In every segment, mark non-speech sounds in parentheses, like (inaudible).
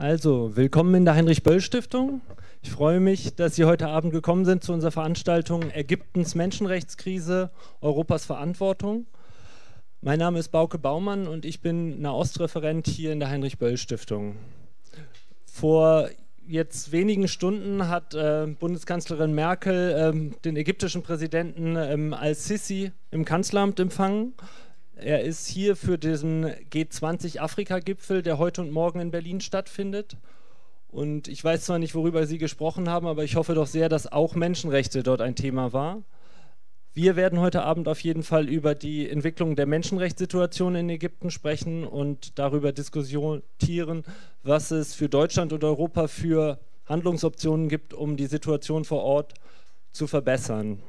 Also, willkommen in der Heinrich-Böll-Stiftung. Ich freue mich, dass Sie heute Abend gekommen sind zu unserer Veranstaltung Ägyptens Menschenrechtskrise, Europas Verantwortung. Mein Name ist Bauke Baumann und ich bin Nahostreferent hier in der Heinrich-Böll-Stiftung. Vor jetzt wenigen Stunden hat äh, Bundeskanzlerin Merkel ähm, den ägyptischen Präsidenten ähm, al-Sisi im Kanzleramt empfangen. Er ist hier für diesen G20-Afrika-Gipfel, der heute und morgen in Berlin stattfindet. Und ich weiß zwar nicht, worüber Sie gesprochen haben, aber ich hoffe doch sehr, dass auch Menschenrechte dort ein Thema war. Wir werden heute Abend auf jeden Fall über die Entwicklung der Menschenrechtssituation in Ägypten sprechen und darüber diskutieren, was es für Deutschland und Europa für Handlungsoptionen gibt, um die Situation vor Ort zu verbessern.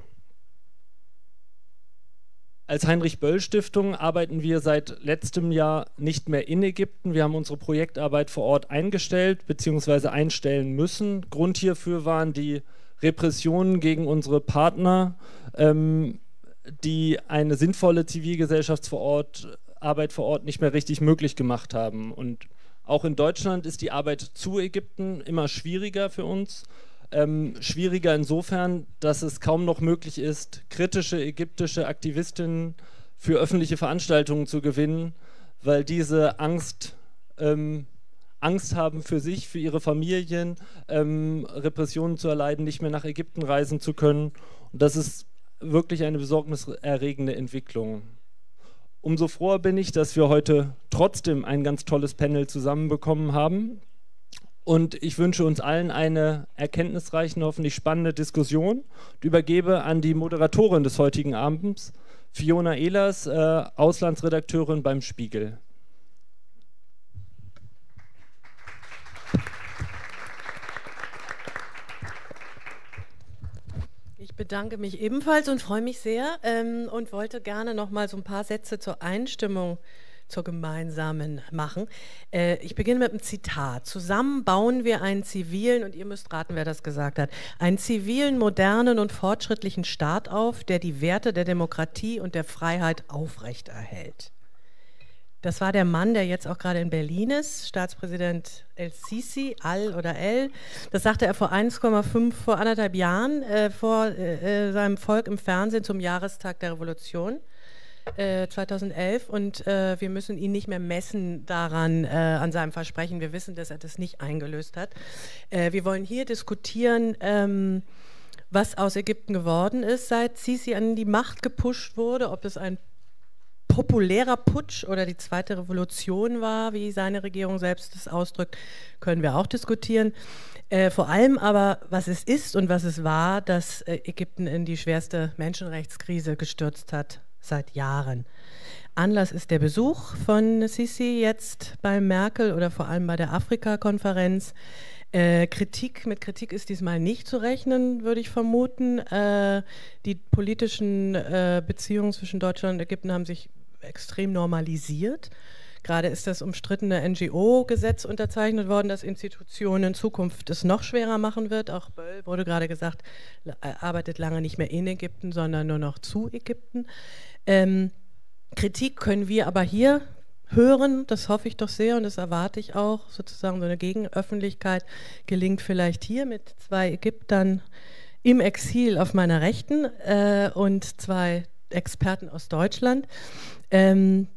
Als Heinrich-Böll-Stiftung arbeiten wir seit letztem Jahr nicht mehr in Ägypten. Wir haben unsere Projektarbeit vor Ort eingestellt bzw. einstellen müssen. Grund hierfür waren die Repressionen gegen unsere Partner, ähm, die eine sinnvolle Zivilgesellschaftsarbeit vor Ort nicht mehr richtig möglich gemacht haben. Und auch in Deutschland ist die Arbeit zu Ägypten immer schwieriger für uns ähm, schwieriger insofern, dass es kaum noch möglich ist, kritische ägyptische Aktivistinnen für öffentliche Veranstaltungen zu gewinnen, weil diese Angst, ähm, Angst haben für sich, für ihre Familien, ähm, Repressionen zu erleiden, nicht mehr nach Ägypten reisen zu können. Und das ist wirklich eine besorgniserregende Entwicklung. Umso froher bin ich, dass wir heute trotzdem ein ganz tolles Panel zusammenbekommen haben. Und ich wünsche uns allen eine erkenntnisreiche, hoffentlich spannende Diskussion und übergebe an die Moderatorin des heutigen Abends, Fiona Ehlers, äh, Auslandsredakteurin beim Spiegel. Ich bedanke mich ebenfalls und freue mich sehr ähm, und wollte gerne noch mal so ein paar Sätze zur Einstimmung äh, zur gemeinsamen machen. Äh, ich beginne mit einem Zitat. Zusammen bauen wir einen zivilen, und ihr müsst raten, wer das gesagt hat, einen zivilen, modernen und fortschrittlichen Staat auf, der die Werte der Demokratie und der Freiheit aufrechterhält. Das war der Mann, der jetzt auch gerade in Berlin ist, Staatspräsident El Sisi, Al oder El. Das sagte er vor 1,5, vor anderthalb Jahren äh, vor äh, äh, seinem Volk im Fernsehen zum Jahrestag der Revolution. 2011 äh, und äh, wir müssen ihn nicht mehr messen daran, äh, an seinem Versprechen. Wir wissen, dass er das nicht eingelöst hat. Äh, wir wollen hier diskutieren, ähm, was aus Ägypten geworden ist, seit Sisi an die Macht gepusht wurde, ob es ein populärer Putsch oder die zweite Revolution war, wie seine Regierung selbst das ausdrückt, können wir auch diskutieren. Äh, vor allem aber, was es ist und was es war, dass äh, Ägypten in die schwerste Menschenrechtskrise gestürzt hat seit Jahren. Anlass ist der Besuch von Sisi jetzt bei Merkel oder vor allem bei der Afrika-Konferenz. Äh, Kritik, mit Kritik ist diesmal nicht zu rechnen, würde ich vermuten. Äh, die politischen äh, Beziehungen zwischen Deutschland und Ägypten haben sich extrem normalisiert. Gerade ist das umstrittene NGO-Gesetz unterzeichnet worden, das Institutionen in Zukunft es noch schwerer machen wird. Auch Böll wurde gerade gesagt, arbeitet lange nicht mehr in Ägypten, sondern nur noch zu Ägypten. Ähm, Kritik können wir aber hier hören, das hoffe ich doch sehr und das erwarte ich auch. Sozusagen so eine Gegenöffentlichkeit gelingt vielleicht hier mit zwei Ägyptern im Exil auf meiner Rechten äh, und zwei Experten aus Deutschland. Ähm,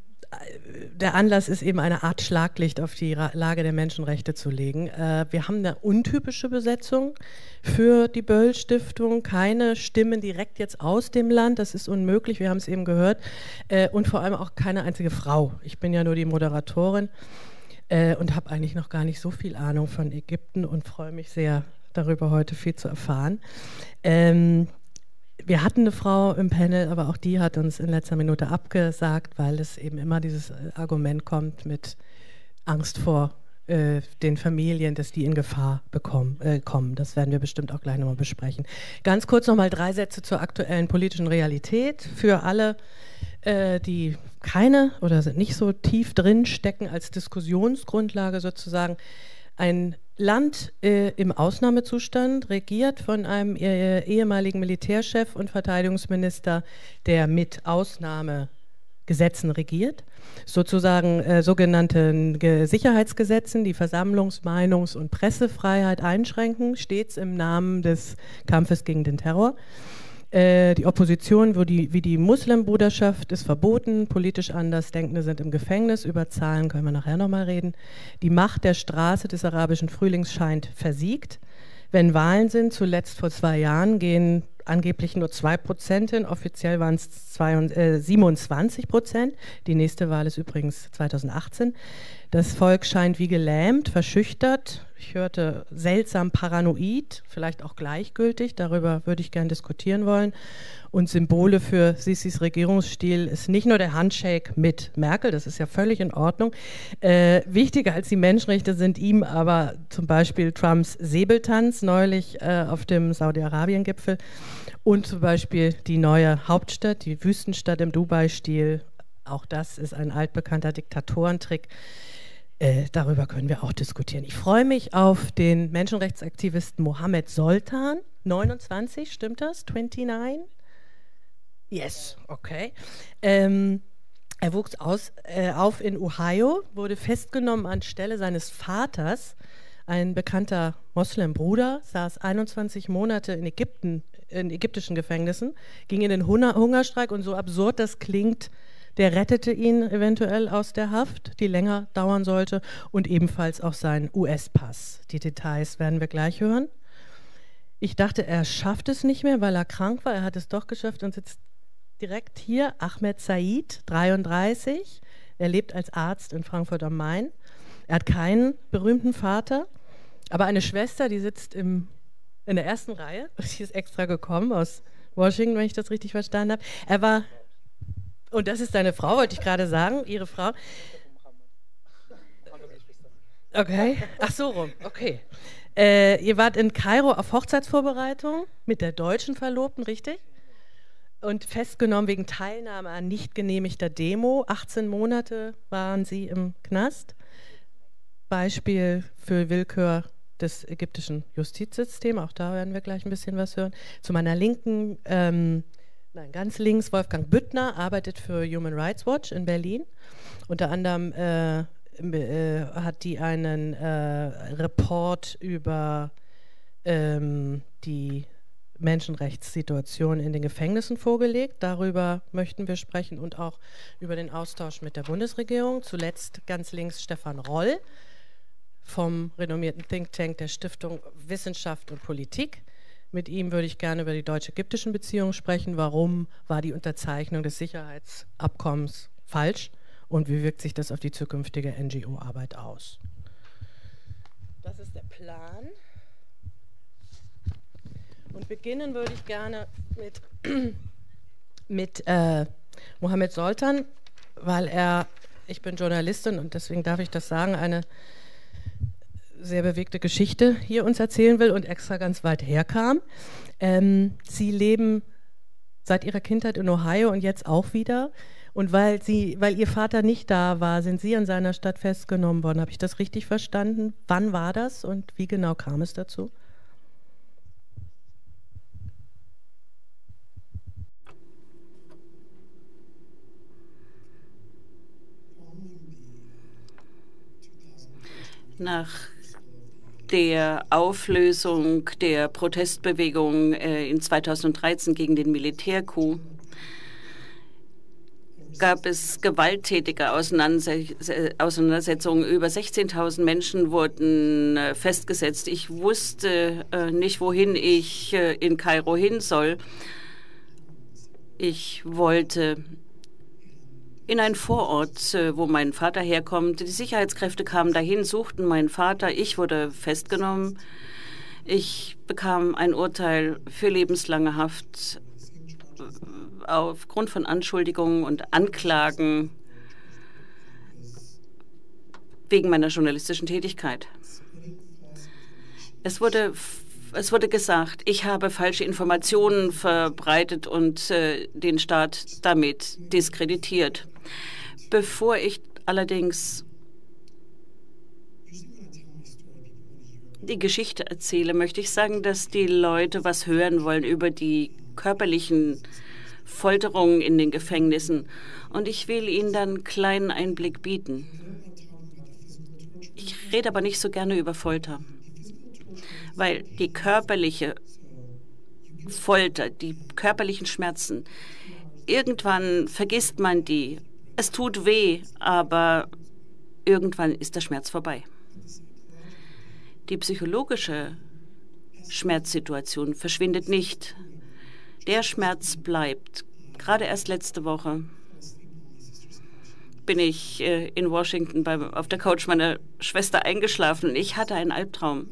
der Anlass ist eben eine Art Schlaglicht auf die Lage der Menschenrechte zu legen. Äh, wir haben eine untypische Besetzung für die Böll-Stiftung, keine Stimmen direkt jetzt aus dem Land, das ist unmöglich, wir haben es eben gehört, äh, und vor allem auch keine einzige Frau. Ich bin ja nur die Moderatorin äh, und habe eigentlich noch gar nicht so viel Ahnung von Ägypten und freue mich sehr darüber heute viel zu erfahren. Ähm, wir hatten eine Frau im Panel, aber auch die hat uns in letzter Minute abgesagt, weil es eben immer dieses äh, Argument kommt mit Angst vor äh, den Familien, dass die in Gefahr bekommen, äh, kommen. Das werden wir bestimmt auch gleich nochmal besprechen. Ganz kurz nochmal drei Sätze zur aktuellen politischen Realität für alle, äh, die keine oder nicht so tief drin stecken als Diskussionsgrundlage sozusagen. Ein Land äh, im Ausnahmezustand, regiert von einem äh, ehemaligen Militärchef und Verteidigungsminister, der mit Ausnahme Gesetzen regiert, sozusagen äh, sogenannten Ge Sicherheitsgesetzen, die Versammlungs-, Meinungs- und Pressefreiheit einschränken, stets im Namen des Kampfes gegen den Terror. Äh, die Opposition wo die, wie die Muslimbruderschaft ist verboten, politisch Andersdenkende sind im Gefängnis, über Zahlen können wir nachher nochmal reden. Die Macht der Straße des arabischen Frühlings scheint versiegt. Wenn Wahlen sind, zuletzt vor zwei Jahren, gehen angeblich nur 2 Prozent hin, offiziell waren es 27 Prozent. Die nächste Wahl ist übrigens 2018. Das Volk scheint wie gelähmt, verschüchtert. Ich hörte seltsam paranoid, vielleicht auch gleichgültig. Darüber würde ich gerne diskutieren wollen. Und Symbole für Sisis Regierungsstil ist nicht nur der Handshake mit Merkel, das ist ja völlig in Ordnung. Äh, wichtiger als die Menschenrechte sind ihm aber zum Beispiel Trumps Säbeltanz neulich äh, auf dem Saudi-Arabien-Gipfel und zum Beispiel die neue Hauptstadt, die Wüstenstadt im Dubai-Stil. Auch das ist ein altbekannter Diktatorentrick. Äh, darüber können wir auch diskutieren. Ich freue mich auf den Menschenrechtsaktivisten Mohammed Soltan, 29, stimmt das? 29? Yes, okay. Ähm, er wuchs aus, äh, auf in Ohio, wurde festgenommen anstelle seines Vaters. Ein bekannter Moslembruder saß 21 Monate in Ägypten, in ägyptischen Gefängnissen, ging in den Hungerstreik und so absurd das klingt, der rettete ihn eventuell aus der Haft, die länger dauern sollte, und ebenfalls auch sein US-Pass. Die Details werden wir gleich hören. Ich dachte, er schafft es nicht mehr, weil er krank war. Er hat es doch geschafft und sitzt direkt hier. Ahmed Said, 33. Er lebt als Arzt in Frankfurt am Main. Er hat keinen berühmten Vater, aber eine Schwester, die sitzt im, in der ersten Reihe. (laughs) Sie ist extra gekommen aus Washington, wenn ich das richtig verstanden habe. Er war und das ist deine Frau, wollte ich gerade sagen, ihre Frau. Okay, ach so rum, okay. Äh, ihr wart in Kairo auf Hochzeitsvorbereitung mit der deutschen Verlobten, richtig? Und festgenommen wegen Teilnahme an nicht genehmigter Demo. 18 Monate waren sie im Knast. Beispiel für Willkür des ägyptischen Justizsystems. Auch da werden wir gleich ein bisschen was hören. Zu meiner Linken ähm, Nein, ganz links Wolfgang Büttner arbeitet für Human Rights Watch in Berlin. Unter anderem äh, äh, hat die einen äh, Report über ähm, die Menschenrechtssituation in den Gefängnissen vorgelegt. Darüber möchten wir sprechen und auch über den Austausch mit der Bundesregierung. Zuletzt ganz links Stefan Roll vom renommierten Think Tank der Stiftung Wissenschaft und Politik. Mit ihm würde ich gerne über die deutsch-ägyptischen Beziehungen sprechen. Warum war die Unterzeichnung des Sicherheitsabkommens falsch und wie wirkt sich das auf die zukünftige NGO-Arbeit aus? Das ist der Plan. Und beginnen würde ich gerne mit, (clears throat) mit äh, Mohammed Soltan, weil er, ich bin Journalistin und deswegen darf ich das sagen, eine sehr bewegte Geschichte hier uns erzählen will und extra ganz weit herkam. Ähm, Sie leben seit Ihrer Kindheit in Ohio und jetzt auch wieder. Und weil, Sie, weil Ihr Vater nicht da war, sind Sie in seiner Stadt festgenommen worden. Habe ich das richtig verstanden? Wann war das und wie genau kam es dazu? Nach der Auflösung der Protestbewegung äh, in 2013 gegen den Militärcoup gab es gewalttätige Auseinandersetzungen. Über 16.000 Menschen wurden äh, festgesetzt. Ich wusste äh, nicht, wohin ich in Kairo hin soll. Ich wollte in einen Vorort, äh, wo mein Vater herkommt. Die Sicherheitskräfte kamen dahin, suchten meinen Vater. Ich wurde festgenommen. Ich bekam ein Urteil für lebenslange Haft äh, aufgrund von Anschuldigungen und Anklagen wegen meiner journalistischen Tätigkeit. Es wurde es wurde gesagt, ich habe falsche Informationen verbreitet und äh, den Staat damit diskreditiert. Bevor ich allerdings die Geschichte erzähle, möchte ich sagen, dass die Leute was hören wollen über die körperlichen Folterungen in den Gefängnissen. Und ich will Ihnen dann einen kleinen Einblick bieten. Ich rede aber nicht so gerne über Folter, weil die körperliche Folter, die körperlichen Schmerzen, irgendwann vergisst man die. Es tut weh, aber irgendwann ist der Schmerz vorbei. Die psychologische Schmerzsituation verschwindet nicht. Der Schmerz bleibt. Gerade erst letzte Woche bin ich äh, in Washington auf der Couch meiner Schwester eingeschlafen ich hatte einen Albtraum.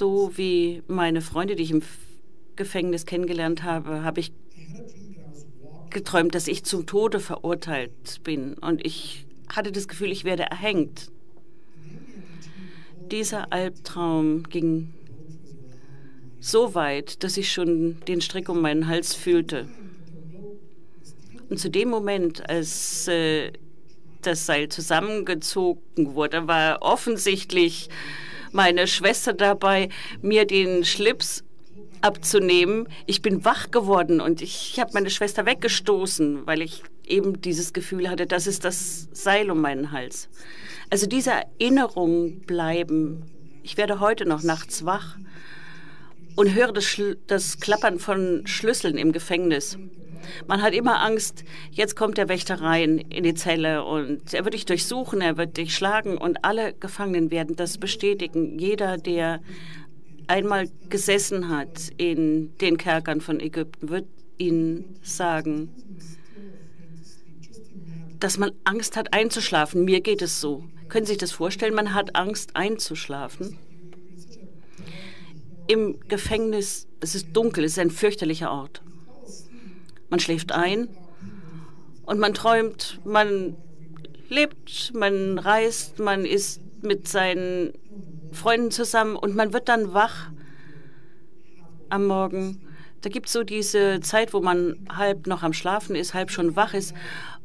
So wie meine Freunde, die ich im Gefängnis kennengelernt habe, habe ich geträumt, dass ich zum Tode verurteilt bin und ich hatte das Gefühl, ich werde erhängt. Dieser Albtraum ging so weit, dass ich schon den Strick um meinen Hals fühlte. Und zu dem Moment, als äh, das Seil zusammengezogen wurde, war offensichtlich meine Schwester dabei, mir den Schlips abzunehmen. Ich bin wach geworden und ich, habe meine Schwester weggestoßen, weil ich eben dieses Gefühl hatte, das ist das Seil um meinen Hals. Also diese Erinnerungen bleiben. Ich werde heute noch nachts wach und höre das, das Klappern von Schlüsseln im Gefängnis. Man hat immer Angst, jetzt kommt der Wächter rein in die Zelle und er wird dich durchsuchen, er wird dich schlagen und alle Gefangenen werden das bestätigen. Jeder, der einmal gesessen hat in den Kerkern von Ägypten, wird Ihnen sagen, dass man Angst hat einzuschlafen. Mir geht es so. Können Sie sich das vorstellen? Man hat Angst einzuschlafen. Im Gefängnis, es ist dunkel, es ist ein fürchterlicher Ort. Man schläft ein und man träumt, man lebt, man reist, man ist mit seinen Freunden zusammen und man wird dann wach am Morgen. Da gibt es so diese Zeit, wo man halb noch am Schlafen ist, halb schon wach ist.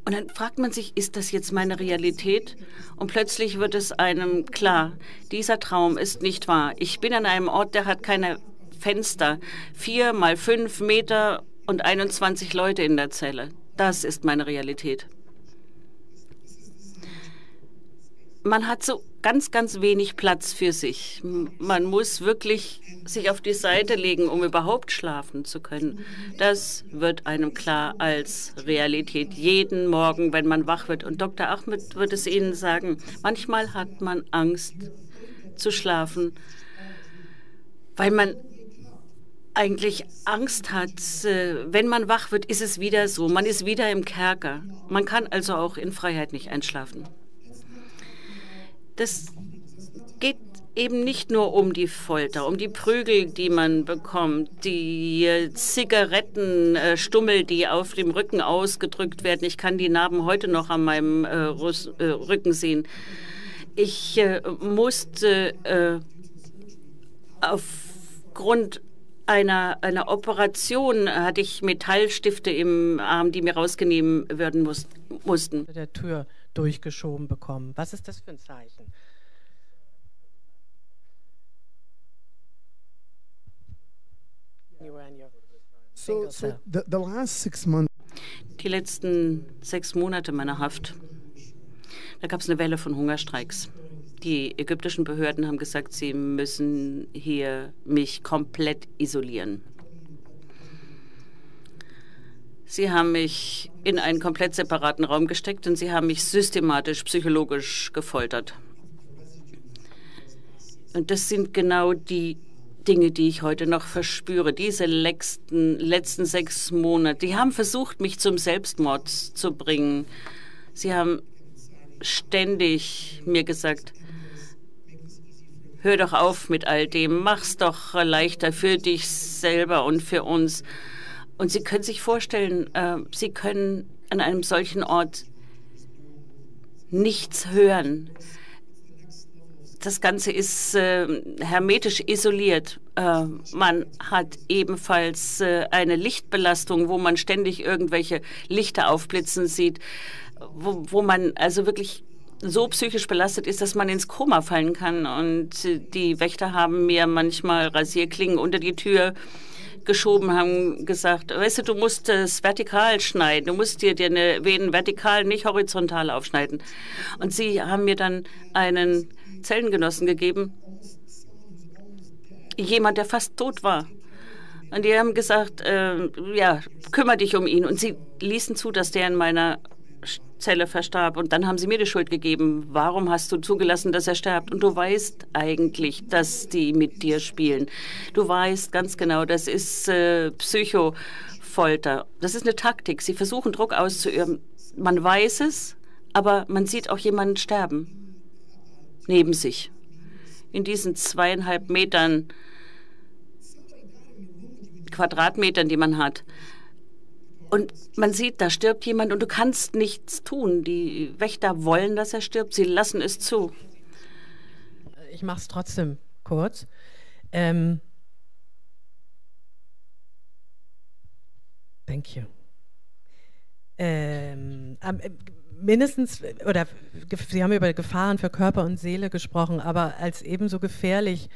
Und dann fragt man sich, ist das jetzt meine Realität? Und plötzlich wird es einem klar, dieser Traum ist nicht wahr. Ich bin an einem Ort, der hat keine Fenster. Vier mal fünf Meter und 21 Leute in der Zelle. Das ist meine Realität. Man hat so ganz, ganz wenig Platz für sich. Man muss wirklich sich auf die Seite legen, um überhaupt schlafen zu können. Das wird einem klar als Realität jeden Morgen, wenn man wach wird. Und Dr. Ahmed wird es Ihnen sagen, manchmal hat man Angst zu schlafen, weil man eigentlich Angst hat, äh, wenn man wach wird, ist es wieder so. Man ist wieder im Kerker. Man kann also auch in Freiheit nicht einschlafen. Das geht eben nicht nur um die Folter, um die Prügel, die man bekommt, die äh, Zigarettenstummel, die auf dem Rücken ausgedrückt werden. Ich kann die Narben heute noch an meinem äh, Rücken sehen. Ich musste aufgrund einer, einer Operation hatte ich Metallstifte im Arm, die mir rausgenommen werden muss, mussten. Der Tür durchgeschoben bekommen. Was ist das für ein Zeichen? So, so the, the last six months. Die letzten sechs Monate meiner Haft, da gab es eine Welle von Hungerstreiks. Die ägyptischen Behörden haben gesagt, sie müssen hier mich komplett isolieren. Sie haben mich in einen komplett separaten Raum gesteckt und sie haben mich systematisch psychologisch gefoltert. Und das sind genau die Dinge, die ich heute noch verspüre. Diese letzten, letzten sechs Monate, die haben versucht, mich zum Selbstmord zu bringen. Sie haben ständig mir gesagt, hör doch auf mit all dem, mach's doch leichter für dich selber und für uns. Und Sie können sich vorstellen, äh, Sie können an einem solchen Ort nichts hören. Das Ganze ist äh, hermetisch isoliert. Äh, man hat ebenfalls äh, eine Lichtbelastung, wo man ständig irgendwelche Lichter aufblitzen sieht, wo, wo man also wirklich so psychisch belastet ist, dass man ins Koma fallen kann. Und die Wächter haben mir manchmal Rasierklingen unter die Tür geschoben, haben gesagt, weißt du, du musst es vertikal schneiden, du musst dir deine Venen vertikal, nicht horizontal aufschneiden. Und sie haben mir dann einen Zellengenossen gegeben, jemand, der fast tot war. Und die haben gesagt, äh, ja, kümmere dich um ihn. Und sie ließen zu, dass der in meiner Zelle verstarb. Und dann haben sie mir die Schuld gegeben. Warum hast du zugelassen, dass er stirbt? Und du weißt eigentlich, dass die mit dir spielen. Du weißt ganz genau, das ist äh, Psychofolter. Das ist eine Taktik. Sie versuchen Druck auszuüben. Man weiß es, aber man sieht auch jemanden sterben. Neben sich. In diesen zweieinhalb Metern Quadratmetern, die man hat. Und man sieht, da stirbt jemand und du kannst nichts tun. Die Wächter wollen, dass er stirbt, sie lassen es zu. Ich mache es trotzdem kurz. Ähm, thank you. Ähm, äh, mindestens, oder Sie haben über Gefahren für Körper und Seele gesprochen, aber als ebenso gefährlich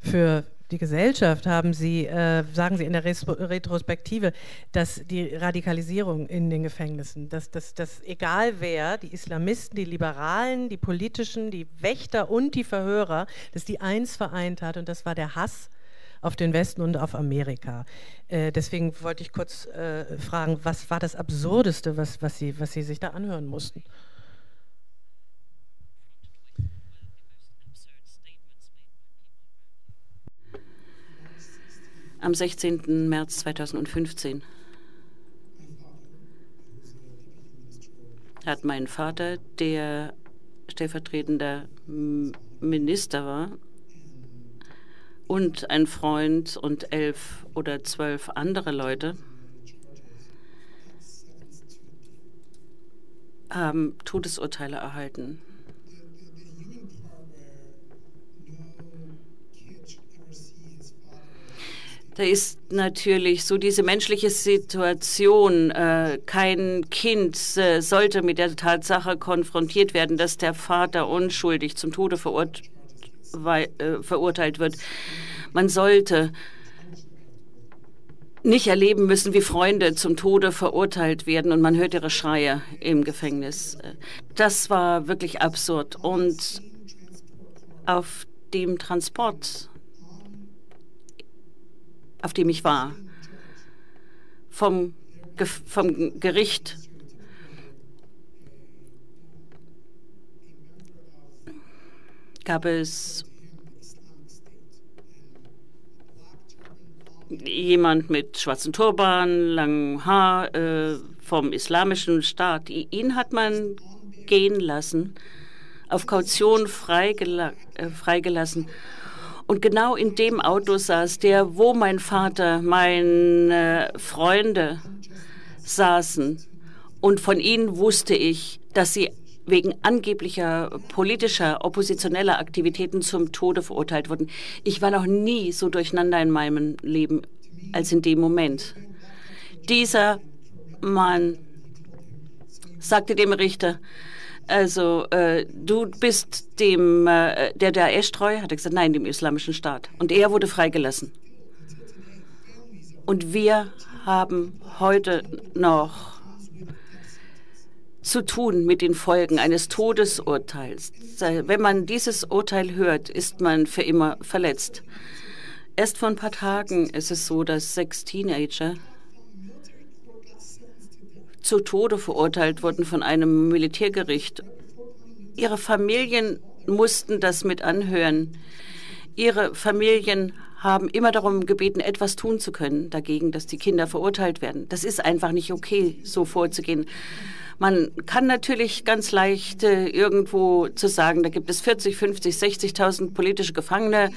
für die Gesellschaft haben Sie, äh, sagen Sie in der Retrospektive, dass die Radikalisierung in den Gefängnissen, dass, dass, dass egal wer, die Islamisten, die Liberalen, die Politischen, die Wächter und die Verhörer, dass die eins vereint hat und das war der Hass auf den Westen und auf Amerika. Äh, deswegen wollte ich kurz äh, fragen, was war das Absurdeste, was, was, Sie, was Sie sich da anhören mussten? Am 16. März 2015 hat mein Vater, der stellvertretender Minister war, und ein Freund und elf oder zwölf andere Leute haben Todesurteile erhalten. Da ist natürlich so diese menschliche Situation. Äh, kein Kind äh, sollte mit der Tatsache konfrontiert werden, dass der Vater unschuldig zum Tode verurt äh, verurteilt wird. Man sollte nicht erleben müssen, wie Freunde zum Tode verurteilt werden und man hört ihre Schreie im Gefängnis. Das war wirklich absurd. Und auf dem Transport auf dem ich war, vom, vom Gericht gab es jemand mit schwarzem Turban, langem Haar äh, vom islamischen Staat. Ihn hat man gehen lassen, auf Kaution freigela äh, freigelassen. Und genau in dem Auto saß der, wo mein Vater, meine Freunde saßen. Und von ihnen wusste ich, dass sie wegen angeblicher politischer, oppositioneller Aktivitäten zum Tode verurteilt wurden. Ich war noch nie so durcheinander in meinem Leben als in dem Moment. Dieser Mann sagte dem Richter, also, äh, du bist dem, äh, der Daesh treu? Hat er gesagt, nein, dem islamischen Staat. Und er wurde freigelassen. Und wir haben heute noch zu tun mit den Folgen eines Todesurteils. Wenn man dieses Urteil hört, ist man für immer verletzt. Erst vor ein paar Tagen ist es so, dass sechs Teenager zu Tode verurteilt wurden von einem Militärgericht. Ihre Familien mussten das mit anhören. Ihre Familien haben immer darum gebeten, etwas tun zu können dagegen, dass die Kinder verurteilt werden. Das ist einfach nicht okay, so vorzugehen. Man kann natürlich ganz leicht äh, irgendwo zu sagen, da gibt es 40, 50, 60.000 politische Gefangene.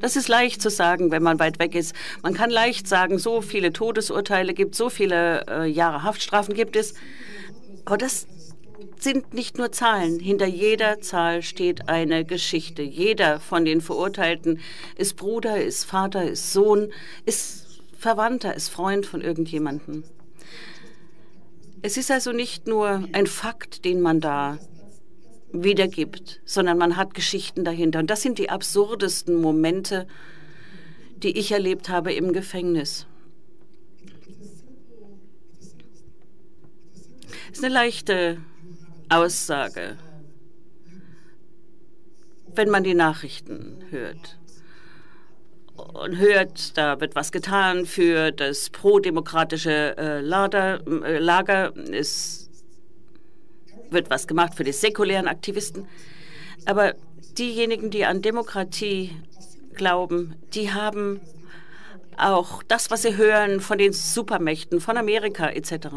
Das ist leicht zu sagen, wenn man weit weg ist. Man kann leicht sagen, so viele Todesurteile gibt, so viele äh, Jahre Haftstrafen gibt es. Aber das sind nicht nur Zahlen. Hinter jeder Zahl steht eine Geschichte. Jeder von den Verurteilten ist Bruder, ist Vater, ist Sohn, ist Verwandter, ist Freund von irgendjemandem. Es ist also nicht nur ein Fakt, den man da wiedergibt, sondern man hat Geschichten dahinter. Und das sind die absurdesten Momente, die ich erlebt habe im Gefängnis. Das ist eine leichte Aussage, wenn man die Nachrichten hört und hört, da wird was getan für das prodemokratische äh, Lager, äh, Lager. Es wird was gemacht für die säkulären Aktivisten. Aber diejenigen, die an Demokratie glauben, die haben auch das, was sie hören von den Supermächten, von Amerika etc.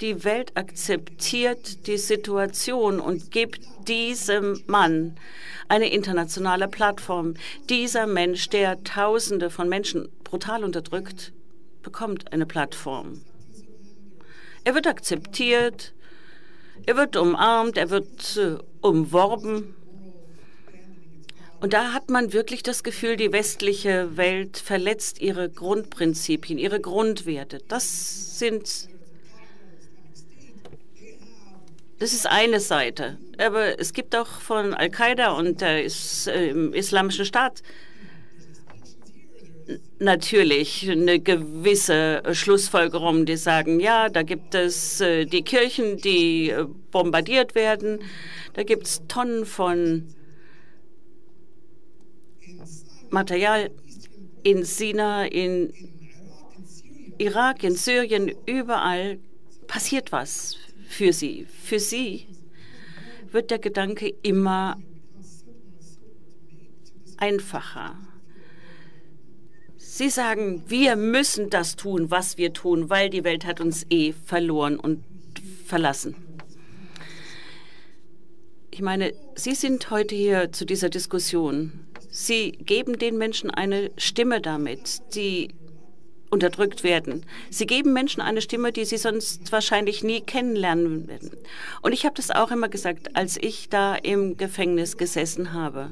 Die Welt akzeptiert die Situation und gibt diesem Mann eine internationale Plattform. Dieser Mensch, der Tausende von Menschen brutal unterdrückt, bekommt eine Plattform. Er wird akzeptiert, er wird umarmt, er wird äh, umworben. Und da hat man wirklich das Gefühl, die westliche Welt verletzt ihre Grundprinzipien, ihre Grundwerte. Das sind das ist eine Seite. Aber es gibt auch von Al-Qaida und der Is äh, Islamischen Staat natürlich eine gewisse Schlussfolgerung, die sagen, ja, da gibt es äh, die Kirchen, die äh, bombardiert werden, da gibt es Tonnen von Material in Sina, in Irak, in Syrien, überall passiert was für sie. Für sie wird der Gedanke immer einfacher. Sie sagen, wir müssen das tun, was wir tun, weil die Welt hat uns eh verloren und verlassen. Ich meine, Sie sind heute hier zu dieser Diskussion. Sie geben den Menschen eine Stimme damit, die unterdrückt werden. Sie geben Menschen eine Stimme, die sie sonst wahrscheinlich nie kennenlernen werden. Und ich habe das auch immer gesagt, als ich da im Gefängnis gesessen habe.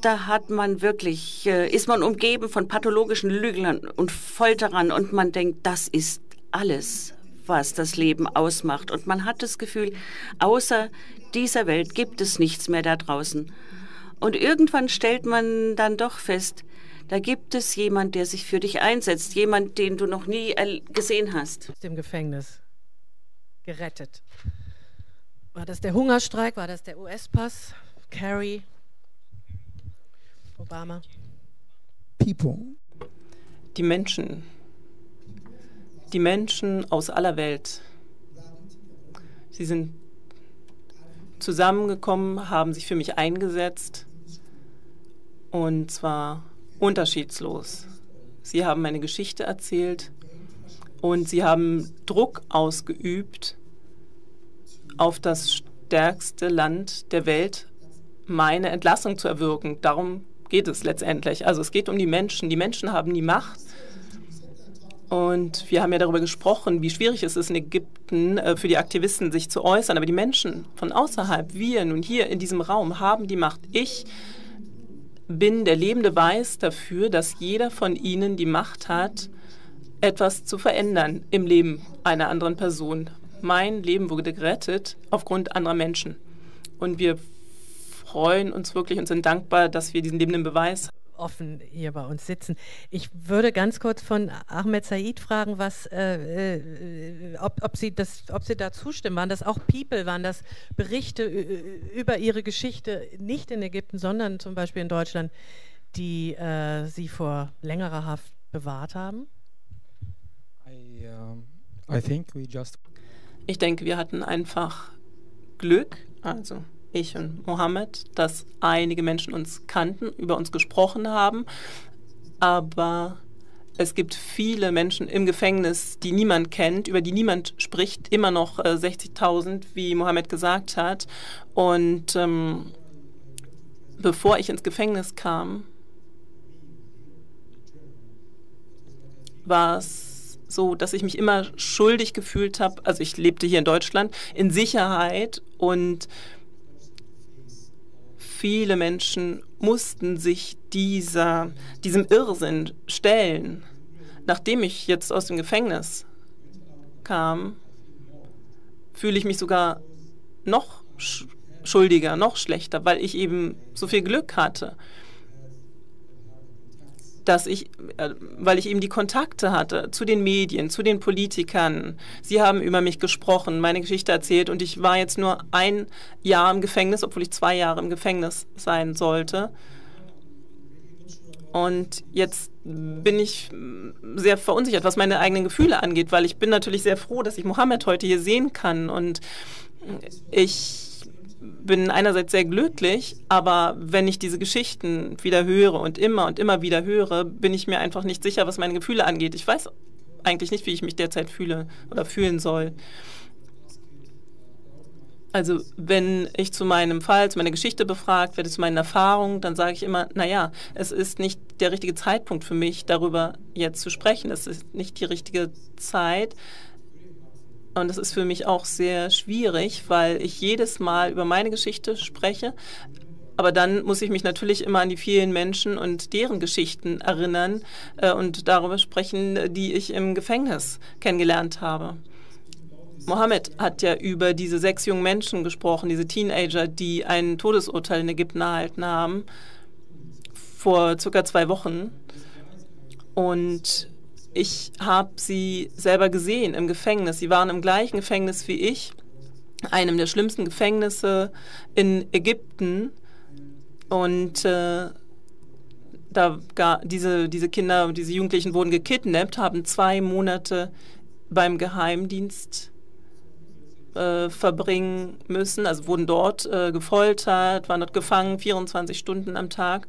Da hat man wirklich, äh, ist man umgeben von pathologischen Lüglern und Folterern und man denkt, das ist alles, was das Leben ausmacht. Und man hat das Gefühl, außer dieser Welt gibt es nichts mehr da draußen. Und irgendwann stellt man dann doch fest, da gibt es jemand, der sich für dich einsetzt, jemand, den du noch nie gesehen hast. Aus dem Gefängnis gerettet. War das der Hungerstreik? War das der US-Pass? Kerry? Obama? People. Die Menschen. Die Menschen aus aller Welt. Sie sind zusammengekommen, haben sich für mich eingesetzt. Und zwar unterschiedslos. Sie haben eine Geschichte erzählt und sie haben Druck ausgeübt auf das stärkste Land der Welt, meine Entlassung zu erwirken. Darum geht es letztendlich. Also es geht um die Menschen. Die Menschen haben die Macht. Und wir haben ja darüber gesprochen, wie schwierig es ist in Ägypten äh, für die Aktivisten sich zu äußern. Aber die Menschen von außerhalb, wir nun hier in diesem Raum, haben die Macht. Ich bin der lebende Beweis dafür, dass jeder von Ihnen die Macht hat, etwas zu verändern im Leben einer anderen Person. Mein Leben wurde gerettet aufgrund anderer Menschen. Und wir freuen uns wirklich und sind dankbar, dass wir diesen lebenden Beweis offen hier bei uns sitzen. Ich würde ganz kurz von Ahmed Said fragen, was, äh, äh, ob, ob, Sie das, ob Sie da zustimmen. Waren das auch People? Waren das Berichte über Ihre Geschichte nicht in Ägypten, sondern zum Beispiel in Deutschland, die äh, Sie vor längerer Haft bewahrt haben? I, uh, I ich denke, wir hatten einfach Glück. Also ich und Mohammed, dass einige Menschen uns kannten, über uns gesprochen haben, aber es gibt viele Menschen im Gefängnis, die niemand kennt, über die niemand spricht, immer noch äh, 60.000, wie Mohammed gesagt hat. Und ähm, bevor ich ins Gefängnis kam, war es so, dass ich mich immer schuldig gefühlt habe. Also ich lebte hier in Deutschland in Sicherheit und viele Menschen mussten sich dieser, diesem Irrsinn stellen. Nachdem ich jetzt aus dem Gefängnis kam, fühle ich mich sogar noch schuldiger, noch schlechter, weil ich eben so viel Glück hatte. Dass ich, äh, weil ich eben die Kontakte hatte zu den Medien, zu den Politikern. Sie haben über mich gesprochen, meine Geschichte erzählt und ich war jetzt nur ein Jahr im Gefängnis, obwohl ich zwei Jahre im Gefängnis sein sollte. Und jetzt bin ich sehr verunsichert, was meine eigenen Gefühle angeht, weil ich bin natürlich sehr froh, dass ich Mohammed heute hier sehen kann und ich bin einerseits sehr glücklich, aber wenn ich diese Geschichten wieder höre und immer und immer wieder höre, bin ich mir einfach nicht sicher, was meine Gefühle angeht. Ich weiß eigentlich nicht, wie ich mich derzeit fühle oder fühlen soll. Also wenn ich zu meinem Fall, zu meiner Geschichte befragt werde, zu meinen Erfahrungen, dann sage ich immer, naja, es ist nicht der richtige Zeitpunkt für mich, darüber jetzt zu sprechen. Es ist nicht die richtige Zeit. Und das ist für mich auch sehr schwierig, weil ich jedes Mal über meine Geschichte spreche. Aber dann muss ich mich natürlich immer an die vielen Menschen und deren Geschichten erinnern äh, und darüber sprechen, die ich im Gefängnis kennengelernt habe. Mohammed hat ja über diese sechs jungen Menschen gesprochen, diese Teenager, die ein Todesurteil in Ägypten erhalten haben, vor circa zwei Wochen. Und ich habe sie selber gesehen im Gefängnis. Sie waren im gleichen Gefängnis wie ich, einem der schlimmsten Gefängnisse in Ägypten. Und äh, da gar, diese, diese Kinder, diese Jugendlichen wurden gekidnappt, haben zwei Monate beim Geheimdienst äh, verbringen müssen, also wurden dort äh, gefoltert, waren dort gefangen, 24 Stunden am Tag.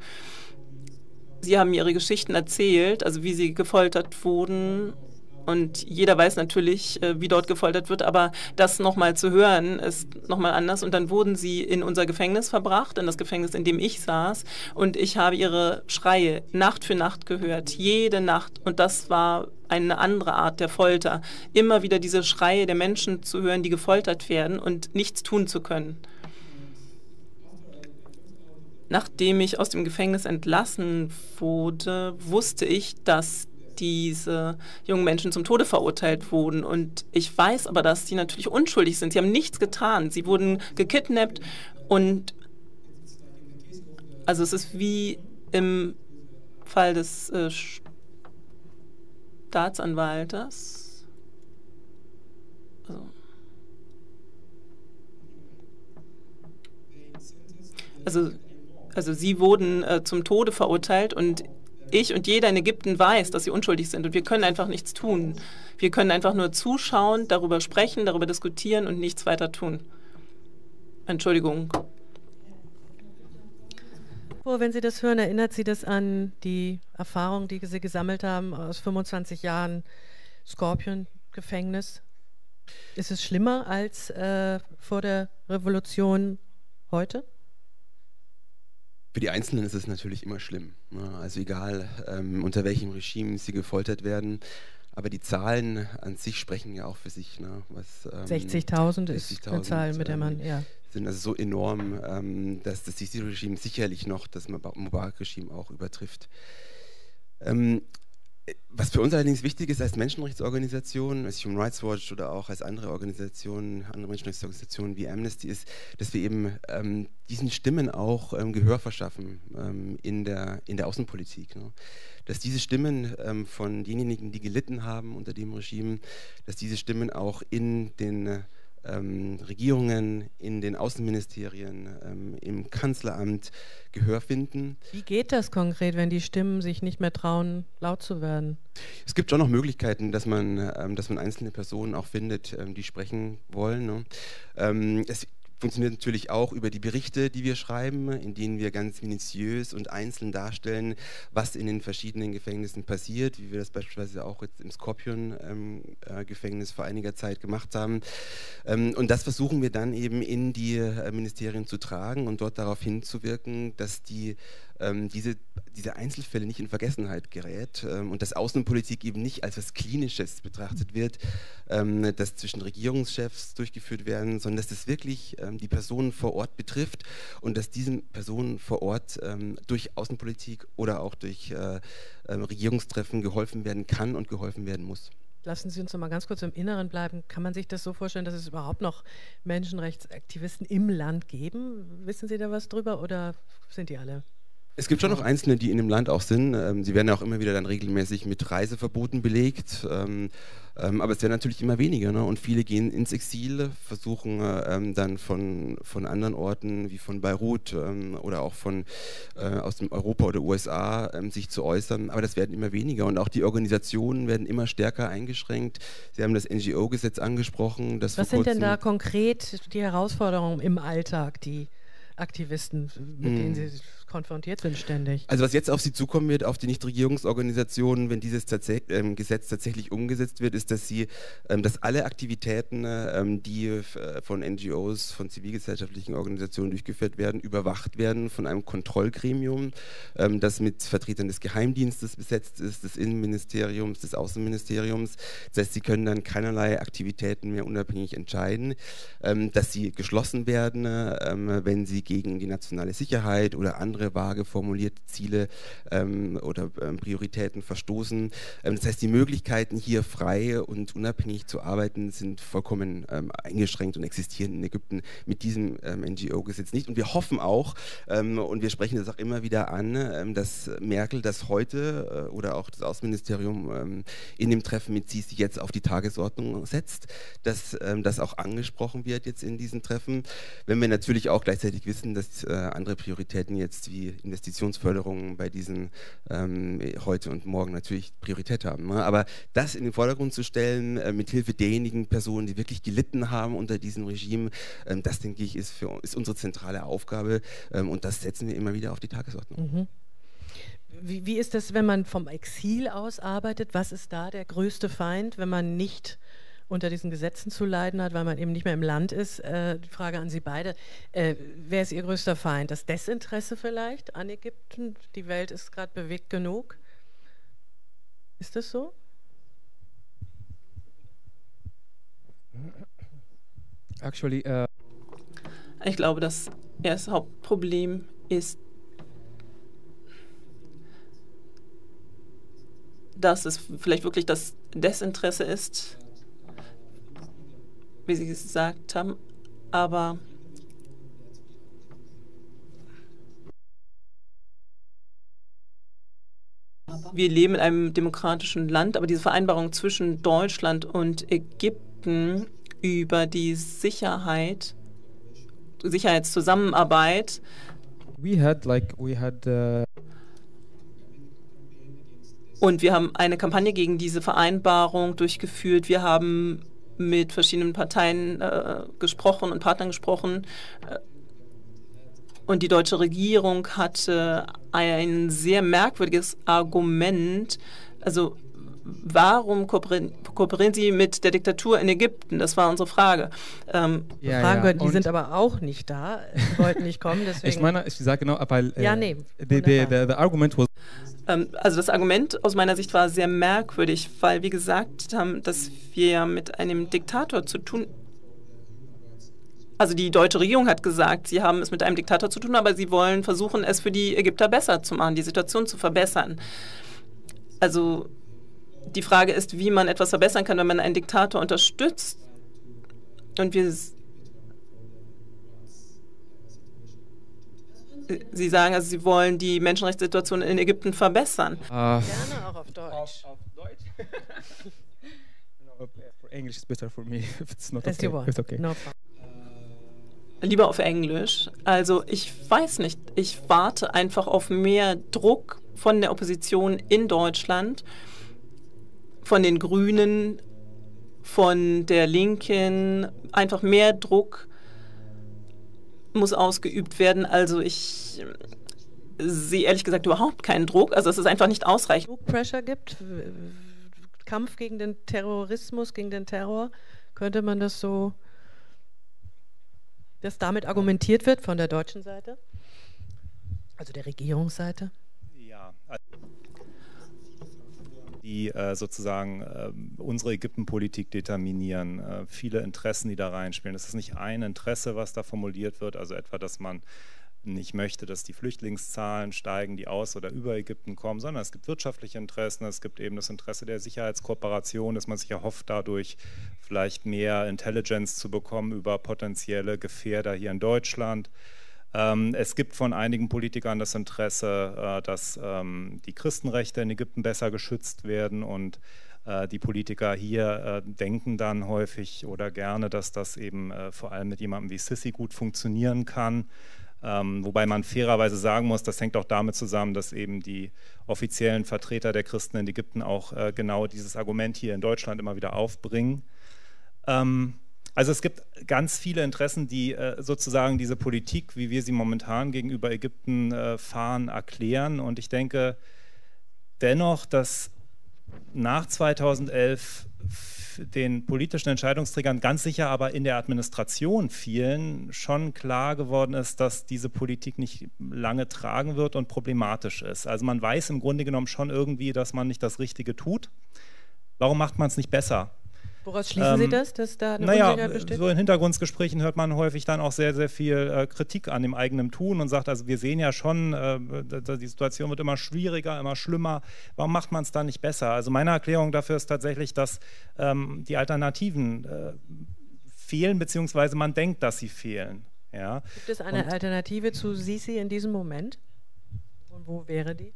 Sie haben ihre Geschichten erzählt, also wie sie gefoltert wurden. Und jeder weiß natürlich, äh, wie dort gefoltert wird, aber das nochmal zu hören, ist nochmal anders. Und dann wurden sie in unser Gefängnis verbracht, in das Gefängnis, in dem ich saß. Und ich habe ihre Schreie Nacht für Nacht gehört, jede Nacht. Und das war eine andere Art der Folter. Immer wieder diese Schreie der Menschen zu hören, die gefoltert werden und nichts tun zu können. Nachdem ich aus dem Gefängnis entlassen wurde, wusste ich, dass diese jungen Menschen zum Tode verurteilt wurden. Und ich weiß aber, dass sie natürlich unschuldig sind. Sie haben nichts getan. Sie wurden gekidnappt und also es ist wie im Fall des äh, Staatsanwaltes. Also, also also sie wurden äh, zum Tode verurteilt und ich und jeder in Ägypten weiß, dass sie unschuldig sind und wir können einfach nichts tun. Wir können einfach nur zuschauen, darüber sprechen, darüber diskutieren und nichts weiter tun. Entschuldigung. Wenn Sie das hören, erinnert Sie das an die Erfahrung, die Sie gesammelt haben aus 25 Jahren Scorpion-Gefängnis? Ist es schlimmer als äh, vor der Revolution heute? Für die Einzelnen ist es natürlich immer schlimm. Ne? Also egal, ähm, unter welchem Regime sie gefoltert werden. Aber die Zahlen an sich sprechen ja auch für sich. Ne? Ähm, 60.000 ist eine Zahl, mit der man, ähm, ja. Sind also so enorm, ähm, dass das Sisi-Regime sicherlich noch das Mubarak-Regime auch übertrifft. Ähm, was für uns allerdings wichtig ist als Menschenrechtsorganisation, als Human Rights Watch oder auch als andere Organisationen, andere Menschenrechtsorganisationen wie Amnesty ist, dass wir eben ähm, diesen Stimmen auch ähm, Gehör verschaffen ähm, in, der, in der Außenpolitik. Ne? Dass diese Stimmen ähm, von denjenigen, die gelitten haben unter dem Regime, dass diese Stimmen auch in den ähm, Regierungen, in den Außenministerien, ähm, im Kanzleramt Gehör finden. Wie geht das konkret, wenn die Stimmen sich nicht mehr trauen, laut zu werden? Es gibt schon noch Möglichkeiten, dass man, ähm, dass man einzelne Personen auch findet, ähm, die sprechen wollen. Ne? Ähm, es funktioniert natürlich auch über die Berichte, die wir schreiben, in denen wir ganz minutiös und einzeln darstellen, was in den verschiedenen Gefängnissen passiert, wie wir das beispielsweise auch jetzt im Skorpion-Gefängnis ähm, äh, vor einiger Zeit gemacht haben. Ähm, und das versuchen wir dann eben in die äh, Ministerien zu tragen und dort darauf hinzuwirken, dass die diese, diese Einzelfälle nicht in Vergessenheit gerät ähm, und dass Außenpolitik eben nicht als etwas Klinisches betrachtet wird, ähm, das zwischen Regierungschefs durchgeführt werden, sondern dass das wirklich ähm, die Personen vor Ort betrifft und dass diesen Personen vor Ort ähm, durch Außenpolitik oder auch durch äh, Regierungstreffen geholfen werden kann und geholfen werden muss. Lassen Sie uns noch mal ganz kurz im Inneren bleiben. Kann man sich das so vorstellen, dass es überhaupt noch Menschenrechtsaktivisten im Land geben? Wissen Sie da was drüber oder sind die alle Es gibt schon noch Einzelne, die in dem Land auch sind. Ähm, sie werden ja auch immer wieder dann regelmäßig mit Reiseverboten belegt. Ähm, ähm, aber es werden natürlich immer weniger. Ne? Und viele gehen ins Exil, versuchen ähm, dann von, von anderen Orten wie von Beirut ähm, oder auch von äh, aus dem Europa oder USA ähm, sich zu äußern. Aber das werden immer weniger. Und auch die Organisationen werden immer stärker eingeschränkt. Sie haben das NGO-Gesetz angesprochen. Was sind denn da konkret die Herausforderungen im Alltag, die Aktivisten, mit denen hm. Sie konfrontiert sind ständig. Also was jetzt auf Sie zukommen wird, auf die Nichtregierungsorganisationen, wenn dieses tats ähm, Gesetz tatsächlich umgesetzt wird, ist, dass sie, ähm, dass alle Aktivitäten, ähm, die äh, von NGOs, von zivilgesellschaftlichen Organisationen durchgeführt werden, überwacht werden von einem Kontrollgremium, ähm, das mit Vertretern des Geheimdienstes besetzt ist, des Innenministeriums, des Außenministeriums. Das heißt, sie können dann keinerlei Aktivitäten mehr unabhängig entscheiden, ähm, dass sie geschlossen werden, ähm, wenn sie gegen die nationale Sicherheit oder andere andere vage formulierte Ziele ähm, oder ähm, Prioritäten verstoßen. Ähm, das heißt, die Möglichkeiten hier frei und unabhängig zu arbeiten sind vollkommen ähm, eingeschränkt und existieren in Ägypten mit diesem ähm, NGO-Gesetz nicht. Und wir hoffen auch, und wir sprechen das auch immer wieder an, dass Merkel das heute äh, oder auch das Außenministerium in dem Treffen mit Sisi jetzt auf die Tagesordnung setzt, dass das auch angesprochen wird jetzt in diesen Treffen. Wenn wir natürlich auch gleichzeitig wissen, dass äh, andere Prioritäten jetzt wie Investitionsförderung bei diesen ähm, heute und morgen natürlich Priorität haben. Ne? Aber das in den Vordergrund zu stellen, äh, mit Hilfe derjenigen Personen, die wirklich gelitten haben unter diesem Regime, ähm, das denke ich, ist, für, ist unsere zentrale Aufgabe ähm, und das setzen wir immer wieder auf die Tagesordnung. Mhm. Wie, wie, ist das, wenn man vom Exil aus arbeitet? Was ist da der größte Feind, wenn man nicht unter diesen Gesetzen zu leiden hat, weil man eben nicht mehr im Land ist. Äh, die Frage an Sie beide. Äh, wer ist Ihr größter Feind? Das Desinteresse vielleicht an Ägypten? Die Welt ist gerade bewegt genug. Ist das so? Actually, uh ich glaube, das erste Hauptproblem ist, dass es vielleicht wirklich das Desinteresse ist wie Sie gesagt haben, aber wir leben in einem demokratischen Land, aber diese Vereinbarung zwischen Deutschland und Ägypten über die Sicherheit, Sicherheitszusammenarbeit, we had like had uh und wir haben eine Kampagne gegen diese Vereinbarung durchgeführt. Wir haben mit verschiedenen Parteien äh, gesprochen und Partnern gesprochen. Äh, und die deutsche Regierung hatte ein sehr merkwürdiges Argument. Also warum kooperieren, kooperieren, Sie mit der Diktatur in Ägypten? Das war unsere Frage. Ähm, ja, Fragen ja. die und sind aber auch nicht da, wollten nicht kommen. (laughs) Deswegen. Ich meine, ich sage genau, weil äh, ja, nee, the, the, the, the argument was ähm, also das Argument aus meiner Sicht war sehr merkwürdig, weil wir gesagt haben, dass wir mit einem Diktator zu tun also die deutsche Regierung hat gesagt, sie haben es mit einem Diktator zu tun, aber sie wollen versuchen, es für die Ägypter besser zu machen, die Situation zu verbessern. Also die Frage ist, wie man etwas verbessern kann, wenn man einen Diktator unterstützt. Und wir Sie sagen, also Sie wollen die Menschenrechtssituation in Ägypten verbessern. Uh, Gerne auch auf Deutsch. Auf, auf Deutsch? no, for English is better for me. If it's not okay, it's okay. No Lieber auf Englisch. Also ich weiß nicht. Ich warte einfach auf mehr Druck von der Opposition in Deutschland, von den Grünen, von der Linken, einfach mehr Druck muss ausgeübt werden. Also ich sehe ehrlich gesagt überhaupt keinen Druck. Also es ist einfach nicht ausreichend. Pressure gibt, Kampf gegen den Terrorismus, gegen den Terror, könnte man das so, dass damit argumentiert wird von der deutschen Seite, also der Regierungsseite? Ja. Also die äh, sozusagen äh, unsere Ägyptenpolitik determinieren, äh, viele Interessen, die da reinspielen. Es ist nicht ein Interesse, was da formuliert wird, also etwa, dass man nicht möchte, dass die Flüchtlingszahlen steigen, die aus oder über Ägypten kommen, sondern es gibt wirtschaftliche Interessen, es gibt eben das Interesse der Sicherheitskooperation, dass man sich erhofft, dadurch vielleicht mehr Intelligence zu bekommen über potenzielle Gefährder hier in Deutschland. Ähm, es gibt von einigen Politikern das Interesse, äh, dass ähm, die Christenrechte in Ägypten besser geschützt werden und äh, die Politiker hier äh, denken dann häufig oder gerne, dass das eben vor allem mit jemandem wie Sissi gut funktionieren kann. Ähm, wobei man fairerweise sagen muss, das hängt auch damit zusammen, dass eben die offiziellen Vertreter der Christen in Ägypten auch äh, genau dieses Argument hier in Deutschland immer wieder aufbringen. Ähm, also es gibt ganz viele Interessen, die äh, sozusagen diese Politik, wie wir sie momentan gegenüber Ägypten äh, fahren, erklären. Und ich denke dennoch, dass nach 2011 den politischen Entscheidungsträgern, ganz sicher aber in der Administration vielen, schon klar geworden ist, dass diese Politik nicht lange tragen wird und problematisch ist. Also man weiß im Grunde genommen schon irgendwie, dass man nicht das Richtige tut. Warum macht man es nicht besser? Woraus schließen ähm, Sie das, dass da eine naja, Unsicherheit besteht? So in Hintergrundgesprächen hört man häufig dann auch sehr, sehr viel äh, Kritik an dem eigenen Tun und sagt, also wir sehen ja schon, äh, die Situation wird immer schwieriger, immer schlimmer. Warum macht man es dann nicht besser? Also meine Erklärung dafür ist tatsächlich, dass ähm, die Alternativen äh, fehlen, beziehungsweise man denkt, dass sie fehlen. Ja? Gibt es eine und, Alternative zu Sisi in diesem Moment? Und wo wäre die?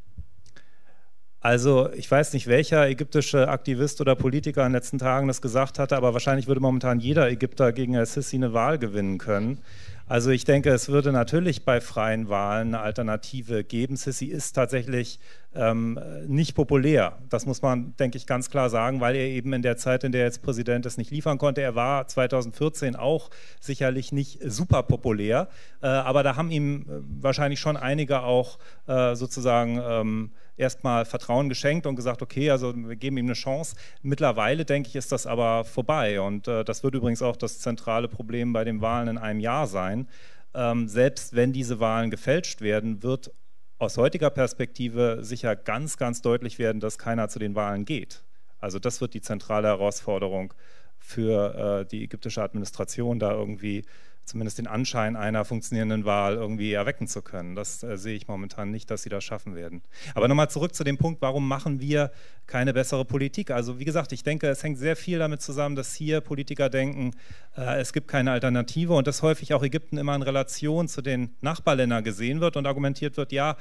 Also ich weiß nicht, welcher ägyptische Aktivist oder Politiker in den letzten Tagen das gesagt hatte, aber wahrscheinlich würde momentan jeder Ägypter gegen El-Sisi eine Wahl gewinnen können. Also ich denke, es würde natürlich bei freien Wahlen eine Alternative geben. Sisi ist tatsächlich ähm, nicht populär. Das muss man, denke ich, ganz klar sagen, weil er eben in der Zeit, in der er jetzt Präsident ist, nicht liefern konnte. Er war 2014 auch sicherlich nicht super populär, äh, aber da haben ihm äh, wahrscheinlich schon einige auch äh, sozusagen ähm, erstmal Vertrauen geschenkt und gesagt, okay, also wir geben ihm eine Chance. Mittlerweile, denke ich, ist das aber vorbei. Und äh, das wird übrigens auch das zentrale Problem bei den Wahlen in einem Jahr sein. Ähm, selbst wenn diese Wahlen gefälscht werden, wird aus heutiger Perspektive sicher ganz, ganz deutlich werden, dass keiner zu den Wahlen geht. Also das wird die zentrale Herausforderung für äh, die ägyptische Administration, da irgendwie zumindest den Anschein einer funktionierenden Wahl irgendwie erwecken zu können. Das äh, sehe ich momentan nicht, dass sie das schaffen werden. Aber nochmal zurück zu dem Punkt, warum machen wir keine bessere Politik? Also wie gesagt, ich denke, es hängt sehr viel damit zusammen, dass hier Politiker denken, äh, es gibt keine Alternative und dass häufig auch Ägypten immer in Relation zu den Nachbarländern gesehen wird und argumentiert wird, ja,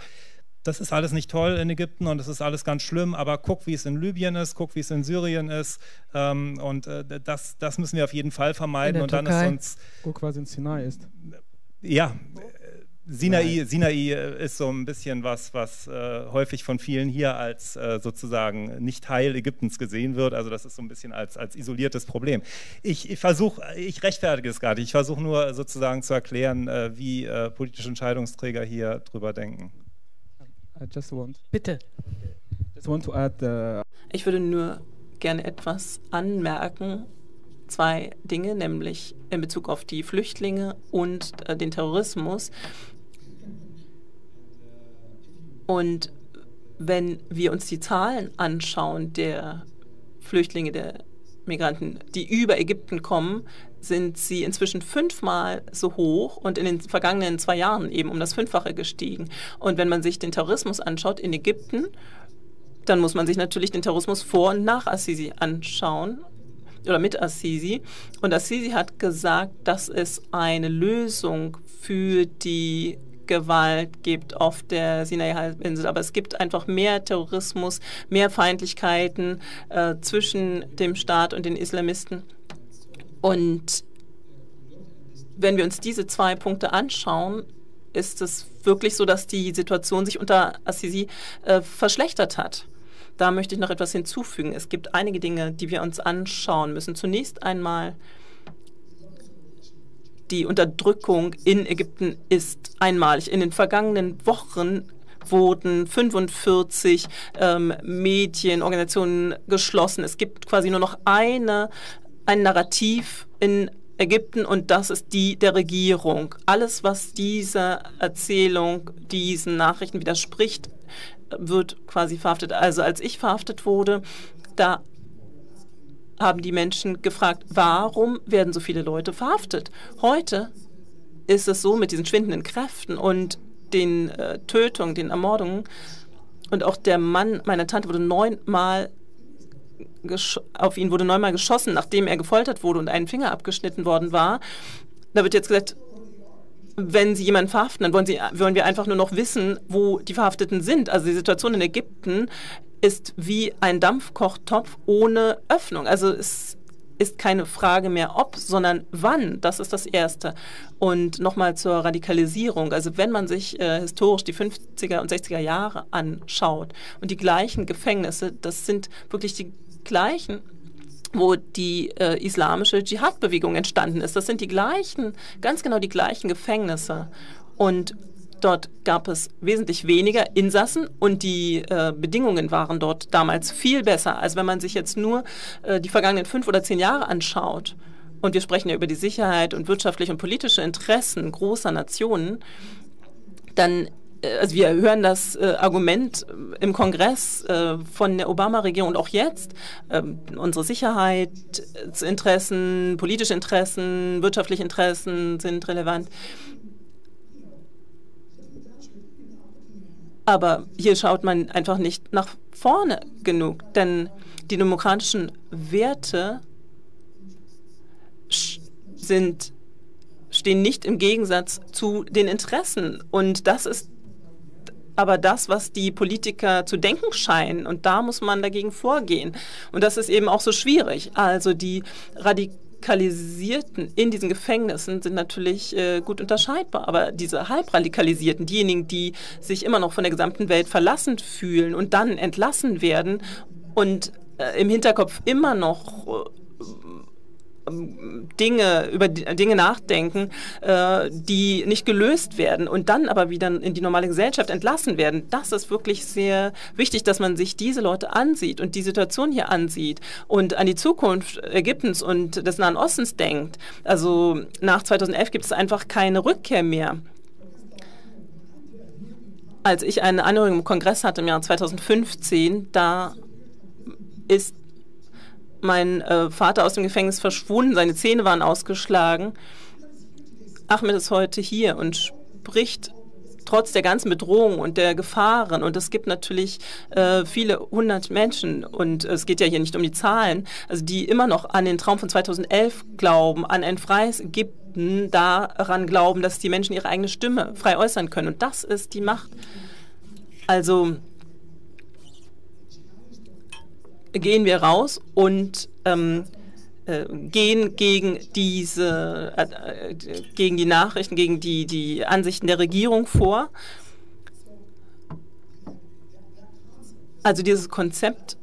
das ist alles nicht toll in Ägypten und es ist alles ganz schlimm, aber guck, wie es in Libyen ist, guck, wie es in Syrien ist ähm, und äh, das, das müssen wir auf jeden Fall vermeiden und dann ist uns... Guck, was in Sinai ist. Ja, Sinai, Sinai ist so ein bisschen was, was äh, häufig von vielen hier als äh, sozusagen nicht Teil Ägyptens gesehen wird. Also das ist so ein bisschen als, als isoliertes Problem. Ich, ich versuche, ich rechtfertige es gar nicht. Ich versuche nur sozusagen zu erklären, äh, wie äh, politische Entscheidungsträger hier drüber denken. I just want. Bitte. Just want to add, uh ich würde nur gerne etwas anmerken. Zwei Dinge, nämlich in Bezug auf die Flüchtlinge und äh, den Terrorismus. Und wenn wir uns die Zahlen anschauen der Flüchtlinge, der Migranten, die über Ägypten kommen, sind sie inzwischen fünfmal so hoch und in den vergangenen zwei Jahren eben um das Fünffache gestiegen. Und wenn man sich den Terrorismus anschaut in Ägypten, dann muss man sich natürlich den Terrorismus vor und nach Assisi anschauen oder mit Assisi. Und Assisi hat gesagt, dass es eine Lösung für die Gewalt gibt auf der Sinai-Halbinsel. Aber es gibt einfach mehr Terrorismus, mehr Feindlichkeiten äh, zwischen dem Staat und den Islamisten. Und wenn wir uns diese zwei Punkte anschauen, ist es wirklich so, dass die Situation sich unter Assisi äh, verschlechtert hat. Da möchte ich noch etwas hinzufügen. Es gibt einige Dinge, die wir uns anschauen müssen. Zunächst einmal, die Unterdrückung in Ägypten ist einmalig. In den vergangenen Wochen wurden 45 ähm, Medienorganisationen geschlossen. Es gibt quasi nur noch eine ein Narrativ in Ägypten und das ist die der Regierung. Alles, was dieser Erzählung, diesen Nachrichten widerspricht, wird quasi verhaftet. Also als ich verhaftet wurde, da haben die Menschen gefragt, warum werden so viele Leute verhaftet? Heute ist es so mit diesen schwindenden Kräften und den äh, Tötungen, den Ermordungen und auch der Mann meiner Tante wurde neunmal auf ihn wurde neunmal geschossen, nachdem er gefoltert wurde und einen Finger abgeschnitten worden war. Da wird jetzt gesagt, wenn sie jemanden verhaften, dann wollen, sie, wollen wir einfach nur noch wissen, wo die Verhafteten sind. Also die Situation in Ägypten ist wie ein Dampfkochtopf ohne Öffnung. Also es ist keine Frage mehr ob, sondern wann. Das ist das Erste. Und nochmal zur Radikalisierung. Also wenn man sich äh, historisch die 50er und 60er Jahre anschaut und die gleichen Gefängnisse, das sind wirklich die gleichen wo die äh, islamische Dschihad-Bewegung entstanden ist. Das sind die gleichen, ganz genau die gleichen Gefängnisse. Und dort gab es wesentlich weniger Insassen und die äh, Bedingungen waren dort damals viel besser, als wenn man sich jetzt nur äh, die vergangenen fünf oder zehn Jahre anschaut. Und wir sprechen ja über die Sicherheit und wirtschaftliche und politische Interessen großer Nationen. Dann also wir hören das äh, Argument äh, im Kongress äh, von der Obama-Regierung und auch jetzt, ähm, unsere Sicherheitsinteressen, politische Interessen, wirtschaftliche Interessen sind relevant. Aber hier schaut man einfach nicht nach vorne genug, denn die demokratischen Werte sind, stehen nicht im Gegensatz zu den Interessen. Und das ist aber das, was die Politiker zu denken scheinen. Und da muss man dagegen vorgehen. Und das ist eben auch so schwierig. Also die Radikalisierten in diesen Gefängnissen sind natürlich äh, gut unterscheidbar. Aber diese Halbradikalisierten, diejenigen, die sich immer noch von der gesamten Welt verlassen fühlen und dann entlassen werden und äh, im Hinterkopf immer noch äh, Dinge, über Dinge nachdenken, äh, die nicht gelöst werden und dann aber wieder in die normale Gesellschaft entlassen werden. Das ist wirklich sehr wichtig, dass man sich diese Leute ansieht und die Situation hier ansieht und an die Zukunft Ägyptens und des Nahen Ostens denkt. Also nach 2011 gibt es einfach keine Rückkehr mehr. Als ich eine Anhörung im Kongress hatte im Jahr 2015, da ist mein äh, Vater aus dem Gefängnis verschwunden, seine Zähne waren ausgeschlagen. Ahmed ist heute hier und spricht trotz der ganzen Bedrohung und der Gefahren. Und es gibt natürlich äh, viele hundert Menschen, und es geht ja hier nicht um die Zahlen, also die immer noch an den Traum von 2011 glauben, an ein freies Ägypten, daran glauben, dass die Menschen ihre eigene Stimme frei äußern können. Und das ist die Macht. Also gehen wir raus und ähm, äh, gehen gegen diese, äh, gegen die Nachrichten, gegen die, die Ansichten der Regierung vor. Also dieses Konzept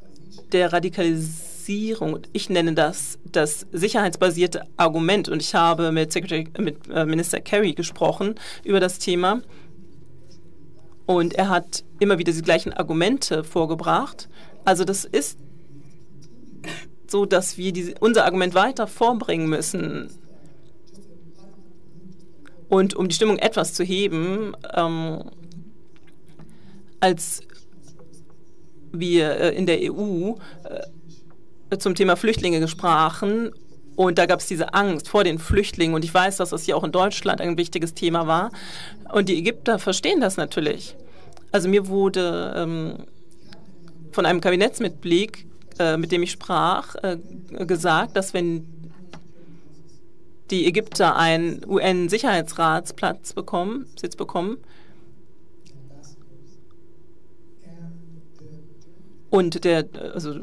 der Radikalisierung, ich nenne das das sicherheitsbasierte Argument und ich habe mit, Secretary, mit äh, Minister Kerry gesprochen über das Thema und er hat immer wieder die gleichen Argumente vorgebracht. Also das ist so, dass wir diese, unser Argument weiter vorbringen müssen. Und um die Stimmung etwas zu heben, ähm, als wir äh, in der EU äh, zum Thema Flüchtlinge sprachen und da gab es diese Angst vor den Flüchtlingen. Und ich weiß, dass das hier auch in Deutschland ein wichtiges Thema war. Und die Ägypter verstehen das natürlich. Also mir wurde ähm, von einem Kabinettsmitglied äh, mit dem ich sprach, äh, gesagt, dass wenn die Ägypter einen UN-Sicherheitsratsplatz bekommen, Sitz bekommen, und der, also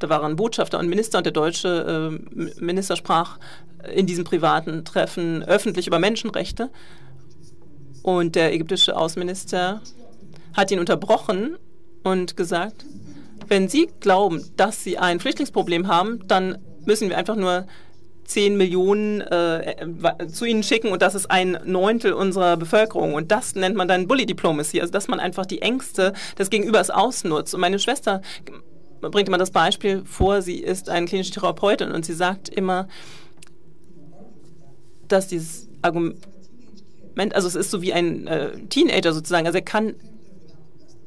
da waren Botschafter und Minister und der deutsche äh, Minister sprach in diesem privaten Treffen öffentlich über Menschenrechte und der ägyptische Außenminister hat ihn unterbrochen und gesagt, wenn Sie glauben, dass Sie ein Flüchtlingsproblem haben, dann müssen wir einfach nur 10 Millionen äh, zu ihnen schicken und das ist ein Neuntel unserer Bevölkerung. Und das nennt man dann Bully Diplomacy, also dass man einfach die Ängste des Gegenübers ausnutzt. Und meine Schwester bringt immer das Beispiel vor, sie ist eine klinische Therapeutin und sie sagt immer, dass dieses Argument, also es ist so wie ein äh, Teenager sozusagen, also er kann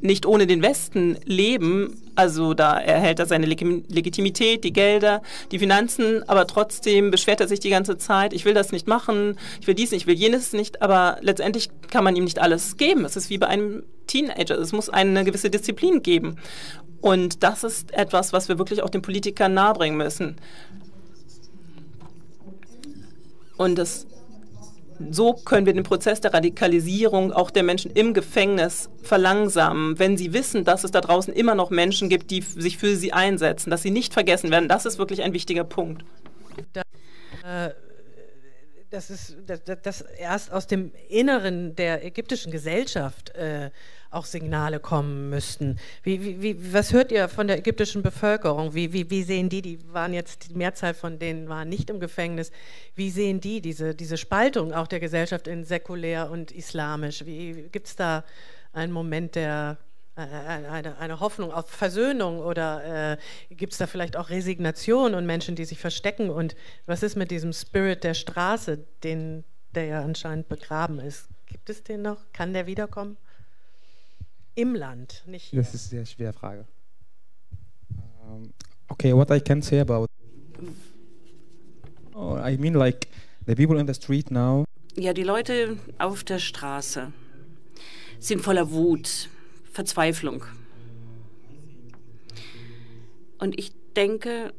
nicht ohne den Westen leben. Also da erhält er seine Legitimität, die Gelder, die Finanzen, aber trotzdem beschwert er sich die ganze Zeit, ich will das nicht machen, ich will dies nicht, ich will jenes nicht, aber letztendlich kann man ihm nicht alles geben. Es ist wie bei einem Teenager, es muss eine gewisse Disziplin geben. Und das ist etwas, was wir wirklich auch den Politikern nahebringen müssen. Und das so können wir den Prozess der Radikalisierung auch der Menschen im Gefängnis verlangsamen, wenn sie wissen, dass es da draußen immer noch Menschen gibt, die sich für sie einsetzen, dass sie nicht vergessen werden. Das ist wirklich ein wichtiger Punkt. Da, äh, das ist das, das erst aus dem Inneren der ägyptischen Gesellschaft äh, auch Signale kommen müssten. Wie, wie, was hört ihr von der ägyptischen Bevölkerung? Wie, wie, sehen die, die waren jetzt, die Mehrzahl von denen waren nicht im Gefängnis, wie sehen die diese, diese Spaltung auch der Gesellschaft in säkulär und islamisch? Gibt es da einen Moment der äh, eine, eine, Hoffnung auf Versöhnung oder äh, gibt es da vielleicht auch Resignation und Menschen, die sich verstecken? Und was ist mit diesem Spirit der Straße, den, der ja anscheinend begraben ist? Gibt es den noch? Kann der wiederkommen? Im Land, nicht hier. Das ist eine sehr schwere Frage. Um, okay, what I can say about Oh, I mean like the people in the street now. Ja, die Leute auf der Straße sind voller Wut, Verzweiflung. Und ich denke,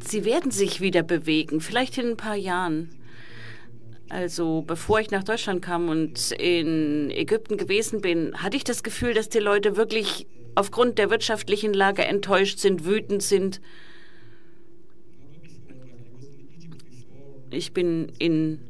sie werden sich wieder bewegen, vielleicht in ein paar Jahren. Also bevor ich nach Deutschland kam und in Ägypten gewesen bin, hatte ich das Gefühl, dass die Leute wirklich aufgrund der wirtschaftlichen Lage enttäuscht sind, wütend sind. Ich bin in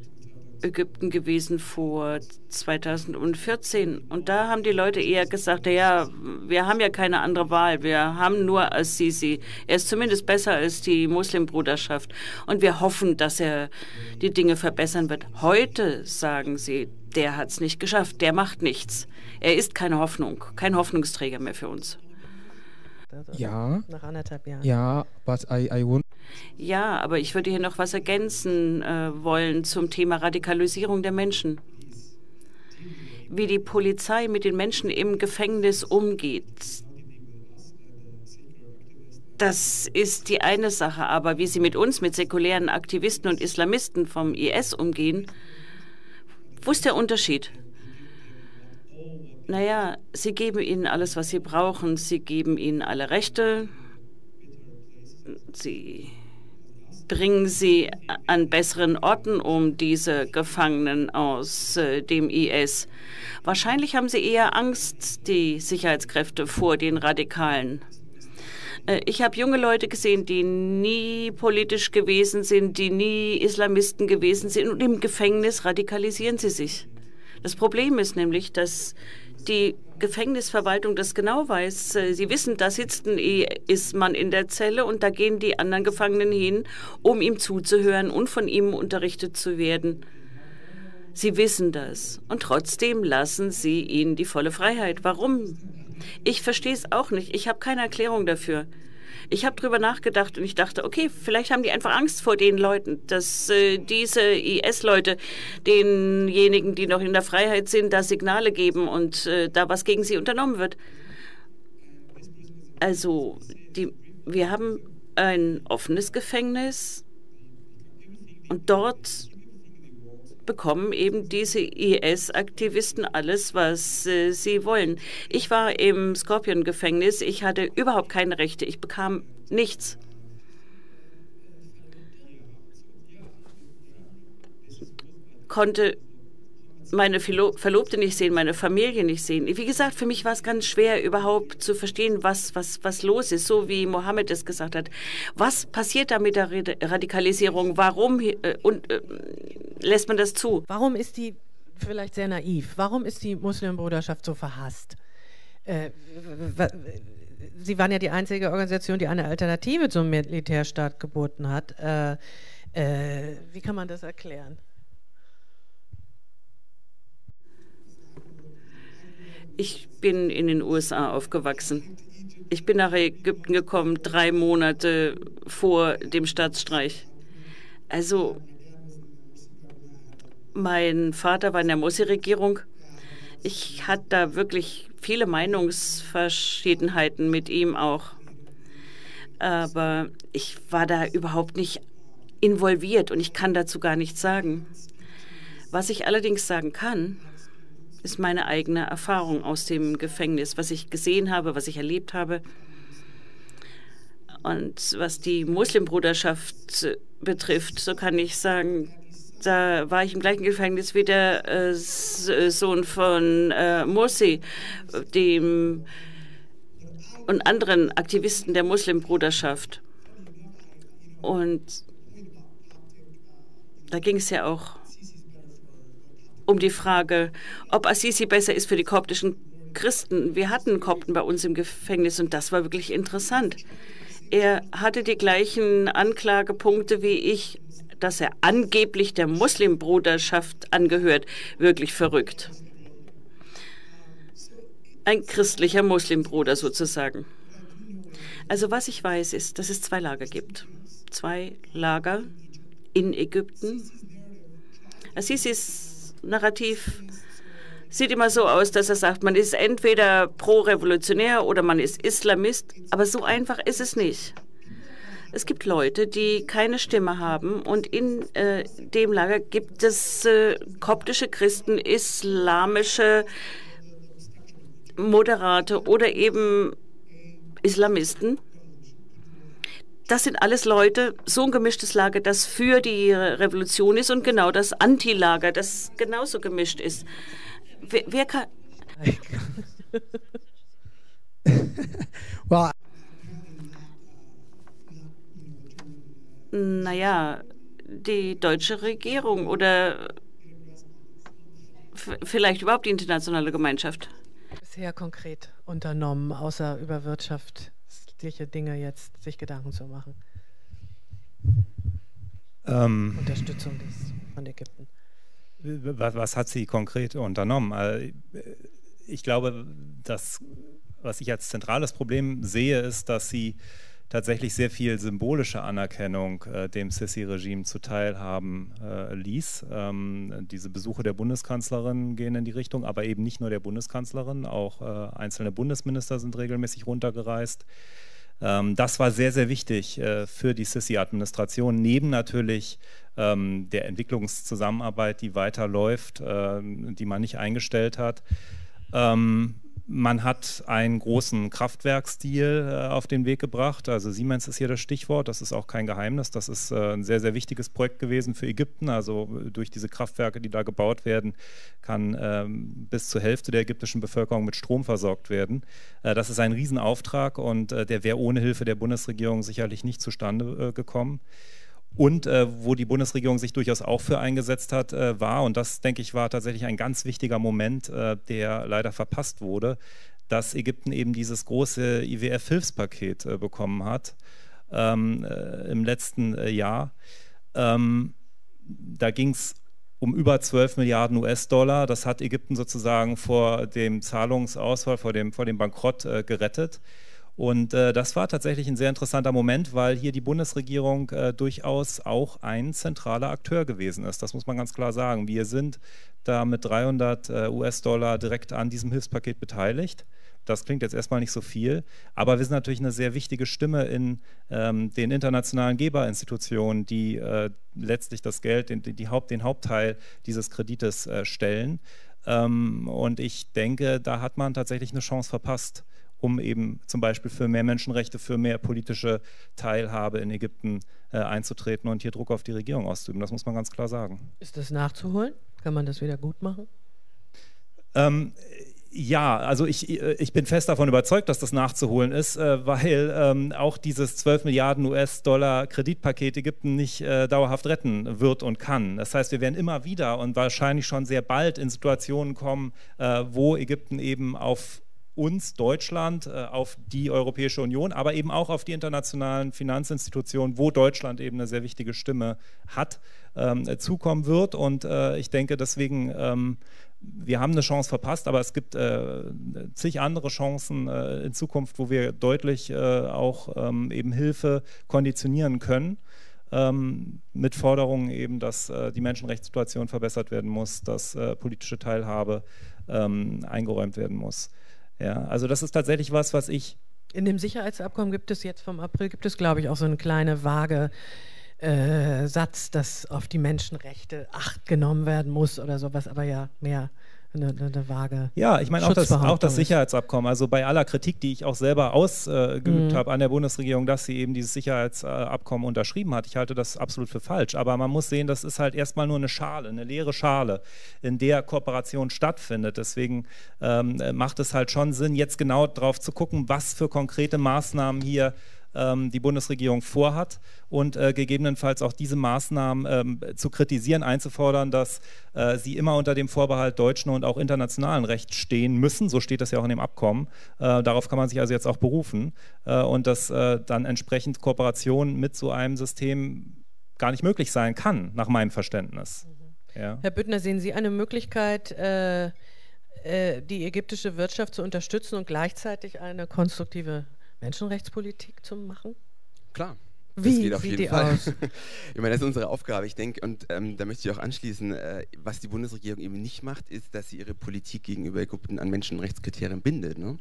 Ägypten gewesen vor 2014 und da haben die Leute eher gesagt, ja, wir haben ja keine andere Wahl, wir haben nur Al-Sisi. Er ist zumindest besser als die Muslimbruderschaft und wir hoffen, dass er die Dinge verbessern wird. Heute sagen sie, der hat es nicht geschafft, der macht nichts. Er ist keine Hoffnung, kein Hoffnungsträger mehr für uns. Ja. Nach anderthalb Jahren. Ja, but I, I won't. Ja, aber ich würde hier noch was ergänzen äh, wollen zum Thema Radikalisierung der Menschen. Wie die Polizei mit den Menschen im Gefängnis umgeht, das ist die eine Sache, aber wie sie mit uns, mit säkulären Aktivisten und Islamisten vom IS umgehen, wo ist der Unterschied? Naja, sie geben ihnen alles, was sie brauchen. Sie geben ihnen alle Rechte. Sie bringen sie an besseren Orten um, diese Gefangenen aus äh, dem IS. Wahrscheinlich haben sie eher Angst, die Sicherheitskräfte, vor den Radikalen. Äh, ich habe junge Leute gesehen, die nie politisch gewesen sind, die nie Islamisten gewesen sind und im Gefängnis radikalisieren sie sich. Das Problem ist nämlich, dass die Gefängnisverwaltung das genau weiß. Äh, sie wissen, da sitzt ein Ist-Mann in der Zelle und da gehen die anderen Gefangenen hin, um ihm zuzuhören und von ihm unterrichtet zu werden. Sie wissen das und trotzdem lassen sie ihnen die volle Freiheit. Warum? Ich verstehe es auch nicht. Ich habe keine Erklärung dafür. Ich habe drüber nachgedacht und ich dachte, okay, vielleicht haben die einfach Angst vor den Leuten, dass äh, diese IS-Leute denjenigen, die noch in der Freiheit sind, da Signale geben und äh, da was gegen sie unternommen wird. Also, die, wir haben ein offenes Gefängnis und dort bekommen eben diese IS-Aktivisten alles, was äh, sie wollen. Ich war im Skorpion-Gefängnis. Ich hatte überhaupt keine Rechte. Ich bekam nichts. Konnte meine Verlobte nicht sehen, meine Familie nicht sehen. Wie gesagt, für mich war es ganz schwer, überhaupt zu verstehen, was, was, was los ist, so wie Mohammed es gesagt hat. Was passiert da mit der Radikalisierung? Warum äh, und, äh, lässt man das zu? Warum ist die vielleicht sehr naiv? Warum ist die Muslimbruderschaft so verhasst? Äh, Sie waren ja die einzige Organisation, die eine Alternative zum Militärstaat geboten hat. Äh, äh, wie kann man das erklären? Ich bin in den USA aufgewachsen. Ich bin nach Ägypten gekommen, drei Monate vor dem Staatsstreich. Also, mein Vater war in der Mossi-Regierung. Ich hatte da wirklich viele Meinungsverschiedenheiten mit ihm auch. Aber ich war da überhaupt nicht involviert und ich kann dazu gar nichts sagen. Was ich allerdings sagen kann, ist meine eigene Erfahrung aus dem Gefängnis, was ich gesehen habe, was ich erlebt habe. Und was die Muslimbruderschaft betrifft, so kann ich sagen, da war ich im gleichen Gefängnis wie der äh, Sohn von äh, Morsi, dem und anderen Aktivisten der Muslimbruderschaft. Und da ging es ja auch um die Frage, ob Assisi besser ist für die koptischen Christen. Wir hatten Kopten bei uns im Gefängnis und das war wirklich interessant. Er hatte die gleichen Anklagepunkte wie ich, dass er angeblich der Muslimbruderschaft angehört. Wirklich verrückt. Ein christlicher Muslimbruder sozusagen. Also was ich weiß, ist, dass es zwei Lager gibt. Zwei Lager in Ägypten. Assisis Narrativ sieht immer so aus, dass er sagt, man ist entweder pro-revolutionär oder man ist Islamist, aber so einfach ist es nicht. Es gibt Leute, die keine Stimme haben und in äh, dem Lager gibt es äh, koptische Christen, islamische Moderate oder eben Islamisten. Das sind alles Leute, so ein gemischtes Lager, das für die Revolution ist und genau das Anti-Lager, das genauso gemischt ist. Wer, wer kann. (laughs) well, naja, die deutsche Regierung oder vielleicht überhaupt die internationale Gemeinschaft. Bisher konkret unternommen, außer über wirtschaftliche Dinge jetzt sich Gedanken zu machen? Ähm, Unterstützung des, von Ägypten. Was, was, hat sie konkret unternommen? Äh, ich glaube, das, was ich als zentrales Problem sehe, ist, dass sie tatsächlich sehr viel symbolische Anerkennung äh, dem Sisi-Regime zuteil haben äh, ließ. Ähm, diese Besuche der Bundeskanzlerin gehen in die Richtung, aber eben nicht nur der Bundeskanzlerin, auch äh, einzelne Bundesminister sind regelmäßig runtergereist. Ähm, das war sehr, sehr wichtig äh, für die Sisi-Administration, neben natürlich ähm, der Entwicklungszusammenarbeit, die weiterläuft, ähm, die man nicht eingestellt hat. Ähm, man hat einen großen Kraftwerkstil äh, auf den Weg gebracht. Also Siemens ist hier das Stichwort. Das ist auch kein Geheimnis. Das ist äh, ein sehr, sehr wichtiges Projekt gewesen für Ägypten. Also äh, durch diese Kraftwerke, die da gebaut werden, kann ähm, bis zur Hälfte der ägyptischen Bevölkerung mit Strom versorgt werden. Das ist ein Riesenauftrag und der wäre ohne Hilfe der Bundesregierung sicherlich nicht zustande gekommen. Und äh, wo die Bundesregierung sich durchaus auch für eingesetzt hat, äh, war, und das denke ich war tatsächlich ein ganz wichtiger Moment, äh, der leider verpasst wurde, dass Ägypten eben dieses große IWF-Hilfspaket äh, bekommen hat ähm, äh, im letzten äh, Jahr. Ähm, da ging es um über 12 Milliarden US-Dollar. Das hat Ägypten sozusagen vor dem Zahlungsausfall, vor dem, vor dem Bankrott gerettet. Und äh, das war tatsächlich ein sehr interessanter Moment, weil hier die Bundesregierung äh, durchaus auch ein zentraler Akteur gewesen ist. Das muss man ganz klar sagen. Wir sind da mit 300 äh, US-Dollar direkt an diesem Hilfspaket beteiligt. Das klingt jetzt erstmal nicht so viel, aber wir sind natürlich eine sehr wichtige Stimme in ähm, den internationalen Geberinstitutionen, die äh, letztlich das Geld, den, die Haupt, den Hauptteil dieses Kredites äh, stellen. Ähm, und ich denke, da hat man tatsächlich eine Chance verpasst um eben zum Beispiel für mehr Menschenrechte, für mehr politische Teilhabe in Ägypten äh, einzutreten und hier Druck auf die Regierung auszuüben. Das muss man ganz klar sagen. Ist das nachzuholen? Kann man das wieder gut machen? Ähm, ja, also ich, ich bin fest davon überzeugt, dass das nachzuholen ist, äh, weil ähm, auch dieses 12 Milliarden US-Dollar Kreditpaket Ägypten nicht äh, dauerhaft retten wird und kann. Das heißt, wir werden immer wieder und wahrscheinlich schon sehr bald in Situationen kommen, äh, wo Ägypten eben auf uns, Deutschland, äh, auf die Europäische Union, aber eben auch auf die internationalen Finanzinstitutionen, wo Deutschland eben eine sehr wichtige Stimme hat, ähm, zukommen wird. Und äh, ich denke deswegen, ähm, wir haben eine Chance verpasst, aber es gibt äh, zig andere Chancen äh, in Zukunft, wo wir deutlich äh, auch ähm, eben Hilfe konditionieren können. Ähm, mit Forderungen eben, dass äh, die Menschenrechtssituation verbessert werden muss, dass äh, politische Teilhabe ähm, eingeräumt werden muss. Ja, also das ist tatsächlich was, was ich. In dem Sicherheitsabkommen gibt es jetzt vom April, gibt es, glaube ich, auch so eine kleine vage äh, Satz, dass auf die Menschenrechte Acht genommen werden muss oder sowas, aber ja mehr eine, eine vage. Ja, ich meine auch das, auch das Sicherheitsabkommen. Also bei aller Kritik, die ich auch selber ausgeübt äh, mhm. habe an der Bundesregierung, dass sie eben dieses Sicherheitsabkommen unterschrieben hat. Ich halte das absolut für falsch. Aber man muss sehen, das ist halt erstmal nur eine Schale, eine leere Schale, in der Kooperation stattfindet. Deswegen ähm, macht es halt schon Sinn, jetzt genau darauf zu gucken, was für konkrete Maßnahmen hier ähm, die Bundesregierung vorhat und äh, gegebenenfalls auch diese Maßnahmen ähm, zu kritisieren, einzufordern, dass äh, sie immer unter dem Vorbehalt deutschen und auch internationalen Recht stehen müssen. So steht das ja auch in dem Abkommen. Äh, darauf kann man sich also jetzt auch berufen äh, und dass äh, dann entsprechend Kooperation mit so einem System gar nicht möglich sein kann, nach meinem Verständnis. Mhm. Ja. Herr Büttner, sehen Sie eine Möglichkeit, äh, die ägyptische Wirtschaft zu unterstützen und gleichzeitig eine konstruktive Menschenrechtspolitik zu machen? Klar. Wie auf jeden Fall. Aus? (laughs) ich meine, das ist unsere Aufgabe. Ich denke, und ähm, da möchte ich auch anschließen, äh, was die Bundesregierung eben nicht macht, ist, dass sie ihre Politik gegenüber Ägypten an Menschenrechtskriterien bindet. Ne?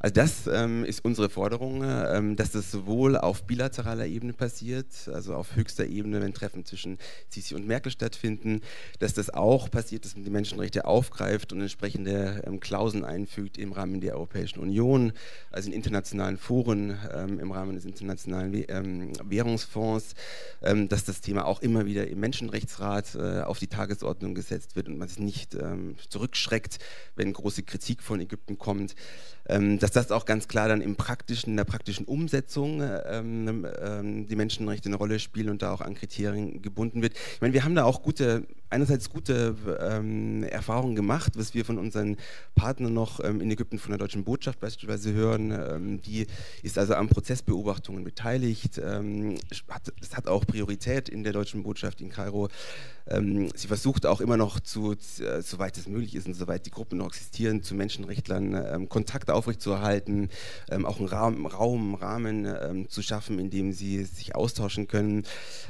Also das ähm, ist unsere Forderung, ähm, dass das sowohl auf bilateraler Ebene passiert, also auf höchster Ebene, wenn Treffen zwischen Sisi und Merkel stattfinden, dass das auch passiert, dass man die Menschenrechte aufgreift und entsprechende ähm, Klauseln einfügt im Rahmen der Europäischen Union, also in internationalen Foren, ähm, im Rahmen des internationalen ähm, Währungsfonds, ähm, dass das Thema auch immer wieder im Menschenrechtsrat äh, auf die Tagesordnung gesetzt wird und man sich nicht ähm, zurückschreckt, wenn große Kritik von Ägypten kommt. Ähm, dass das auch ganz klar dann im praktischen, in der praktischen Umsetzung ähm, ähm, die Menschenrechte eine Rolle spielen und da auch an Kriterien gebunden wird. Ich meine, wir haben da auch gute, einerseits gute ähm, Erfahrungen gemacht, was wir von unseren Partnern noch ähm, in Ägypten von der deutschen Botschaft beispielsweise hören. Ähm, die ist also an Prozessbeobachtungen beteiligt. Hat, es hat auch Priorität in der deutschen Botschaft in Kairo. sie versucht auch immer noch, zu, äh, soweit es möglich ist und soweit die Gruppen noch existieren, zu Menschenrechtlern Kontakte aufrechtzuerhalten, ähm, auch einen Raum, Raum Rahmen ähm, zu schaffen, in dem sie sich austauschen können.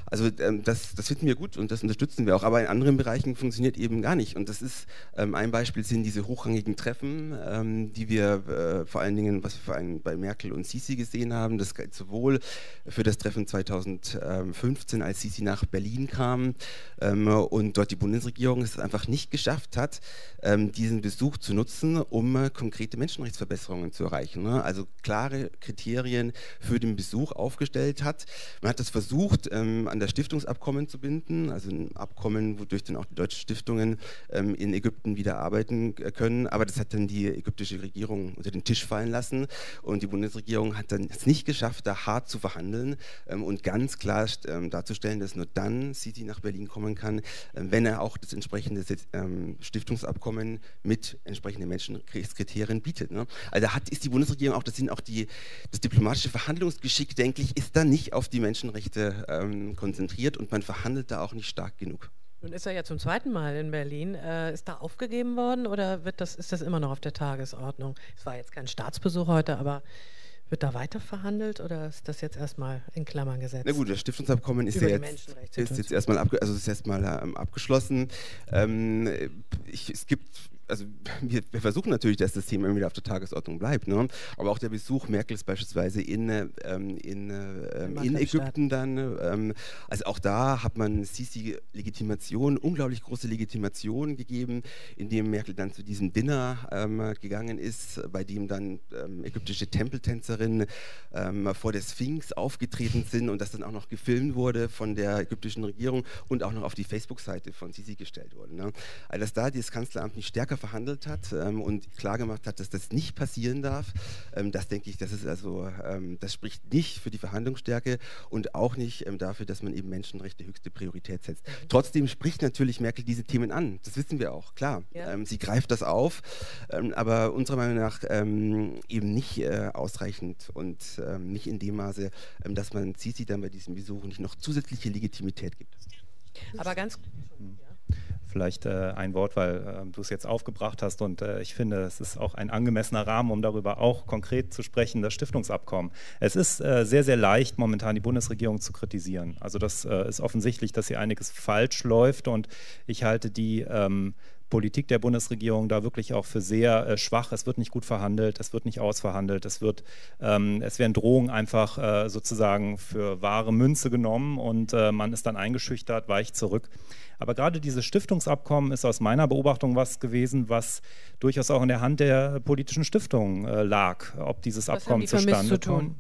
Also ähm, das, das finden wir gut und das unterstützen wir auch. Aber in anderen Bereichen funktioniert eben gar nicht. Und das ist ähm, ein Beispiel sind diese hochrangigen Treffen, ähm, die wir äh, vor allen Dingen, was wir vor allem bei Merkel und Sisi gesehen haben. Das galt sowohl für das Treffen 2015, als Sisi nach Berlin kam ähm, und dort die Bundesregierung es einfach nicht geschafft hat, diesen Besuch zu nutzen, um äh, konkrete Menschenrechtsverbesserungen Verbesserungen zu erreichen. Ne? Also klare Kriterien für den Besuch aufgestellt hat. Man hat das versucht, ähm, an das Stiftungsabkommen zu binden, also ein Abkommen, wodurch dann auch die deutschen Stiftungen ähm, in Ägypten wieder arbeiten können. Aber das hat dann die ägyptische Regierung unter den Tisch fallen lassen und die Bundesregierung hat dann es nicht geschafft, da hart zu verhandeln ähm, und ganz klar ähm, darzustellen, dass nur dann Sisi nach Berlin kommen kann, ähm, wenn er auch das entsprechende ähm, Stiftungsabkommen mit entsprechenden Menschenrechtskriterien bietet. Ne? Also hat, ist die Bundesregierung auch, das sind auch die, das diplomatische Verhandlungsgeschick, denke ich, ist da nicht auf die Menschenrechte ähm, konzentriert und man verhandelt da auch nicht stark genug. Nun ist er ja zum zweiten Mal in Berlin. Äh, ist da aufgegeben worden oder wird das, ist das immer noch auf der Tagesordnung? Es war jetzt kein Staatsbesuch heute, aber wird da weiter verhandelt oder ist das jetzt erstmal in Klammern gesetzt? Na gut, das Stiftungsabkommen ist ja jetzt, ist jetzt erstmal, abge also ist erstmal ähm, abgeschlossen. Ähm, ich, es gibt also (laughs) wir, wir, versuchen natürlich, dass das Thema immer wieder auf der Tagesordnung bleibt. Ne? Aber auch der Besuch Merkels beispielsweise in, ähm, in, äh, in Ägypten dann, ähm, also auch da hat man Sisi Legitimation, unglaublich große Legitimation gegeben, indem Merkel dann zu diesem Dinner ähm, gegangen ist, bei dem dann ähm, ägyptische Tempeltänzerinnen ähm, vor der Sphinx aufgetreten sind und das dann auch noch gefilmt wurde von der ägyptischen Regierung und auch noch auf die Facebook-Seite von Sisi gestellt wurde. Ne? Also dass da das Kanzleramt nicht stärker verhandelt hat ähm, und klargemacht hat, dass das nicht passieren darf. Ähm, das denke ich, das ist also, ähm, das spricht nicht für die Verhandlungsstärke und auch nicht ähm, dafür, dass man eben Menschenrechte höchste Priorität setzt. Mhm. Trotzdem spricht natürlich Merkel diese Themen an. Das wissen wir auch, klar. Ja. Ähm, sie greift das auf, ähm, aber unserer Meinung nach eben nicht äh, ausreichend und nicht in dem Maße, dass man Sisi dann bei diesem Besuch nicht noch zusätzliche Legitimität gibt. Aber ganz. Mhm vielleicht äh, ein Wort, weil äh, du es jetzt aufgebracht hast und äh, ich finde, es ist auch ein angemessener Rahmen, um darüber auch konkret zu sprechen, das Stiftungsabkommen. Es ist äh, sehr, sehr leicht, momentan die Bundesregierung zu kritisieren. Also das äh, ist offensichtlich, dass hier einiges falsch läuft und ich halte die ähm, Politik der Bundesregierung da wirklich auch für sehr äh, schwach. Es wird nicht gut verhandelt, es wird nicht ausverhandelt, es, wird, ähm, es werden Drohungen einfach äh, sozusagen für wahre Münze genommen und äh, man ist dann eingeschüchtert, weicht zurück. Aber gerade dieses Stiftungsabkommen ist aus meiner Beobachtung was gewesen, was durchaus auch in der Hand der politischen Stiftungen äh, lag, ob dieses was Abkommen zustande kommt.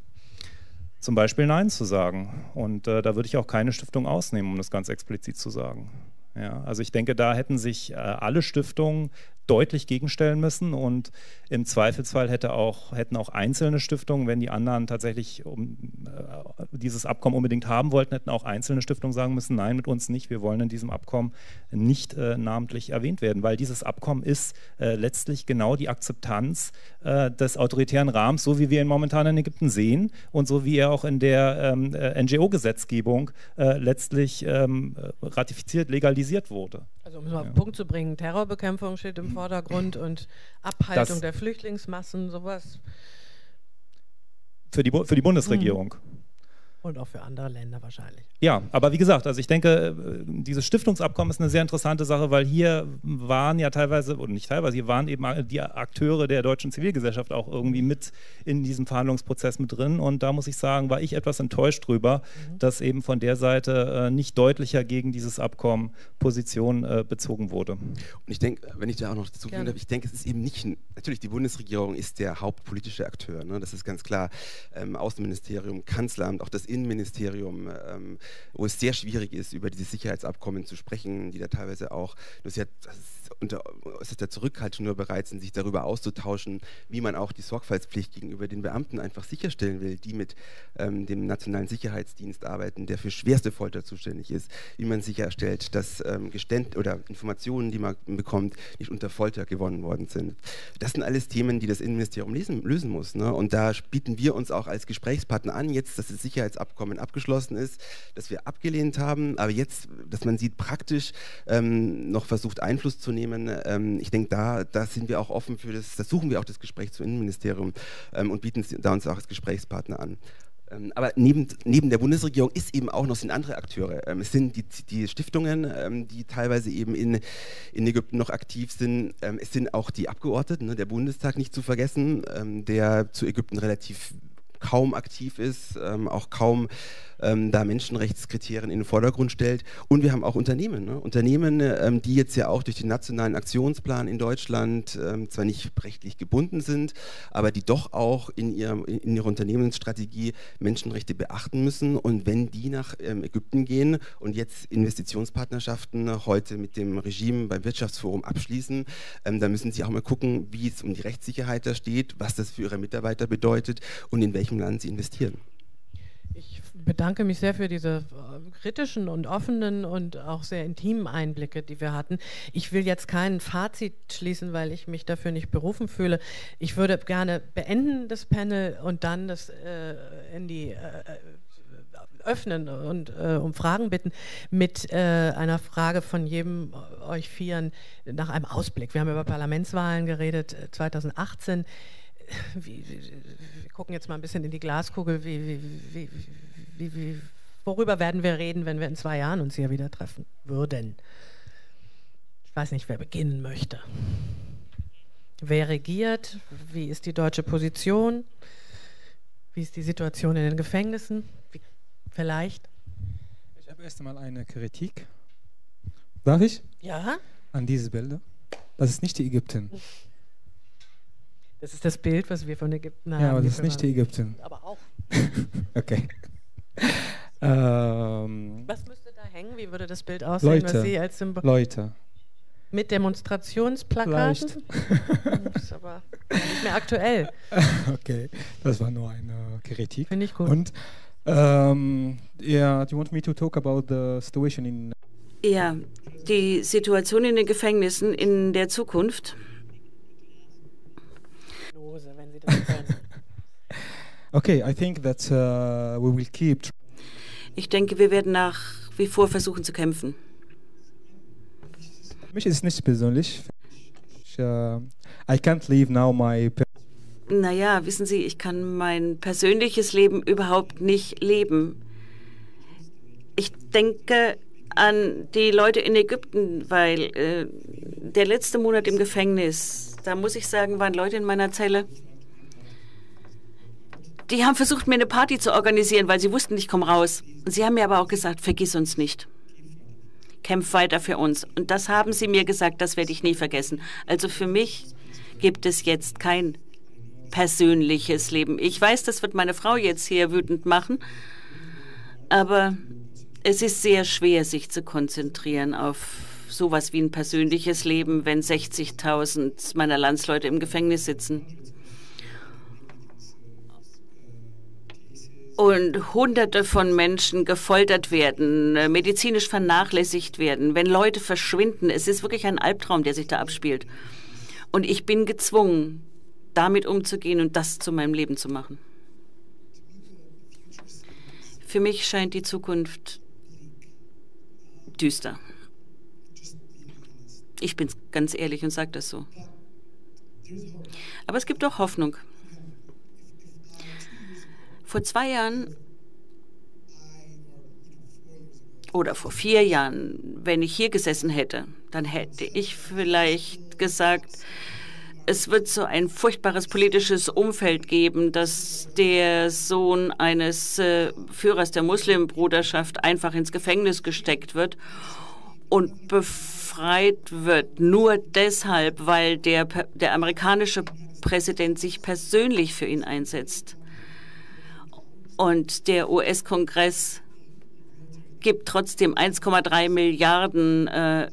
Zum Beispiel Nein zu sagen. Und äh, da würde ich auch keine Stiftung ausnehmen, um das ganz explizit zu sagen. Ja, also ich denke, da hätten sich äh, alle Stiftungen deutlich gegenstellen müssen. Und im Zweifelsfall hätte auch, hätten auch einzelne Stiftungen, wenn die anderen tatsächlich um, äh, dieses Abkommen unbedingt haben wollten, hätten auch einzelne Stiftungen sagen müssen, nein, mit uns nicht, wir wollen in diesem Abkommen nicht äh, namentlich erwähnt werden, weil dieses Abkommen ist äh, letztlich genau die Akzeptanz äh, des autoritären Rahmens, so wie wir ihn momentan in Ägypten sehen und so wie er auch in der ähm, äh, NGO-Gesetzgebung äh, letztlich ähm, ratifiziert, legalisiert wurde. Also um es mal auf den Punkt zu bringen, Terrorbekämpfung steht im Vordergrund (clears throat) und Abhaltung das der Flüchtlingsmassen, sowas. Für die, für die Bundesregierung. Mhm. Und auch für andere Länder wahrscheinlich. Ja, aber wie gesagt, also ich denke, dieses Stiftungsabkommen ist eine sehr interessante Sache, weil hier waren ja teilweise, oder nicht teilweise, hier waren eben die Akteure der deutschen Zivilgesellschaft auch irgendwie mit in diesem Verhandlungsprozess mit drin. Und da muss ich sagen, war ich etwas enttäuscht drüber, mhm. dass eben von der Seite äh, nicht deutlicher gegen dieses Abkommen Position äh, bezogen wurde. Und ich denke, wenn ich da auch noch dazu darf, ich denke, es ist eben nicht, natürlich die Bundesregierung ist der hauptpolitische Akteur, ne? das ist ganz klar. Ähm, Außenministerium, Kanzleramt, auch das Innenministerium, ähm, wo es sehr schwierig ist, über diese Sicherheitsabkommen zu sprechen, die da teilweise auch, ja, das ist unter äußerster Zurückhaltung nur bereit sich darüber auszutauschen, wie man auch die Sorgfaltspflicht gegenüber den Beamten einfach sicherstellen will, die mit ähm, dem Nationalen Sicherheitsdienst arbeiten, der für schwerste Folter zuständig ist, wie man sicherstellt, dass ähm, Geständ oder Informationen, die man bekommt, nicht unter Folter gewonnen worden sind. Das sind alles Themen, die das Innenministerium lesen, lösen muss. Ne? Und da bieten wir uns auch als Gesprächspartner an, jetzt, dass das Sicherheitsabkommen abgeschlossen ist, dass wir abgelehnt haben, aber jetzt, dass man sieht, praktisch ähm, noch versucht, Einfluss zu nehmen Themen. Ähm, ich denke, da, da sind wir auch offen für das, da suchen wir auch das Gespräch zum Innenministerium ähm, und bieten da uns auch als Gesprächspartner an. Ähm, aber neben, neben der Bundesregierung ist eben auch noch sind andere Akteure. Ähm, es sind die, die Stiftungen, ähm, die teilweise eben in, in Ägypten noch aktiv sind. es sind auch die Abgeordneten, ne, der Bundestag nicht zu vergessen, der zu Ägypten relativ kaum aktiv ist, auch kaum ähm, da Menschenrechtskriterien in den Vordergrund stellt. Und wir haben auch Unternehmen, ne? Unternehmen, ähm, die jetzt ja auch durch den nationalen Aktionsplan in Deutschland ähm, zwar nicht rechtlich gebunden sind, aber die doch auch in, ihrem, in ihrer Unternehmensstrategie Menschenrechte beachten müssen. Und wenn die nach ähm, Ägypten gehen und jetzt Investitionspartnerschaften heute mit dem Regime beim Wirtschaftsforum abschließen, ähm, dann müssen sie auch mal gucken, wie es um die Rechtssicherheit da steht, was das für ihre Mitarbeiter bedeutet und in welchem Land sie investieren bedanke mich sehr für diese äh, kritischen und offenen und auch sehr intimen Einblicke, die wir hatten. Ich will jetzt kein Fazit schließen, weil ich mich dafür nicht berufen fühle. Ich würde gerne beenden das Panel und dann das äh, in die äh, öffnen und äh, um Fragen bitten mit äh, einer Frage von jedem euch Vieren nach einem Ausblick. Wir haben über Parlamentswahlen geredet 2018. Äh, wie, wie, wir gucken jetzt mal ein bisschen in die Glaskugel. Wie, wie, wie, wie, worüber werden wir reden, wenn wir in zwei Jahren uns hier wieder treffen würden? Ich weiß nicht, wer beginnen möchte. Wer regiert? Wie ist die deutsche Position? Wie ist die Situation in den Gefängnissen? Wie, vielleicht? Ich habe erst einmal eine Kritik. Darf ich? Ja. An diese Bilder. Das ist nicht die Ägypten. Das ist das Bild, was wir von Ägypten haben. Ja, aber das ist nicht die Ägypten. Aber auch. (laughs) okay. Ähm, Was müsste da hängen? Wie würde das Bild aussehen, Leute, was Sie als Symbol Leute. Mit Demonstrationsplakaten? Vielleicht. (laughs) das ist aber nicht mehr aktuell. (laughs) Okay, das war nur eine Kritik. Finde ich gut. Und um, yeah, do you want me to talk about the situation in ja, die Situation in den Gefängnissen in der Zukunft. Wenn Sie das können. Okay, I think that uh, we will keep. Ich denke, wir werden nach wie vor versuchen zu kämpfen. Mich ist nicht persönlich. Ich, uh, I can't leave now my. Naja, wissen Sie, ich kann mein persönliches Leben überhaupt nicht leben. Ich denke an die Leute in Ägypten, weil äh, der letzte Monat im Gefängnis, da muss ich sagen, waren Leute in meiner Zelle, die haben versucht, mir eine Party zu organisieren, weil sie wussten, ich komme raus. Sie haben mir aber auch gesagt, vergiss uns nicht. Kämpf weiter für uns. Und das haben sie mir gesagt, das werde ich nie vergessen. Also für mich gibt es jetzt kein persönliches Leben. Ich weiß, das wird meine Frau jetzt hier wütend machen, aber es ist sehr schwer, sich zu konzentrieren auf sowas wie ein persönliches Leben, wenn 60.000 meiner Landsleute im Gefängnis sitzen. Und Hunderte von Menschen gefoltert werden, äh, medizinisch vernachlässigt werden, wenn Leute verschwinden. Es ist wirklich ein Albtraum, der sich da abspielt. Und ich bin gezwungen, damit umzugehen und das zu meinem Leben zu machen. Für mich scheint die Zukunft düster. Ich bin ganz ehrlich und sage das so. Aber es gibt auch Hoffnung. Vor zwei Jahren oder vor vier Jahren, wenn ich hier gesessen hätte, dann hätte ich vielleicht gesagt, es wird so ein furchtbares politisches Umfeld geben, dass der Sohn eines äh, Führers der Muslimbruderschaft einfach ins Gefängnis gesteckt wird und befreit wird, nur deshalb, weil der, der amerikanische Präsident sich persönlich für ihn einsetzt. Und der US-Kongress gibt trotzdem 1,3 Milliarden äh,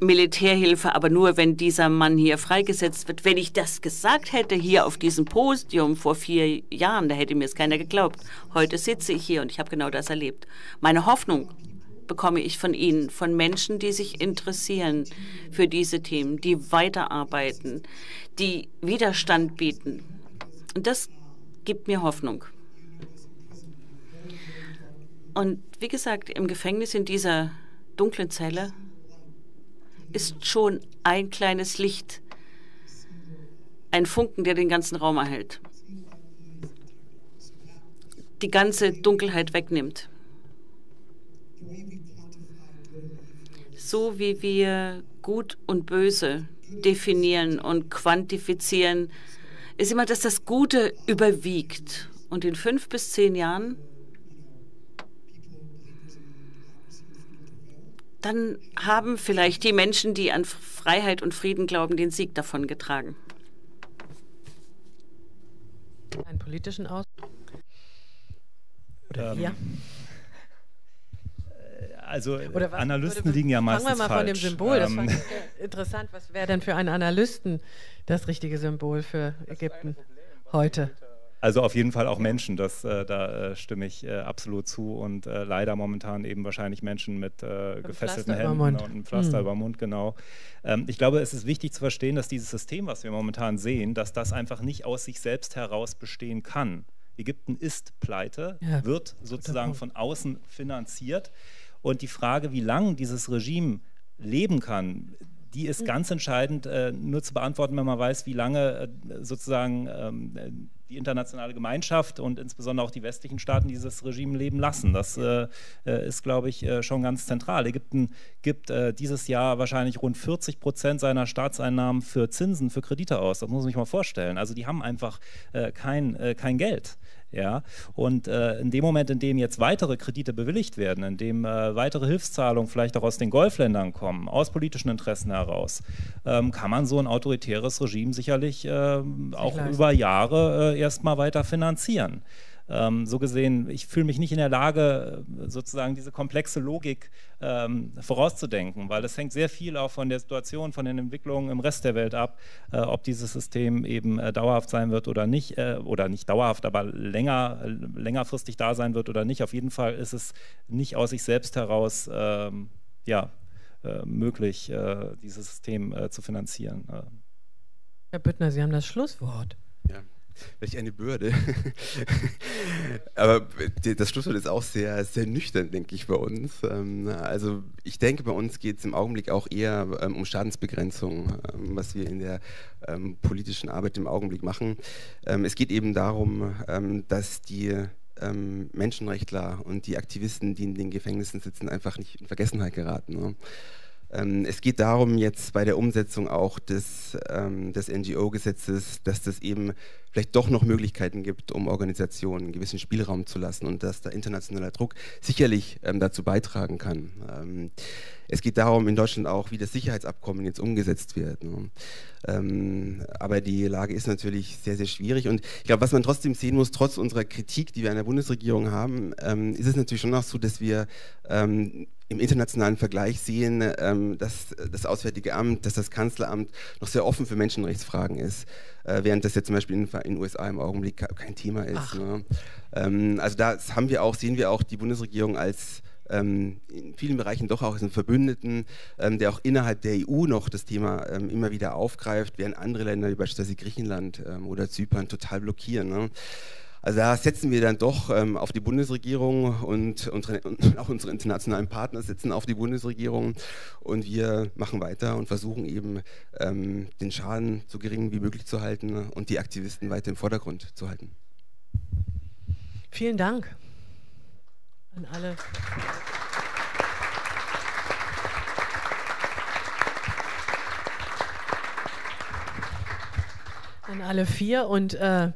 Militärhilfe, aber nur, wenn dieser Mann hier freigesetzt wird. Wenn ich das gesagt hätte hier auf diesem Podium vor vier Jahren, da hätte mir es keiner geglaubt. Heute sitze ich hier und ich habe genau das erlebt. Meine Hoffnung bekomme ich von Ihnen, von Menschen, die sich interessieren für diese Themen, die weiterarbeiten, die Widerstand bieten. Und das gibt mir Hoffnung. Und wie gesagt, im Gefängnis in dieser dunklen Zelle ist schon ein kleines Licht, ein Funken, der den ganzen Raum erhält, die ganze Dunkelheit wegnimmt. So wie wir Gut und Böse definieren und quantifizieren, ist immer, dass das Gute überwiegt. Und in fünf bis zehn Jahren, dann haben vielleicht die Menschen, die an Freiheit und Frieden glauben, den Sieg davon getragen. Einen politischen Aus. Oder ähm, ja. Also was, Analysten würde, liegen ja meistens falsch. Fangen wir mal falsch. von dem Symbol. Das fand ähm, ich interessant. Was wäre denn für einen Analysten das richtige Symbol für Ägypten heute? Also auf jeden Fall auch Menschen, das, äh, da äh, stimme ich äh, absolut zu und äh, leider momentan eben wahrscheinlich Menschen mit äh, gefesselten Händen und einem Pflaster hm. über Mund, genau. Ähm, ich glaube, es ist wichtig zu verstehen, dass dieses System, was wir momentan sehen, dass das einfach nicht aus sich selbst heraus bestehen kann. Ägypten ist pleite, ja, wird sozusagen von außen finanziert. Und die Frage, wie lange dieses Regime leben kann, die ist mhm. ganz entscheidend äh, nur zu beantworten, wenn man weiß, wie lange äh, sozusagen ähm, die internationale Gemeinschaft und insbesondere auch die westlichen Staaten dieses Regime leben lassen. Das äh, äh ist, glaube ich, äh, schon ganz zentral. Ägypten gibt äh, dieses Jahr wahrscheinlich rund 40 Prozent seiner Staatseinnahmen für Zinsen, für Kredite aus. Das muss man sich mal vorstellen. Also die haben einfach kein, kein Geld. Ja? Und äh, in dem Moment, in dem jetzt weitere Kredite bewilligt werden, in dem äh, weitere Hilfszahlungen vielleicht auch aus den Golfländern kommen, aus politischen Interessen heraus, ähm, kann man so ein autoritäres Regime sicherlich äh, auch über Jahre äh, erstmal weiter finanzieren. Ähm, so gesehen, ich fühle mich nicht in der Lage, sozusagen diese komplexe Logik ähm, vorauszudenken, weil es hängt sehr viel auch von der Situation, von den Entwicklungen im Rest der Welt ab, äh, ob dieses System eben äh, dauerhaft sein wird oder nicht, äh, oder nicht dauerhaft, aber länger, längerfristig da sein wird oder nicht. Auf jeden Fall ist es nicht aus sich selbst heraus ähm, ja, äh, möglich, äh, dieses System äh, zu finanzieren. Herr Büttner, Sie haben das Schlusswort. Welch eine Bürde. Aber das Schlusswort ist auch sehr, sehr nüchtern, denke ich, bei uns. Ähm, also ich denke, bei uns geht es im Augenblick auch eher ähm, um Schadensbegrenzung, ähm, was wir in der politischen Arbeit im Augenblick machen. Es geht eben darum, dass die Menschenrechtler und die Aktivisten, die in den Gefängnissen sitzen, einfach nicht in Vergessenheit geraten. Ähm, es geht darum, jetzt bei der Umsetzung auch des, ähm, des NGO-Gesetzes, dass das eben vielleicht doch noch Möglichkeiten gibt, um Organisationen einen gewissen Spielraum zu lassen und dass der internationale Druck sicherlich ähm, dazu beitragen kann. Ähm, es geht darum in Deutschland auch, wie das Sicherheitsabkommen jetzt umgesetzt wird. Ne? Ähm, aber die Lage ist natürlich sehr, sehr schwierig. Und ich glaube, was man trotzdem sehen muss, trotz unserer Kritik, die wir an der Bundesregierung haben, ähm, ist es natürlich schon auch so, dass wir im internationalen Vergleich sehen, ähm, dass das Auswärtige Amt, dass das Kanzleramt noch sehr offen für Menschenrechtsfragen ist, äh, während das jetzt zum Beispiel in den USA im Augenblick kein Thema ist. Ne? Ähm, also da haben wir auch, sehen wir auch die Bundesregierung als ähm, in vielen Bereichen doch auch als einen Verbündeten, ähm, der auch innerhalb der EU noch das Thema ähm, immer wieder aufgreift, während andere Länder wie beispielsweise Griechenland ähm, oder Zypern total blockieren. Ne? Also da setzen wir dann doch ähm, auf die Bundesregierung und, unsere, und, auch unsere internationalen Partner setzen auf die Bundesregierung und wir machen weiter und versuchen eben ähm, den Schaden so gering wie möglich zu halten und die Aktivisten weiter im Vordergrund zu halten. Vielen Dank an alle. An alle vier und äh,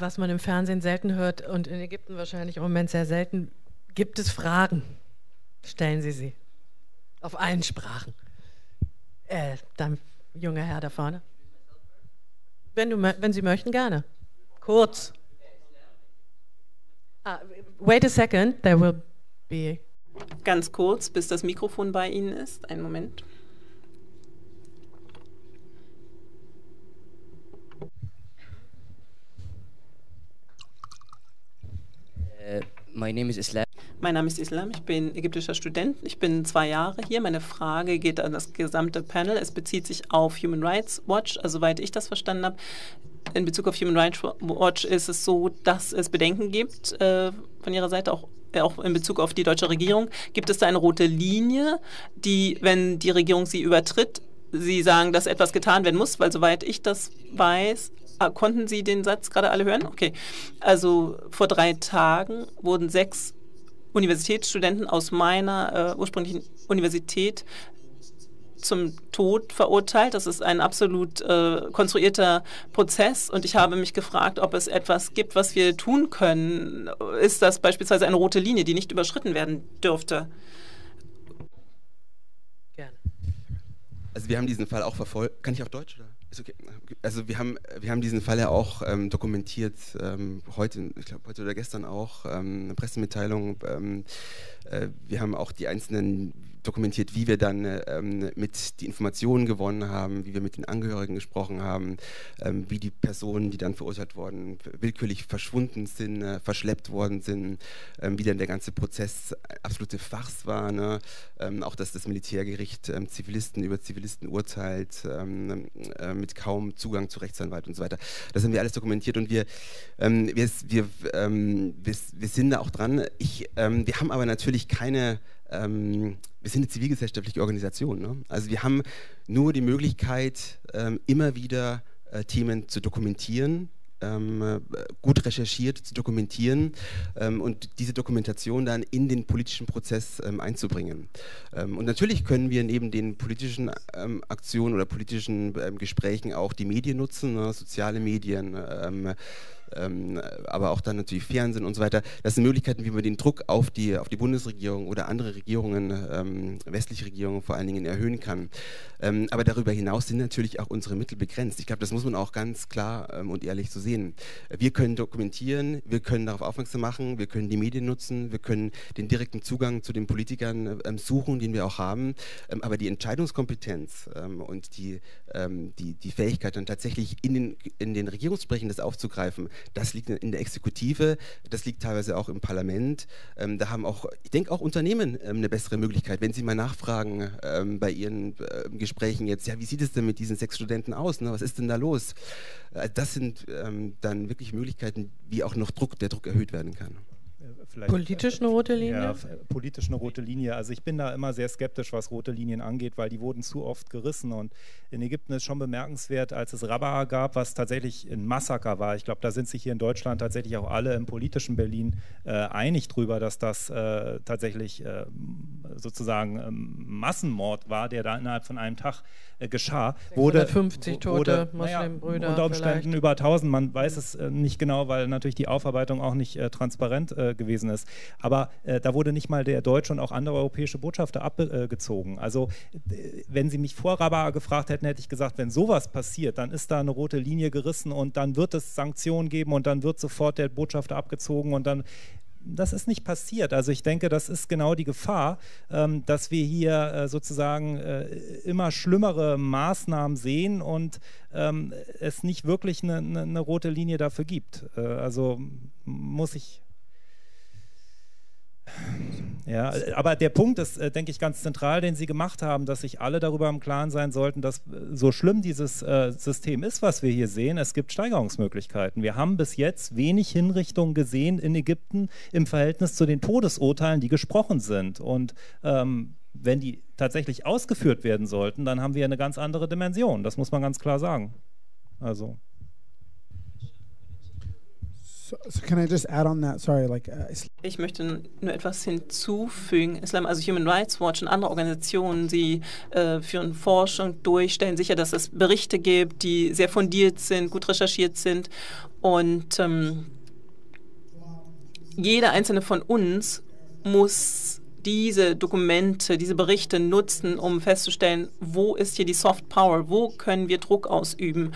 was man im Fernsehen selten hört und in Ägypten wahrscheinlich im Moment sehr selten, gibt es Fragen. Stellen Sie sie. Auf allen Sprachen. Äh, dann junger Herr da vorne. Wenn, du, wenn Sie möchten, gerne. Kurz. Ah, wait a second, there will be. Ganz kurz, bis das Mikrofon bei Ihnen ist. Einen Moment. Uh, my name is Islam. Mein Name ist Islam, ich bin ägyptischer Student. Ich bin zwei Jahre hier. Meine Frage geht an das gesamte Panel. Es bezieht sich auf Human Rights Watch, also soweit ich das verstanden habe. In Bezug auf Human Rights Watch ist es so, dass es Bedenken gibt äh, von Ihrer Seite, auch, äh, auch in Bezug auf die deutsche Regierung. Gibt es da eine rote Linie, die, wenn die Regierung sie übertritt, Sie sagen, dass etwas getan werden muss, weil soweit ich das weiß, Ah, konnten Sie den Satz gerade alle hören? Okay. Also vor drei Tagen wurden sechs Universitätsstudenten aus meiner äh, ursprünglichen Universität zum Tod verurteilt. Das ist ein absolut äh, konstruierter Prozess und ich habe mich gefragt, ob es etwas gibt, was wir tun können. Ist das beispielsweise eine rote Linie, die nicht überschritten werden dürfte? Gerne. Also wir haben diesen Fall auch verfolgt. Kann ich auf Deutsch? Oder? Okay. Also wir haben, wir haben diesen Fall ja auch ähm, dokumentiert, ähm, heute, ich glaube heute oder gestern auch, ähm, eine Pressemitteilung. Ähm, äh, wir haben auch die einzelnen dokumentiert, wie wir dann ähm, mit die Informationen gewonnen haben, wie wir mit den Angehörigen gesprochen haben, ähm, wie die Personen, die dann verurteilt wurden, willkürlich verschwunden sind, äh, verschleppt worden sind, ähm, wie dann der ganze Prozess absolute Fachs war. Ne? Ähm, auch, dass das Militärgericht ähm, Zivilisten über Zivilisten urteilt, ähm, äh, mit kaum Zugang zu Rechtsanwalt und so weiter. Das haben wir alles dokumentiert und wir, wir, wir, wir, wir, sind da auch dran. Ich, wir haben aber natürlich keine ähm, wir sind eine zivilgesellschaftliche Organisation. Ne? Also wir haben nur die Möglichkeit, ähm, immer wieder äh, Themen zu dokumentieren, ähm, äh, gut recherchiert zu dokumentieren ähm, und diese Dokumentation dann in den politischen Prozess ähm, einzubringen. Ähm, und natürlich können wir neben den politischen ähm, Aktionen oder politischen ähm, Gesprächen auch die Medien nutzen, ne, soziale Medien ähm, aber auch dann natürlich Fernsehen und so weiter. Das sind Möglichkeiten, wie man den Druck auf die, auf die Bundesregierung oder andere Regierungen, ähm, westliche Regierungen vor allen Dingen erhöhen kann. Ähm, aber darüber hinaus sind natürlich auch unsere Mittel begrenzt. Ich glaube, das muss man auch ganz klar ähm, und ehrlich so sehen. Wir können dokumentieren, wir können darauf aufmerksam machen, wir können die Medien nutzen, wir können den direkten Zugang zu den Politikern ähm, suchen, den wir auch haben. Ähm, aber die Entscheidungskompetenz und die, die, die Fähigkeit dann tatsächlich in den, in den Regierungssprechen das aufzugreifen, das liegt in der Exekutive, das liegt teilweise auch im Parlament. Ähm, da haben auch, ich denke auch Unternehmen ähm, eine bessere Möglichkeit, wenn sie mal nachfragen ähm, bei ihren äh, Gesprächen jetzt, ja, wie sieht es denn mit diesen sechs Studenten aus? Ne? Was ist denn da los? Äh, das sind ähm, dann wirklich Möglichkeiten, wie auch noch Druck, der Druck erhöht werden kann vielleicht. Politisch eine rote Linie? Ja, politisch eine rote Linie. Also ich bin da immer sehr skeptisch, was rote Linien angeht, weil die wurden zu oft gerissen. Und in Ägypten ist schon bemerkenswert, als es Rabaa gab, was tatsächlich ein Massaker war. Ich glaube, da sind sich hier in Deutschland tatsächlich auch alle im politischen Berlin äh, einig drüber, dass das äh, tatsächlich äh, sozusagen ähm, Massenmord war, der da innerhalb von einem Tag äh, geschah, wurde 50 tote Muslimbrüder naja, unter Umständen vielleicht. über 1000. Man weiß es äh, nicht genau, weil natürlich die Aufarbeitung auch nicht äh, transparent äh, gewesen ist. Aber äh, da wurde nicht mal der deutsche und auch andere europäische Botschafter abgezogen. also wenn Sie mich vor Rabat gefragt hätten, hätte ich gesagt, wenn sowas passiert, dann ist da eine rote Linie gerissen und dann wird es Sanktionen geben und dann wird sofort der Botschafter abgezogen und dann das ist nicht passiert. Also ich denke, das ist genau die Gefahr, ähm, dass wir hier äh, sozusagen äh, immer schlimmere Maßnahmen sehen und ähm, es nicht wirklich eine, eine, eine, rote Linie dafür gibt. Äh, also muss ich ja, aber der Punkt ist, äh, denke ich, ganz zentral, den Sie gemacht haben, dass sich alle darüber im Klaren sein sollten, dass äh, so schlimm dieses äh, System ist, was wir hier sehen, es gibt Steigerungsmöglichkeiten. Wir haben bis jetzt wenig Hinrichtungen gesehen in Ägypten im Verhältnis zu den Todesurteilen, die gesprochen sind. Und ähm, wenn die tatsächlich ausgeführt werden sollten, dann haben wir eine ganz andere Dimension. Das muss man ganz klar sagen. Also. So, can I just add on that? Sorry, like uh, ich möchte nur etwas hinzufügen. Islam, also Human Rights Watch und andere Organisationen, sie äh, führen Forschung durch, stellen sicher, dass es Berichte gibt, die sehr fundiert sind, gut recherchiert sind und ähm, jeder einzelne von uns muss diese Dokumente, diese Berichte nutzen, um festzustellen, wo ist hier die Soft Power, wo können wir Druck ausüben,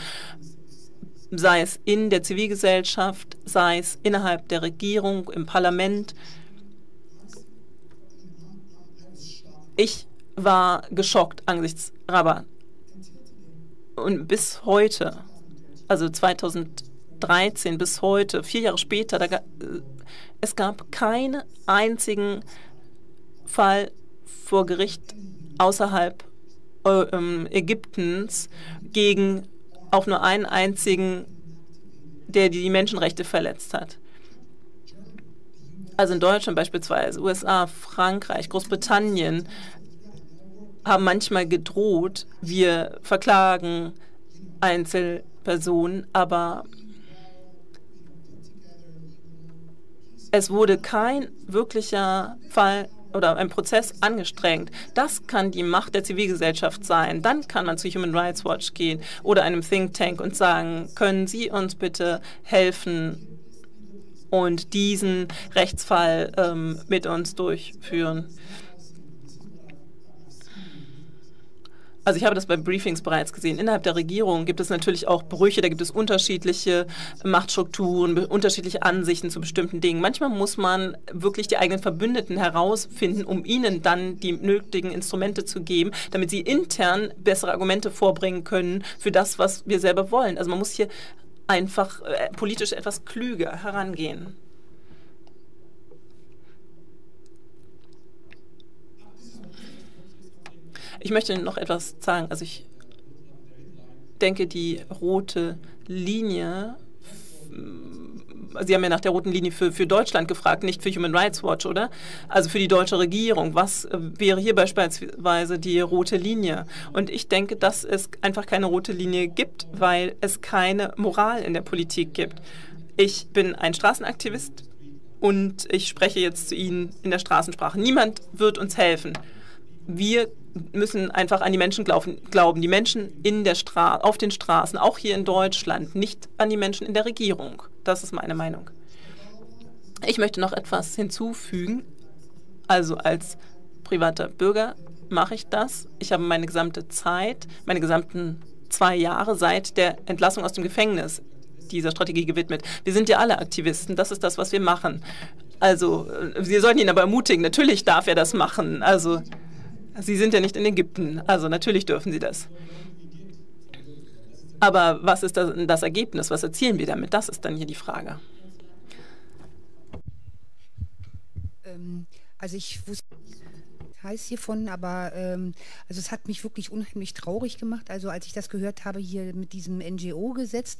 sei es in der Zivilgesellschaft, sei es innerhalb der Regierung, im Parlament. Ich war geschockt angesichts Rabat. Und bis heute, also 2013 bis heute, vier Jahre später, da, es gab keinen einzigen Fall vor Gericht außerhalb äh, Ägyptens gegen auch nur einen einzigen, der die Menschenrechte verletzt hat. Also in Deutschland beispielsweise, USA, Frankreich, Großbritannien haben manchmal gedroht, wir verklagen Einzelpersonen, aber es wurde kein wirklicher Fall oder ein Prozess angestrengt. Das kann die Macht der Zivilgesellschaft sein. Dann kann man zu Human Rights Watch gehen oder einem Think Tank und sagen, können Sie uns bitte helfen und diesen Rechtsfall ähm, mit uns durchführen. Also ich habe das bei Briefings bereits gesehen, innerhalb der Regierung gibt es natürlich auch Brüche, da gibt es unterschiedliche Machtstrukturen, unterschiedliche Ansichten zu bestimmten Dingen. Manchmal muss man wirklich die eigenen Verbündeten herausfinden, um ihnen dann die nötigen Instrumente zu geben, damit sie intern bessere Argumente vorbringen können für das, was wir selber wollen. Also man muss hier einfach äh, politisch etwas klüger herangehen. Ich möchte noch etwas sagen. Also ich denke, die rote Linie, Sie haben ja nach der roten Linie für, für Deutschland gefragt, nicht für Human Rights Watch, oder? Also für die deutsche Regierung. Was wäre hier beispielsweise die rote Linie? Und ich denke, dass es einfach keine rote Linie gibt, weil es keine Moral in der Politik gibt. Ich bin ein Straßenaktivist und ich spreche jetzt zu Ihnen in der Straßensprache. Niemand wird uns helfen. Wir müssen einfach an die Menschen glauben, die Menschen in der Stra auf den Straßen, auch hier in Deutschland, nicht an die Menschen in der Regierung. Das ist meine Meinung. Ich möchte noch etwas hinzufügen. Also als privater Bürger mache ich das. Ich habe meine gesamte Zeit, meine gesamten zwei Jahre seit der Entlassung aus dem Gefängnis dieser Strategie gewidmet. Wir sind ja alle Aktivisten, das ist das, was wir machen. Also, äh, wir sollten ihn aber ermutigen, natürlich darf er das machen. Also, Sie sind ja nicht in Ägypten, also natürlich dürfen Sie das. Aber was ist das, Ergebnis? Was erzielen wir damit? Das ist dann hier die Frage. Ähm, also ich wusste heiß hiervon, aber ähm, also es hat mich wirklich unheimlich traurig gemacht. Also als ich das gehört habe hier mit diesem NGO-Gesetz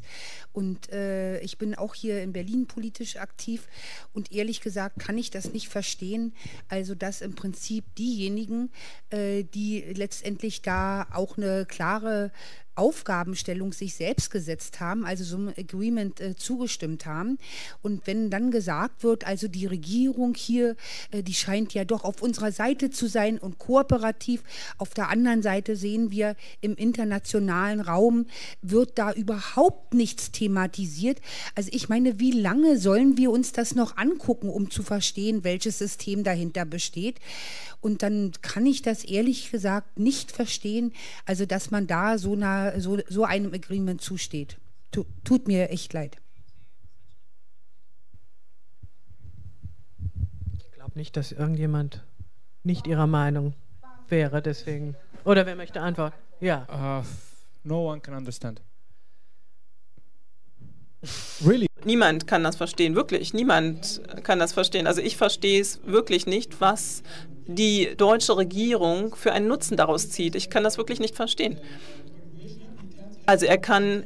und äh, ich bin auch hier in Berlin politisch aktiv und ehrlich gesagt kann ich das nicht verstehen. Also dass im Prinzip diejenigen, äh, die letztendlich da auch eine klare Aufgabenstellung sich selbst gesetzt haben, also so einem Agreement äh, zugestimmt haben. Und wenn dann gesagt wird, also die Regierung hier, äh, die scheint ja doch auf unserer Seite zu sein und kooperativ, auf der anderen Seite sehen wir im internationalen Raum wird da überhaupt nichts thematisiert. Also ich meine, wie lange sollen wir uns das noch angucken, um zu verstehen, welches System dahinter besteht? Und dann kann ich das ehrlich gesagt nicht verstehen, also dass man da so, einer, so, so einem Agreement zusteht. Tu, tut mir echt leid. Ich glaube nicht, dass irgendjemand nicht ihrer Meinung wäre, deswegen. Oder wer möchte antworten? Ja. Uh, no one can understand. (laughs) Really? Niemand kann das verstehen, wirklich. Niemand kann das verstehen. Also ich verstehe es wirklich nicht, was die deutsche Regierung für einen Nutzen daraus zieht. Ich kann das wirklich nicht verstehen. Also er kann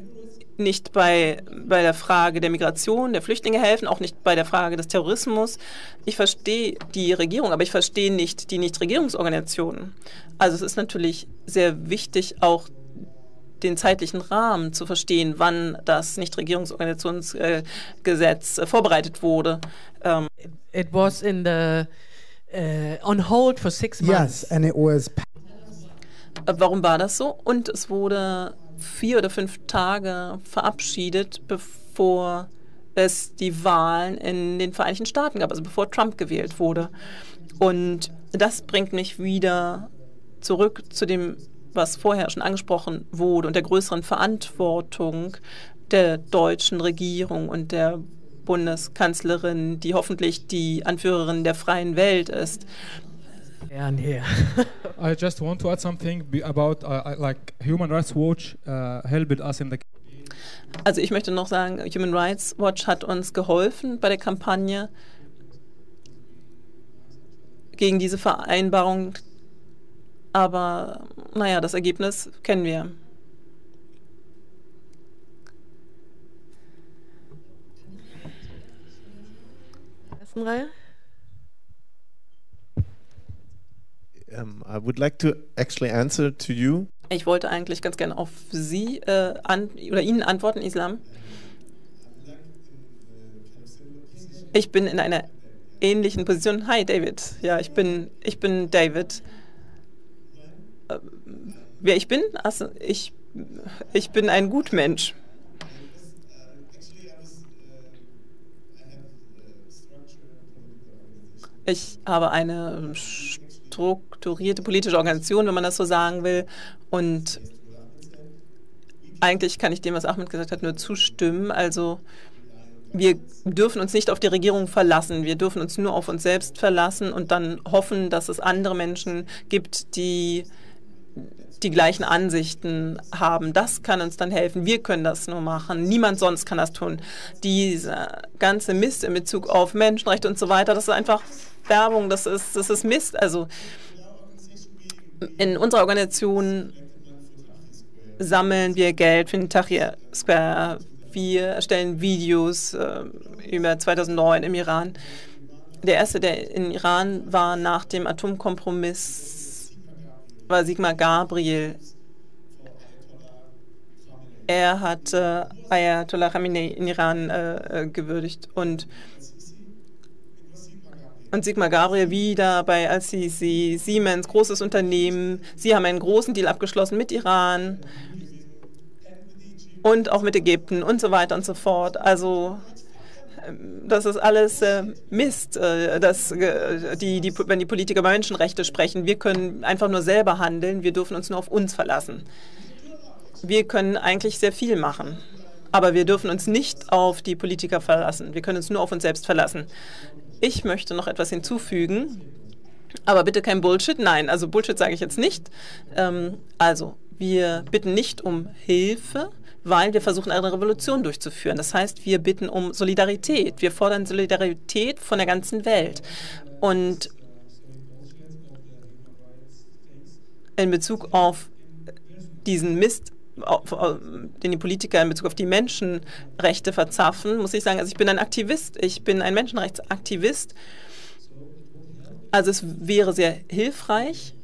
nicht bei, bei der Frage der Migration, der Flüchtlinge helfen, auch nicht bei der Frage des Terrorismus. Ich verstehe die Regierung, aber ich verstehe nicht die Nichtregierungsorganisationen. Also es ist natürlich sehr wichtig, auch den zeitlichen Rahmen zu verstehen, wann das Nichtregierungsorganisationsgesetz äh, vorbereitet wurde. Um, ähm, it was in the uh, on hold for six months. Yes, and it was. Warum war das so? Und es wurde vier oder fünf Tage verabschiedet, bevor es die Wahlen in den Vereinigten Staaten gab, also bevor Trump gewählt wurde. Und das bringt mich wieder zurück zu dem was vorher schon angesprochen wurde und der größeren Verantwortung der deutschen Regierung und der Bundeskanzlerin, die hoffentlich die Anführerin der freien Welt ist. Gern hier. I just want to add something about uh, like Human Rights Watch uh, helped us in the also ich möchte noch sagen, Human Rights Watch hat uns geholfen bei der Kampagne gegen diese Vereinbarung aber naja, das Ergebnis kennen wir. Ersten Reihe. Um, I would like to actually answer to you. Ich wollte eigentlich ganz gerne auf Sie äh, an, oder Ihnen antworten, Islam. Ich bin in einer ähnlichen Position. Hi, David. Ja, ich bin, ich bin David wer ich bin? Also ich, ich bin ein Gutmensch. Ich habe eine strukturierte politische Organisation, wenn man das so sagen will. Und eigentlich kann ich dem, was Ahmed gesagt hat, nur zustimmen. Also wir dürfen uns nicht auf die Regierung verlassen. Wir dürfen uns nur auf uns selbst verlassen und dann hoffen, dass es andere Menschen gibt, die die gleichen Ansichten haben. Das kann uns dann helfen. Wir können das nur machen. Niemand sonst kann das tun. Diese ganze Mist in Bezug auf Menschenrechte und so weiter, das ist einfach Werbung, das ist, das ist Mist. Also in unserer Organisation sammeln wir Geld für den Tahrir Square. Wir erstellen Videos äh, über 2009 im Iran. Der erste, der in Iran war nach dem Atomkompromiss war Sigmar Gabriel. Er hat äh, Ayatollah Khamenei in Iran äh, äh gewürdigt und und Sigmar Gabriel wieder bei Al-Sisi, Siemens, großes Unternehmen. Sie haben einen großen Deal abgeschlossen mit Iran und auch mit Ägypten und so weiter und so fort. Also das ist alles äh, Mist, äh, dass, äh, die, die, wenn die Politiker über Menschenrechte sprechen. Wir können einfach nur selber handeln, wir dürfen uns nur auf uns verlassen. Wir können eigentlich sehr viel machen, aber wir dürfen uns nicht auf die Politiker verlassen. Wir können uns nur auf uns selbst verlassen. Ich möchte noch etwas hinzufügen, aber bitte kein Bullshit. Nein, also Bullshit sage ich jetzt nicht. Ähm, also, wir bitten nicht um Hilfe, weil wir versuchen, eine Revolution durchzuführen. Das heißt, wir bitten um Solidarität. Wir fordern Solidarität von der ganzen Welt. Und in Bezug auf diesen Mist, den die Politiker in Bezug auf die Menschenrechte verzapfen, muss ich sagen, also ich bin ein Aktivist, ich bin ein Menschenrechtsaktivist. Also es wäre sehr hilfreich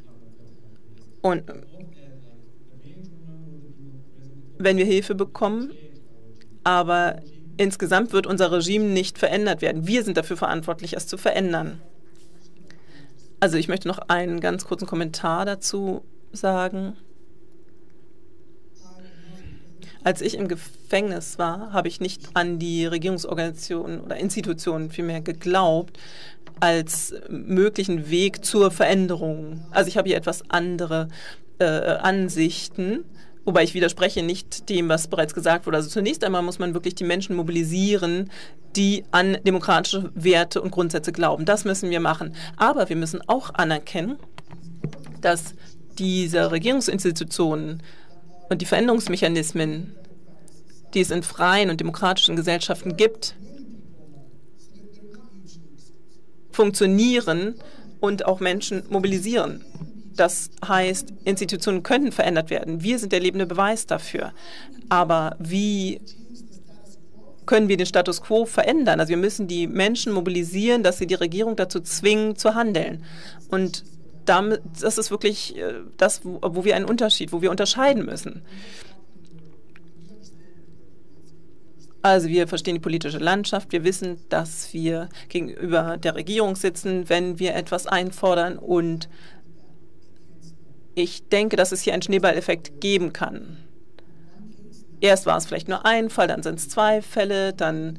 und wenn wir Hilfe bekommen, aber insgesamt wird unser Regime nicht verändert werden. Wir sind dafür verantwortlich, es zu verändern. Also ich möchte noch einen ganz kurzen Kommentar dazu sagen. Als ich im Gefängnis war, habe ich nicht an die Regierungsorganisationen oder Institutionen vielmehr geglaubt als möglichen Weg zur Veränderung. Also ich habe hier etwas andere äh, Ansichten, wobei ich widerspreche nicht dem, was bereits gesagt wurde. Also zunächst einmal muss man wirklich die Menschen mobilisieren, die an demokratische Werte und Grundsätze glauben. Das müssen wir machen. Aber wir müssen auch anerkennen, dass diese Regierungsinstitutionen und die Veränderungsmechanismen, die es in freien und demokratischen Gesellschaften gibt, funktionieren und auch Menschen mobilisieren. Das heißt, Institutionen können verändert werden. Wir sind der lebende Beweis dafür. Aber wie können wir den Status quo verändern? Also wir müssen die Menschen mobilisieren, dass sie die Regierung dazu zwingen, zu handeln. Und das ist wirklich äh, das, wo, wir einen Unterschied, wo wir unterscheiden müssen. Also wir verstehen die politische Landschaft, wir wissen, dass wir gegenüber der Regierung sitzen, wenn wir etwas einfordern und ich denke, dass es hier einen Schneeballeffekt geben kann. Erst war es vielleicht nur ein Fall, dann sind es zwei Fälle, dann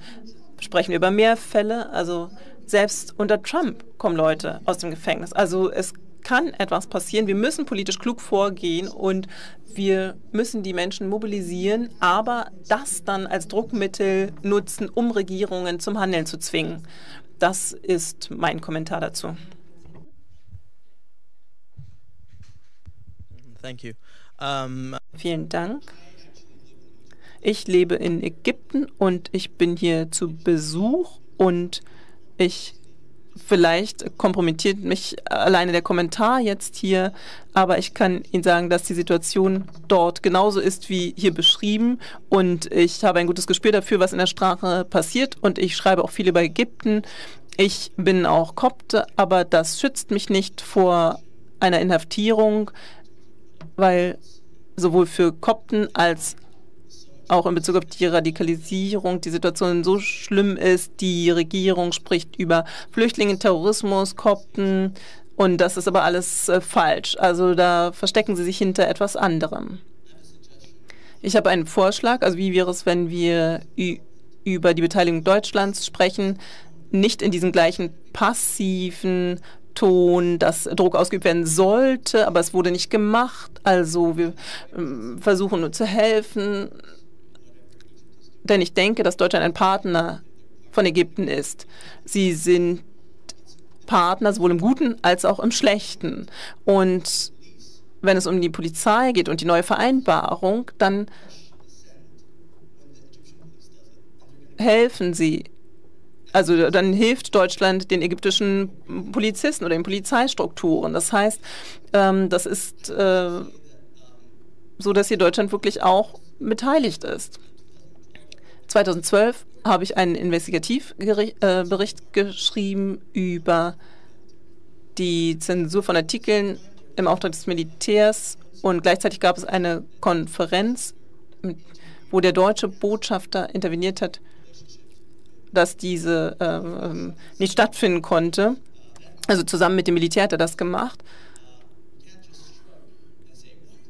sprechen wir über mehr Fälle. Also selbst unter Trump kommen Leute aus dem Gefängnis. Also es kann etwas passieren. Wir müssen politisch klug vorgehen und wir müssen die Menschen mobilisieren, aber das dann als Druckmittel nutzen, um Regierungen zum Handeln zu zwingen. Das ist mein Kommentar dazu. Thank you. Um Vielen Dank. Ich lebe in Ägypten und ich bin hier zu Besuch und ich Vielleicht kompromittiert mich alleine der Kommentar jetzt hier, aber ich kann Ihnen sagen, dass die Situation dort genauso ist wie hier beschrieben und ich habe ein gutes Gespür dafür, was in der Sprache passiert und ich schreibe auch viel über Ägypten. Ich bin auch Kopte, aber das schützt mich nicht vor einer Inhaftierung, weil sowohl für Kopten als auch in Bezug auf die Radikalisierung die Situation so schlimm ist. Die Regierung spricht über Flüchtlinge, Terrorismus, Kopten und das ist aber alles äh, falsch. Also da verstecken sie sich hinter etwas anderem. Ich habe einen Vorschlag, also wie wäre es, wenn wir über die Beteiligung Deutschlands sprechen, nicht in diesem gleichen passiven Ton, dass Druck ausgeübt werden sollte, aber es wurde nicht gemacht. Also wir ähm, versuchen nur zu helfen denn ich denke, dass Deutschland ein Partner von Ägypten ist. Sie sind Partner sowohl im Guten als auch im Schlechten. Und wenn es um die Polizei geht und die neue Vereinbarung, dann helfen sie. Also dann hilft Deutschland den ägyptischen Polizisten oder den Polizeistrukturen. Das heißt, ähm, das ist äh, so, dass hier Deutschland wirklich auch beteiligt ist. 2012 habe ich einen Investigativbericht äh, geschrieben über die Zensur von Artikeln im Auftrag des Militärs und gleichzeitig gab es eine Konferenz, wo der deutsche Botschafter interveniert hat, dass diese äh, nicht stattfinden konnte. Also zusammen mit dem Militär hat er das gemacht.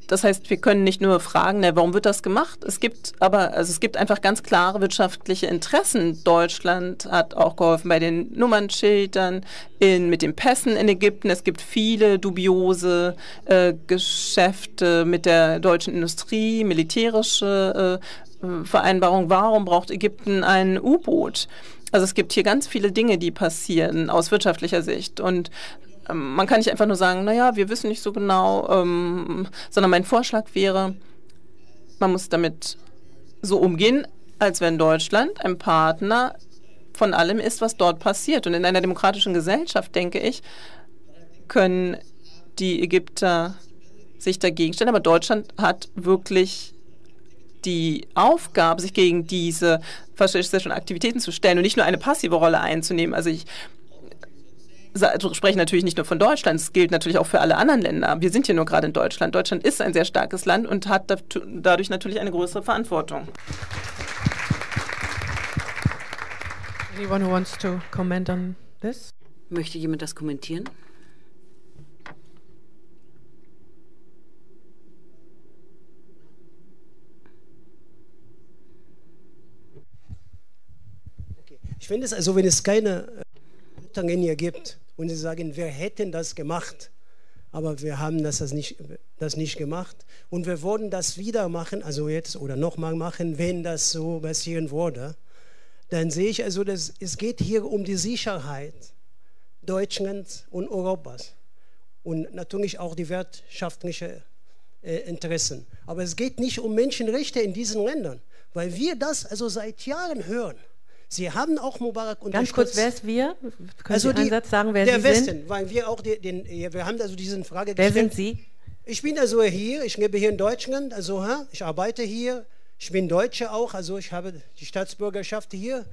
Das heißt, wir können nicht nur fragen, na, warum wird das gemacht? Es gibt aber, also es gibt einfach ganz klare wirtschaftliche Interessen. Deutschland hat auch geholfen bei den Nummernschildern, in, mit den Pässen in Ägypten. Es gibt viele dubiose äh, Geschäfte mit der deutschen Industrie, militärische äh, Vereinbarung. Warum braucht Ägypten ein U-Boot? Also es gibt hier ganz viele Dinge, die passieren aus wirtschaftlicher Sicht. Und man kann nicht einfach nur sagen, naja, wir wissen nicht so genau, ähm, sondern mein Vorschlag wäre, man muss damit so umgehen, als wenn Deutschland ein Partner von allem ist, was dort passiert. Und in einer demokratischen Gesellschaft, denke ich, können die Ägypter sich dagegen stellen. Aber Deutschland hat wirklich die Aufgabe, sich gegen diese faschistischen Aktivitäten zu stellen und nicht nur eine passive Rolle einzunehmen. Also ich sprechen natürlich nicht nur von Deutschland, es gilt natürlich auch für alle anderen Länder. Wir sind hier nur gerade in Deutschland. Deutschland ist ein sehr starkes Land und hat dadurch natürlich eine größere Verantwortung. Anyone who wants to comment on this? Möchte jemand das kommentieren? Ich finde es also, wenn es keine Müttern hier gibt und sie sagen, wir hätten das gemacht, aber wir haben das, das, nicht, das nicht gemacht und wir wollen das wieder machen, also jetzt oder nochmal machen, wenn das so passieren würde, dann sehe ich also, dass es geht hier um die Sicherheit Deutschlands und Europas und natürlich auch die wirtschaftlichen äh, Interessen. Aber es geht nicht um Menschenrechte in diesen Ländern, weil wir das also seit Jahren hören. Sie haben auch Mubarak unterstützt. Ganz kurz, wer ist wir? Können also Sie einen die, Satz sagen, wer der Sie Westen, sind? weil wir auch den, den, wir haben also diesen Frage wer gestellt. Wer sind Sie? Ich bin also hier, ich lebe hier in Deutschland, also ich arbeite hier, ich bin Deutsche auch, also ich habe die Staatsbürgerschaft hier.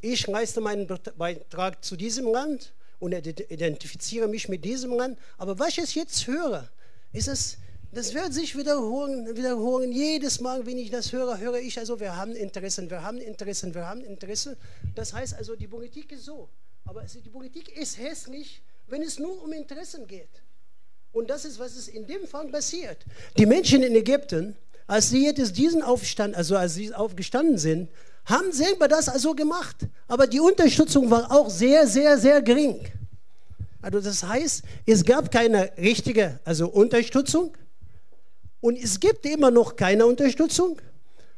Ich leiste meinen Beitrag zu diesem Land und identifiziere mich mit diesem Land. Aber was ich jetzt höre, ist es, das wird sich wiederholen, wiederholen. Jedes Mal, wenn ich das höre, höre ich also, wir haben Interessen, wir haben Interessen, wir haben Interessen. Das heißt also, die Politik ist so. Aber die Politik ist hässlich, wenn es nur um Interessen geht. Und das ist, was es in dem Fall passiert. Die Menschen in Ägypten, als sie jetzt diesen Aufstand, also als sie aufgestanden sind, haben selber das also gemacht. Aber die Unterstützung war auch sehr, sehr, sehr gering. Also das heißt, es gab keine richtige also Unterstützung. Und es gibt immer noch keine Unterstützung.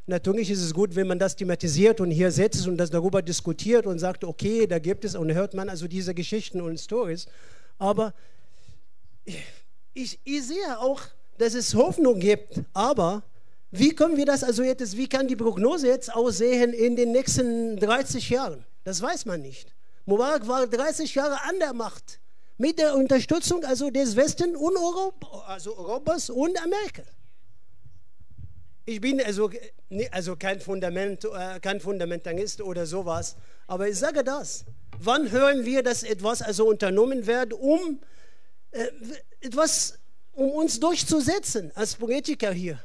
Natürlich ist es gut, wenn man das thematisiert und hier setzt und das darüber diskutiert und sagt, okay, da gibt es und hört man also diese Geschichten und Stories. Aber ich, ich sehe auch, dass es Hoffnung gibt. Aber wie können wir das also jetzt, wie kann die Prognose jetzt aussehen in den nächsten 30 Jahren? Das weiß man nicht. Mubarak war 30 Jahre an der Macht mit der Unterstützung also des Westen und Europa, also Europas und Amerikas. Ich bin also, also kein, Fundament, äh, kein Fundamentalist oder sowas, aber ich sage das. Wann hören wir, dass etwas also unternommen wird, um äh, etwas, um uns durchzusetzen als Politiker hier?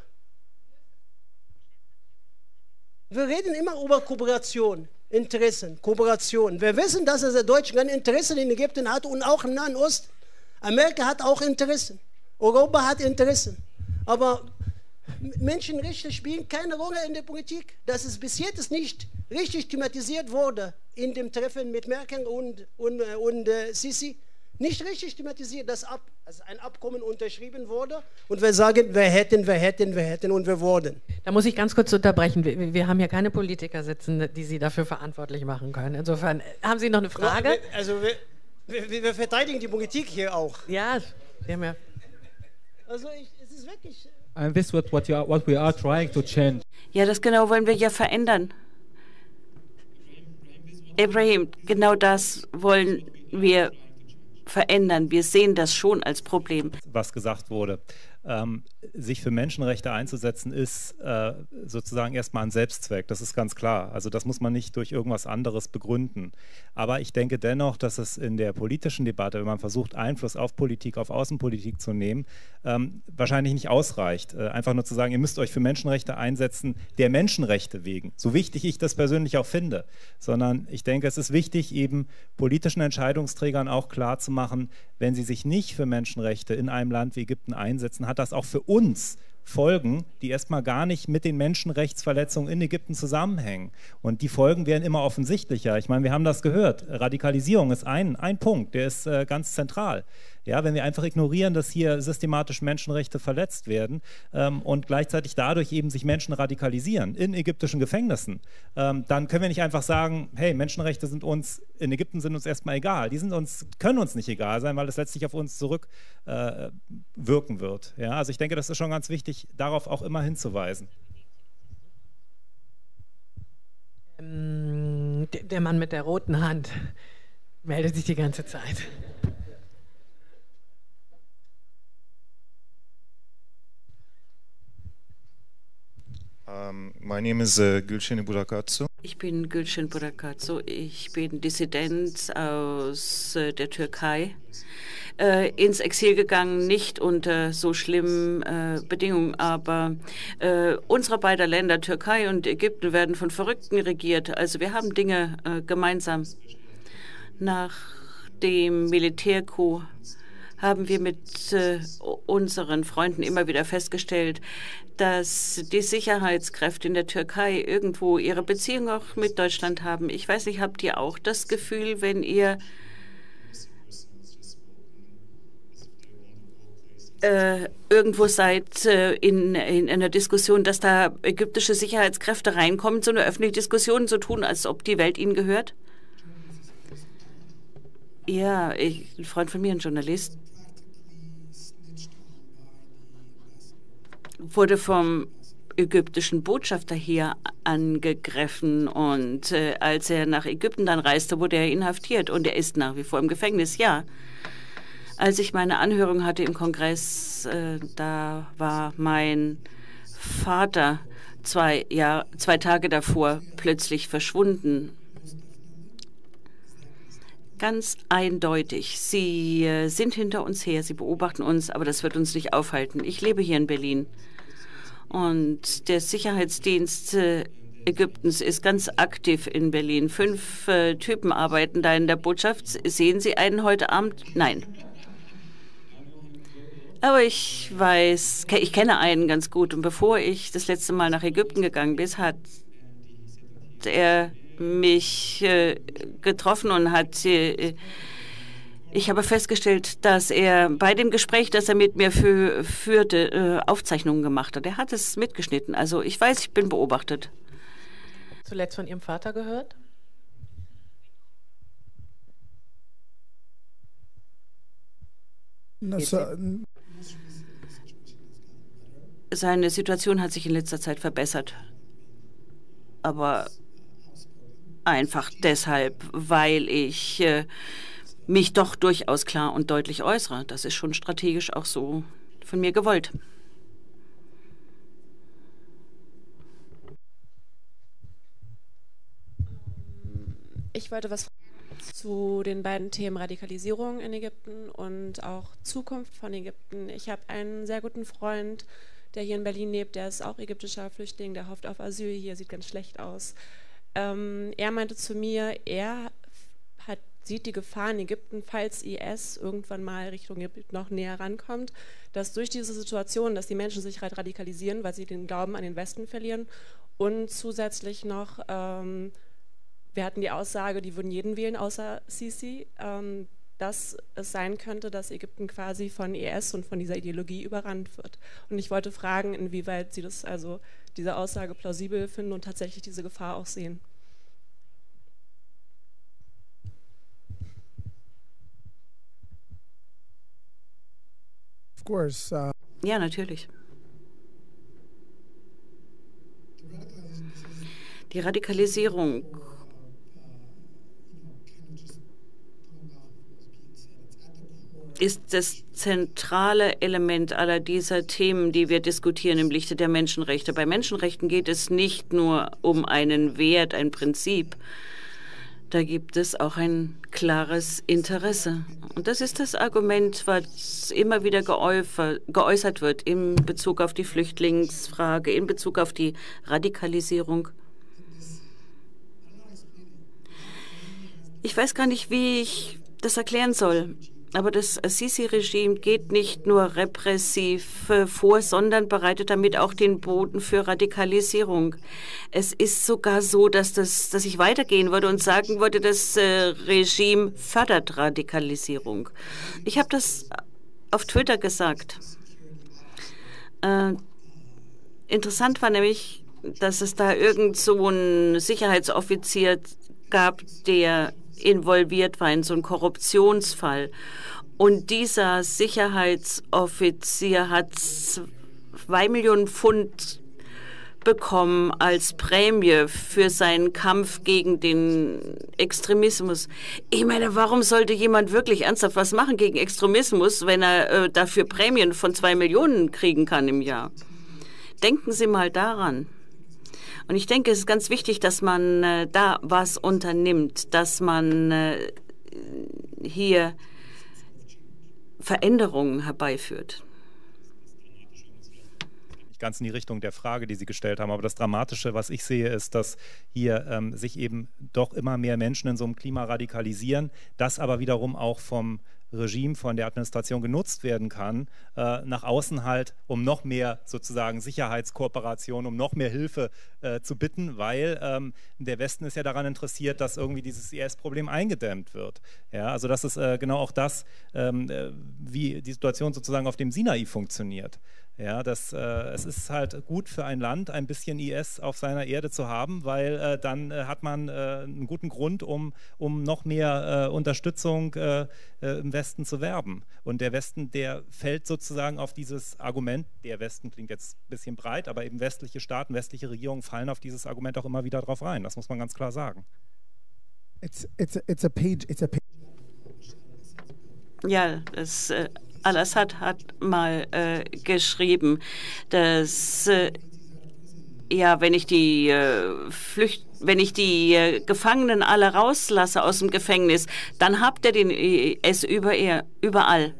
Wir reden immer über Kooperation, Interessen, Kooperation. Wir wissen, dass also Deutschland Interessen in Ägypten hat und auch im Nahen Osten. Amerika hat auch Interessen. Europa hat Interessen. Aber Menschenrechte spielen keine Rolle in der Politik. Das ist bis jetzt nicht richtig thematisiert wurde in dem Treffen mit Merkel und, und, und äh, Sisi. Nicht richtig thematisiert, dass ab, also ein Abkommen unterschrieben wurde und wir sagen, wir hätten, wir hätten, wir hätten und wir wurden. Da muss ich ganz kurz unterbrechen. Wir, wir haben hier keine Politiker sitzen, die Sie dafür verantwortlich machen können. Insofern, haben Sie noch eine Frage? Also wir, wir, wir verteidigen die Politik hier auch. Ja, wir haben ja. Also ich, es ist wirklich And this is what, what, are, what we are trying to change. Ja, das genau wollen wir ja verändern. Ibrahim, genau das wollen wir verändern. Wir sehen das schon als Problem. Was gesagt wurde. Ähm, sich für Menschenrechte einzusetzen, ist äh, sozusagen erstmal ein Selbstzweck. Das ist ganz klar. Also das muss man nicht durch irgendwas anderes begründen. Aber ich denke dennoch, dass es in der politischen Debatte, wenn man versucht, Einfluss auf Politik, auf Außenpolitik zu nehmen, ähm, wahrscheinlich nicht ausreicht. Äh, einfach nur zu sagen, ihr müsst euch für Menschenrechte einsetzen, der Menschenrechte wegen. So wichtig ich das persönlich auch finde. Sondern ich denke, es ist wichtig, eben politischen Entscheidungsträgern auch klarzumachen, wenn sie sich nicht für Menschenrechte in einem Land wie Ägypten einsetzen, hat das auch für uns Folgen, die erstmal gar nicht mit den Menschenrechtsverletzungen in Ägypten zusammenhängen. Und die Folgen werden immer offensichtlicher. Ich meine, wir haben das gehört. Radikalisierung ist ein, ein Punkt, der ist äh, ganz zentral. Ja, wenn wir einfach ignorieren, dass hier systematisch Menschenrechte verletzt werden ähm, und gleichzeitig dadurch eben sich Menschen radikalisieren in ägyptischen Gefängnissen, ähm, dann können wir nicht einfach sagen, hey, Menschenrechte sind uns in Ägypten sind uns erstmal egal. Die sind uns, können uns nicht egal sein, weil es letztlich auf uns zurückwirken äh, wird. Ja, also ich denke, das ist schon ganz wichtig, darauf auch immer hinzuweisen. Ähm, der Mann mit der roten Hand meldet sich die ganze Zeit. Um, my name is uh, Gülşen Burakatsu. Ich bin Gülşen Burakatso. Ich bin Dissident aus äh, der Türkei. Äh, ins Exil gegangen, nicht unter so schlimmen äh, Bedingungen, aber äh, unsere beiden Länder, Türkei und Ägypten, werden von Verrückten regiert. Also wir haben Dinge äh, gemeinsam. Nach dem Militärcoup haben wir mit äh, unseren Freunden immer wieder festgestellt, dass die Sicherheitskräfte in der Türkei irgendwo ihre Beziehung auch mit Deutschland haben. Ich weiß nicht, habt ihr auch das Gefühl, wenn ihr äh, irgendwo seid äh, in, in einer Diskussion, dass da ägyptische Sicherheitskräfte reinkommen, so eine öffentliche Diskussion zu tun, als ob die Welt ihnen gehört? Ja, ich, ein Freund von mir, ein Journalist, wurde vom ägyptischen Botschafter hier angegriffen und äh, als er nach Ägypten dann reiste, wurde er inhaftiert und er ist nach wie vor im Gefängnis, ja. Als ich meine Anhörung hatte im Kongress, äh, da war mein Vater zwei, Jahr, zwei Tage davor plötzlich verschwunden. Ganz eindeutig. Sie äh, sind hinter uns her, sie beobachten uns, aber das wird uns nicht aufhalten. Ich lebe hier in Berlin. Und der Sicherheitsdienst äh, Ägyptens ist ganz aktiv in Berlin. Fünf äh, Typen arbeiten da in der Botschaft. Sehen Sie einen heute Abend? Nein. Aber ich weiß, ich kenne einen ganz gut. Und bevor ich das letzte Mal nach Ägypten gegangen bin, hat er mich äh, getroffen und hat äh, ich habe festgestellt, dass er bei dem Gespräch, das er mit mir für, führte, äh, Aufzeichnungen gemacht hat. Er hat es mitgeschnitten. Also ich weiß, ich bin beobachtet. Zuletzt von Ihrem Vater gehört? Seine Situation hat sich in letzter Zeit verbessert. Aber einfach deshalb, weil ich äh, mich doch durchaus klar und deutlich äußere. Das ist schon strategisch auch so von mir gewollt. Ich wollte was zu den beiden Themen Radikalisierung in Ägypten und auch Zukunft von Ägypten. Ich habe einen sehr guten Freund, der hier in Berlin lebt, der ist auch ägyptischer Flüchtling, der hofft auf Asyl hier, sieht ganz schlecht aus. Ähm, er meinte zu mir, er sieht die Gefahr in Ägypten, falls IS irgendwann mal Richtung Ägypten noch näher rankommt, dass durch diese Situation, dass die Menschen sich halt radikalisieren, weil sie den Glauben an den Westen verlieren und zusätzlich noch, ähm, wir hatten die Aussage, die würden jeden wählen außer Sisi, ähm, dass es sein könnte, dass Ägypten quasi von IS und von dieser Ideologie überrannt wird. Und ich wollte fragen, inwieweit Sie das also diese Aussage plausibel finden und tatsächlich diese Gefahr auch sehen. Uh ja, natürlich. Die Radikalisierung ist das zentrale Element aller dieser Themen, die wir diskutieren im Lichte der Menschenrechte. Bei Menschenrechten geht es nicht nur um einen Wert, ein Prinzip, da gibt es auch ein klares Interesse. Und das ist das Argument, was immer wieder geäußert wird in Bezug auf die Flüchtlingsfrage, in Bezug auf die Radikalisierung. Ich weiß gar nicht, wie ich das erklären soll. Aber das Assisi-Regime geht nicht nur repressiv äh, vor, sondern bereitet damit auch den Boden für Radikalisierung. Es ist sogar so, dass, das, dass ich weitergehen würde und sagen würde, das äh, Regime fördert Radikalisierung. Ich habe das auf Twitter gesagt. Äh, interessant war nämlich, dass es da irgend so einen Sicherheitsoffizier gab, der involviert war in so einen Korruptionsfall. Und dieser Sicherheitsoffizier hat zwei Millionen Pfund bekommen als Prämie für seinen Kampf gegen den Extremismus. Ich meine, warum sollte jemand wirklich ernsthaft was machen gegen Extremismus, wenn er äh, dafür Prämien von zwei Millionen kriegen kann im Jahr? Denken Sie mal daran. Und ich denke, es ist ganz wichtig, dass man äh, da was unternimmt, dass man äh, hier Veränderungen herbeiführt ganz in die Richtung der Frage, die Sie gestellt haben. Aber das Dramatische, was ich sehe, ist, dass hier ähm, sich eben doch immer mehr Menschen in so einem Klima radikalisieren, das aber wiederum auch vom Regime von der Administration genutzt werden kann, äh, nach außen halt, um noch mehr sozusagen Sicherheitskooperation, um noch mehr Hilfe äh, zu bitten, weil ähm, der Westen ist ja daran interessiert, dass irgendwie dieses IS-Problem eingedämmt wird. Ja, also das ist äh, genau auch das, ähm, äh, wie die Situation sozusagen auf dem Sinai funktioniert. Ja, das, äh, es ist halt gut für ein Land, ein bisschen IS auf seiner Erde zu haben, weil äh, dann äh, hat man äh, einen guten Grund, um, um noch mehr äh, Unterstützung äh, im Westen zu werben. Und der Westen, der fällt sozusagen auf dieses Argument, der Westen klingt jetzt ein bisschen breit, aber eben westliche Staaten, westliche Regierungen fallen auf dieses Argument auch immer wieder drauf rein. Das muss man ganz klar sagen. It's, it's, a, it's a page, it's a page. Ja, das Al-Assad hat mal äh, geschrieben, dass äh, ja, wenn ich die äh, Flücht wenn ich die äh, Gefangenen alle rauslasse aus dem Gefängnis, dann habt ihr den IS über er, überall.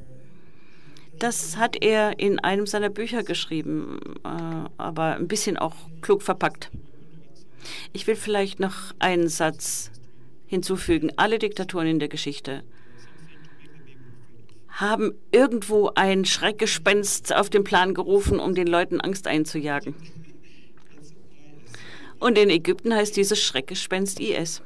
Das hat er in einem seiner Bücher geschrieben, äh, aber ein bisschen auch klug verpackt. Ich will vielleicht noch einen Satz hinzufügen. Alle Diktaturen in der Geschichte haben irgendwo ein Schreckgespenst auf den Plan gerufen, um den Leuten Angst einzujagen. Und in Ägypten heißt dieses Schreckgespenst IS.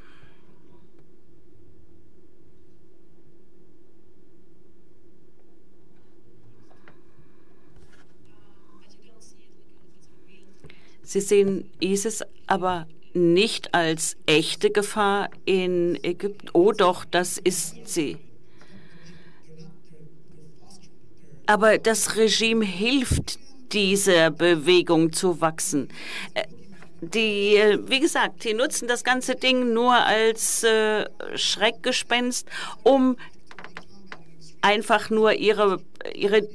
Sie sehen ISIS aber nicht als echte Gefahr in Ägypten. Oh doch, das ist sie. Aber das Regime hilft dieser Bewegung zu wachsen. Äh, die, äh, wie gesagt, die nutzen das ganze Ding nur als äh, Schreckgespenst, um einfach nur ihre, ihre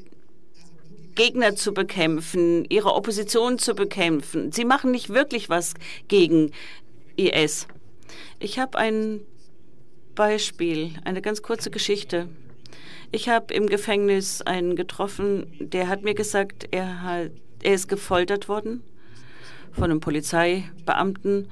Gegner zu bekämpfen, ihre Opposition zu bekämpfen. Sie machen nicht wirklich was gegen IS. Ich habe ein Beispiel, eine ganz kurze Geschichte. Ich habe im Gefängnis einen getroffen, der hat mir gesagt, er, hat, er ist gefoltert worden von einem Polizeibeamten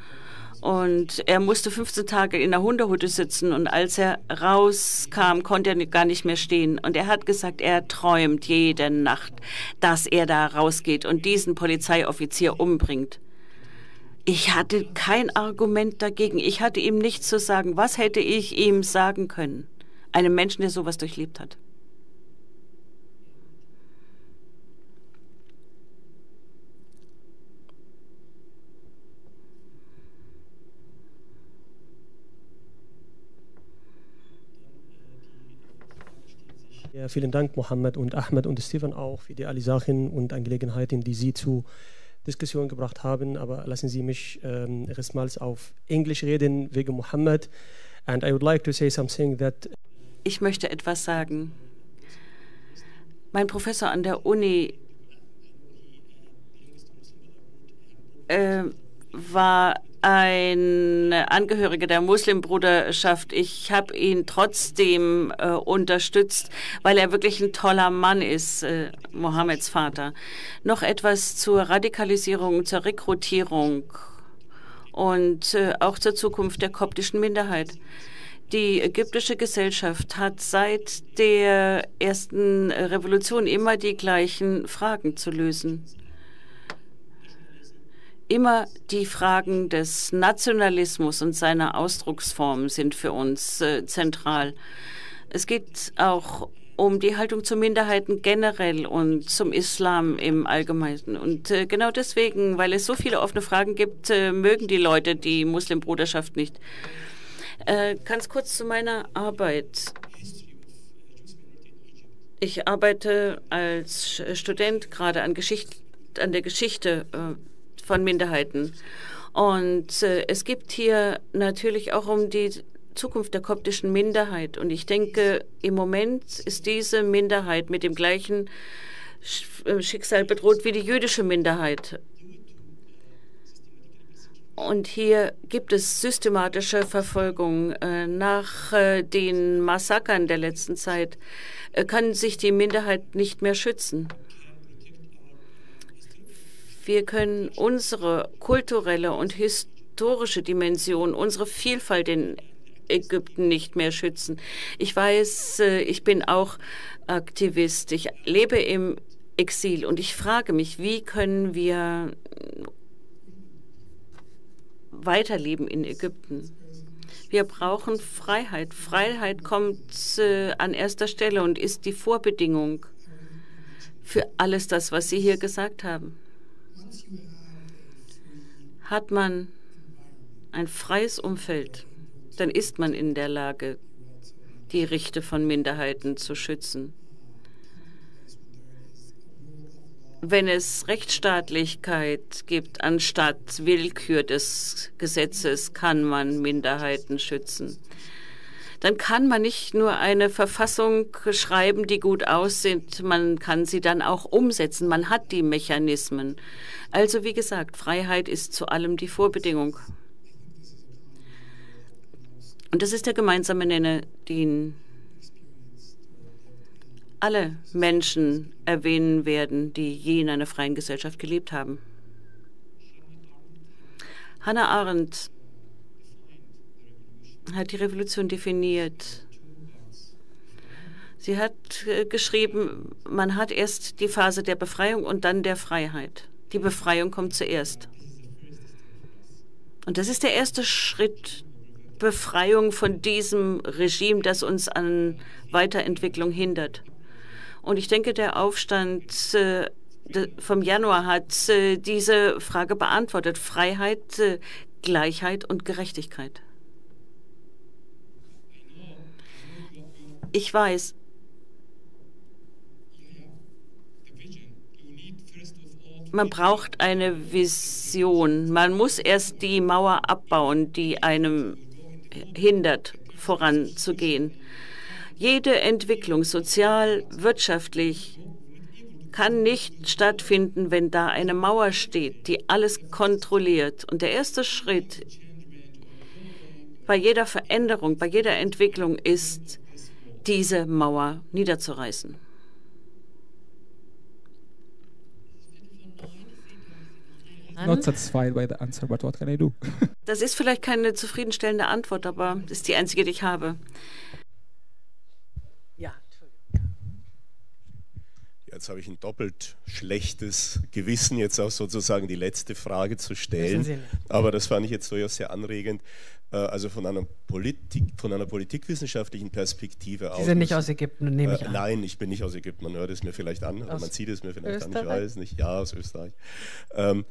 und er musste 15 Tage in der Hundehütte sitzen und als er rauskam, konnte er gar nicht mehr stehen. Und er hat gesagt, er träumt jede Nacht, dass er da rausgeht und diesen Polizeioffizier umbringt. Ich hatte kein Argument dagegen. Ich hatte ihm nichts zu sagen. Was hätte ich ihm sagen können? Einem Menschen, der sowas durchlebt hat. Ja, vielen Dank, Mohammed und Ahmed und Stephen auch für die alle Sachen und Angelegenheiten, die Sie zu Diskussion gebracht haben. Aber lassen Sie mich ähm, erstmals auf Englisch reden wegen Mohammed. And I would like to say something that ich möchte etwas sagen. Mein Professor an der Uni äh, war ein Angehöriger der Muslimbruderschaft. Ich habe ihn trotzdem äh, unterstützt, weil er wirklich ein toller Mann ist, äh, Mohammeds Vater. Noch etwas zur Radikalisierung, zur Rekrutierung und äh, auch zur Zukunft der koptischen Minderheit. Die ägyptische Gesellschaft hat seit der ersten Revolution immer die gleichen Fragen zu lösen. Immer die Fragen des Nationalismus und seiner Ausdrucksform sind für uns äh, zentral. Es geht auch um die Haltung zu Minderheiten generell und zum Islam im Allgemeinen. Und äh, genau deswegen, weil es so viele offene Fragen gibt, äh, mögen die Leute die Muslimbruderschaft nicht. Äh, ganz kurz zu meiner Arbeit. Ich arbeite als Student gerade an, an der Geschichte äh, von Minderheiten. Und äh, es gibt hier natürlich auch um die Zukunft der koptischen Minderheit. Und ich denke, im Moment ist diese Minderheit mit dem gleichen äh, Schicksal bedroht wie die jüdische Minderheit. Und hier gibt es systematische Verfolgung. Äh, nach äh, den Massakern der letzten Zeit äh, kann sich die Minderheit nicht mehr schützen. Wir können unsere kulturelle und historische Dimension, unsere Vielfalt in Ägypten nicht mehr schützen. Ich weiß, ich bin auch Aktivist. Ich lebe im Exil und ich frage mich, wie können wir weiterleben in Ägypten? Wir brauchen Freiheit. Freiheit kommt äh, an erster Stelle und ist die Vorbedingung für alles das, was Sie hier gesagt haben. Hat man ein freies Umfeld, dann ist man in der Lage, die Rechte von Minderheiten zu schützen. Wenn es Rechtsstaatlichkeit gibt anstatt Willkür des Gesetzes, kann man Minderheiten schützen. Dann kann man nicht nur eine Verfassung schreiben, die gut aussieht, man kann sie dann auch umsetzen. Man hat die Mechanismen. Also wie gesagt, Freiheit ist zu allem die Vorbedingung. Und das ist der gemeinsame Nenner, den alle Menschen erwähnen werden, die je in einer freien Gesellschaft gelebt haben. Hannah Arendt hat die Revolution definiert. Sie hat äh, geschrieben, man hat erst die Phase der Befreiung und dann der Freiheit. Die Befreiung kommt zuerst. Und das ist der erste Schritt, Befreiung von diesem Regime, das uns an Weiterentwicklung hindert. Und ich denke, der Aufstand äh, vom Januar hat äh, diese Frage beantwortet. Freiheit, äh, Gleichheit und Gerechtigkeit. Ich weiß, man braucht eine Vision. Man muss erst die Mauer abbauen, die einem hindert, voranzugehen. Jede Entwicklung, sozial, wirtschaftlich, kann nicht stattfinden, wenn da eine Mauer steht, die alles kontrolliert. Und der erste Schritt bei jeder Veränderung, bei jeder Entwicklung ist, diese Mauer niederzureißen. Not satisfied by the answer, but what can I do? (laughs) Das ist vielleicht keine zufriedenstellende Antwort, aber das ist die einzige, die ich habe. Jetzt habe ich ein doppelt schlechtes Gewissen, jetzt auch sozusagen die letzte Frage zu stellen. Aber das fand ich jetzt durchaus sehr anregend. Äh, also von einer, Politik, von einer politikwissenschaftlichen Perspektive aus. Sie sind nicht aus Ägypten, nehme ich äh, an. Nein, ich bin nicht aus Ägypten. Man hört es mir vielleicht an, oder man sieht es mir vielleicht Österreich? an, ich weiß nicht. Ja, aus Österreich. Ähm,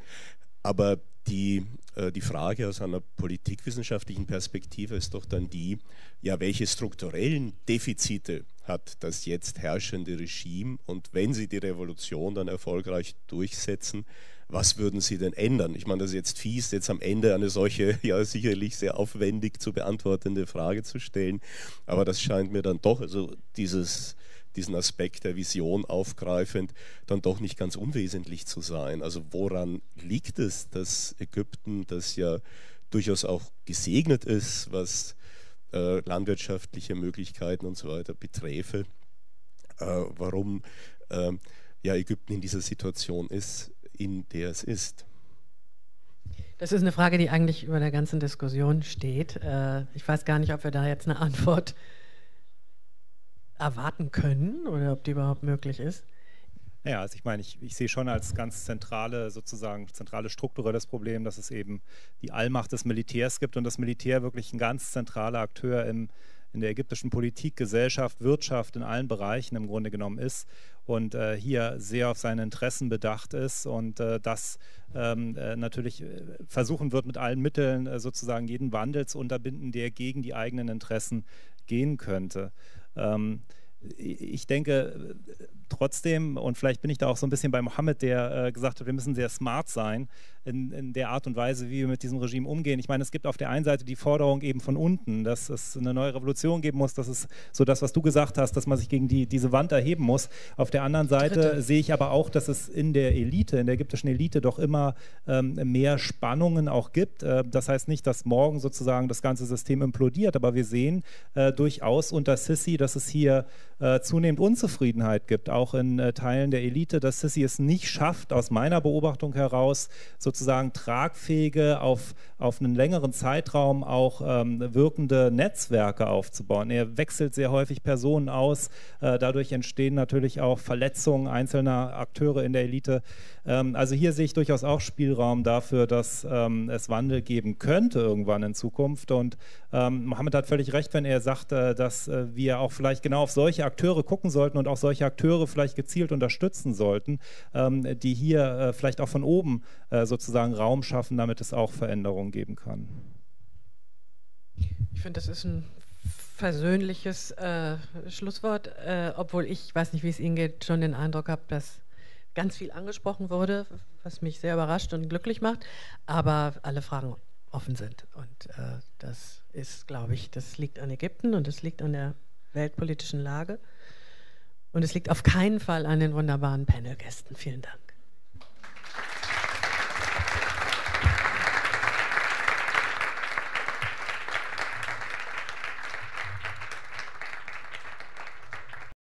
aber die, äh, die Frage aus einer politikwissenschaftlichen Perspektive ist doch dann die, ja, welche strukturellen Defizite hat das jetzt herrschende Regime und wenn sie die Revolution dann erfolgreich durchsetzen, was würden sie denn ändern? Ich meine, das ist jetzt fies, jetzt am Ende eine solche, (laughs) ja sicherlich sehr aufwendig zu beantwortende Frage zu stellen, aber das scheint mir dann doch, also dieses, diesen Aspekt der Vision aufgreifend, dann doch nicht ganz unwesentlich zu sein. Also woran liegt es, dass Ägypten, das ja durchaus auch gesegnet ist, was äh, landwirtschaftliche Möglichkeiten und so weiter beträfe, äh, warum äh, ja, Ägypten in dieser Situation ist, in der es ist. Das ist eine Frage, die eigentlich über der ganzen Diskussion steht. Äh, ich weiß gar nicht, ob wir da jetzt eine Antwort erwarten können oder ob die überhaupt möglich ist. Ja, also ich meine, ich, ich sehe schon als ganz zentrale, sozusagen zentrale strukturelles Problem, dass es eben die Allmacht des Militärs gibt und das Militär wirklich ein ganz zentraler Akteur im, in der ägyptischen Politik, Gesellschaft, Wirtschaft in allen Bereichen im Grunde genommen ist und äh, hier sehr auf seine Interessen bedacht ist und äh, das ähm, äh, natürlich äh, versuchen wird, mit allen Mitteln äh, sozusagen jeden Wandel zu unterbinden, der gegen die eigenen Interessen gehen könnte. Ähm, ich denke trotzdem, und vielleicht bin ich da auch so ein bisschen bei Mohammed, der äh, gesagt hat, wir müssen sehr smart sein. in, in, der Art und Weise, wie wir mit diesem Regime umgehen. Ich meine, es gibt auf der einen Seite die Forderung eben von unten, dass es eine neue Revolution geben muss, dass es so das, was du gesagt hast, dass man sich gegen die, diese Wand erheben muss. Auf der anderen Seite Dritte. sehe ich aber auch, dass es in der Elite, in der ägyptischen Elite doch immer ähm, mehr Spannungen auch gibt. Äh, das heißt nicht, dass morgen sozusagen das ganze System implodiert, aber wir sehen äh, durchaus unter Sisi, dass es hier äh, zunehmend Unzufriedenheit gibt, auch in äh, Teilen der Elite, dass Sisi es nicht schafft, aus meiner Beobachtung heraus sozusagen tragfähige, auf, auf einen längeren Zeitraum auch ähm, wirkende Netzwerke aufzubauen. Er wechselt sehr häufig Personen aus, äh, dadurch entstehen natürlich auch Verletzungen einzelner Akteure in der Elite. Ähm, also hier sehe ich durchaus auch Spielraum dafür, dass ähm, es Wandel geben könnte irgendwann in Zukunft. Und ähm, Mohammed hat völlig recht, wenn er sagt, äh, dass äh, wir auch vielleicht genau auf solche Akteure gucken sollten und auch solche Akteure vielleicht gezielt unterstützen sollten, ähm, die hier äh, vielleicht auch von oben äh, sozusagen Raum schaffen, damit es auch Veränderungen geben kann. Ich finde, das ist ein versöhnliches äh, Schlusswort, äh, obwohl ich, weiß nicht, wie es Ihnen geht, schon den Eindruck habe, dass ganz viel angesprochen wurde, was mich sehr überrascht und glücklich macht, aber alle Fragen offen sind. Und äh, das ist, glaube ich, das liegt an Ägypten und es liegt an der weltpolitischen Lage. Und es liegt auf keinen Fall an den wunderbaren Panelgästen. Vielen Dank.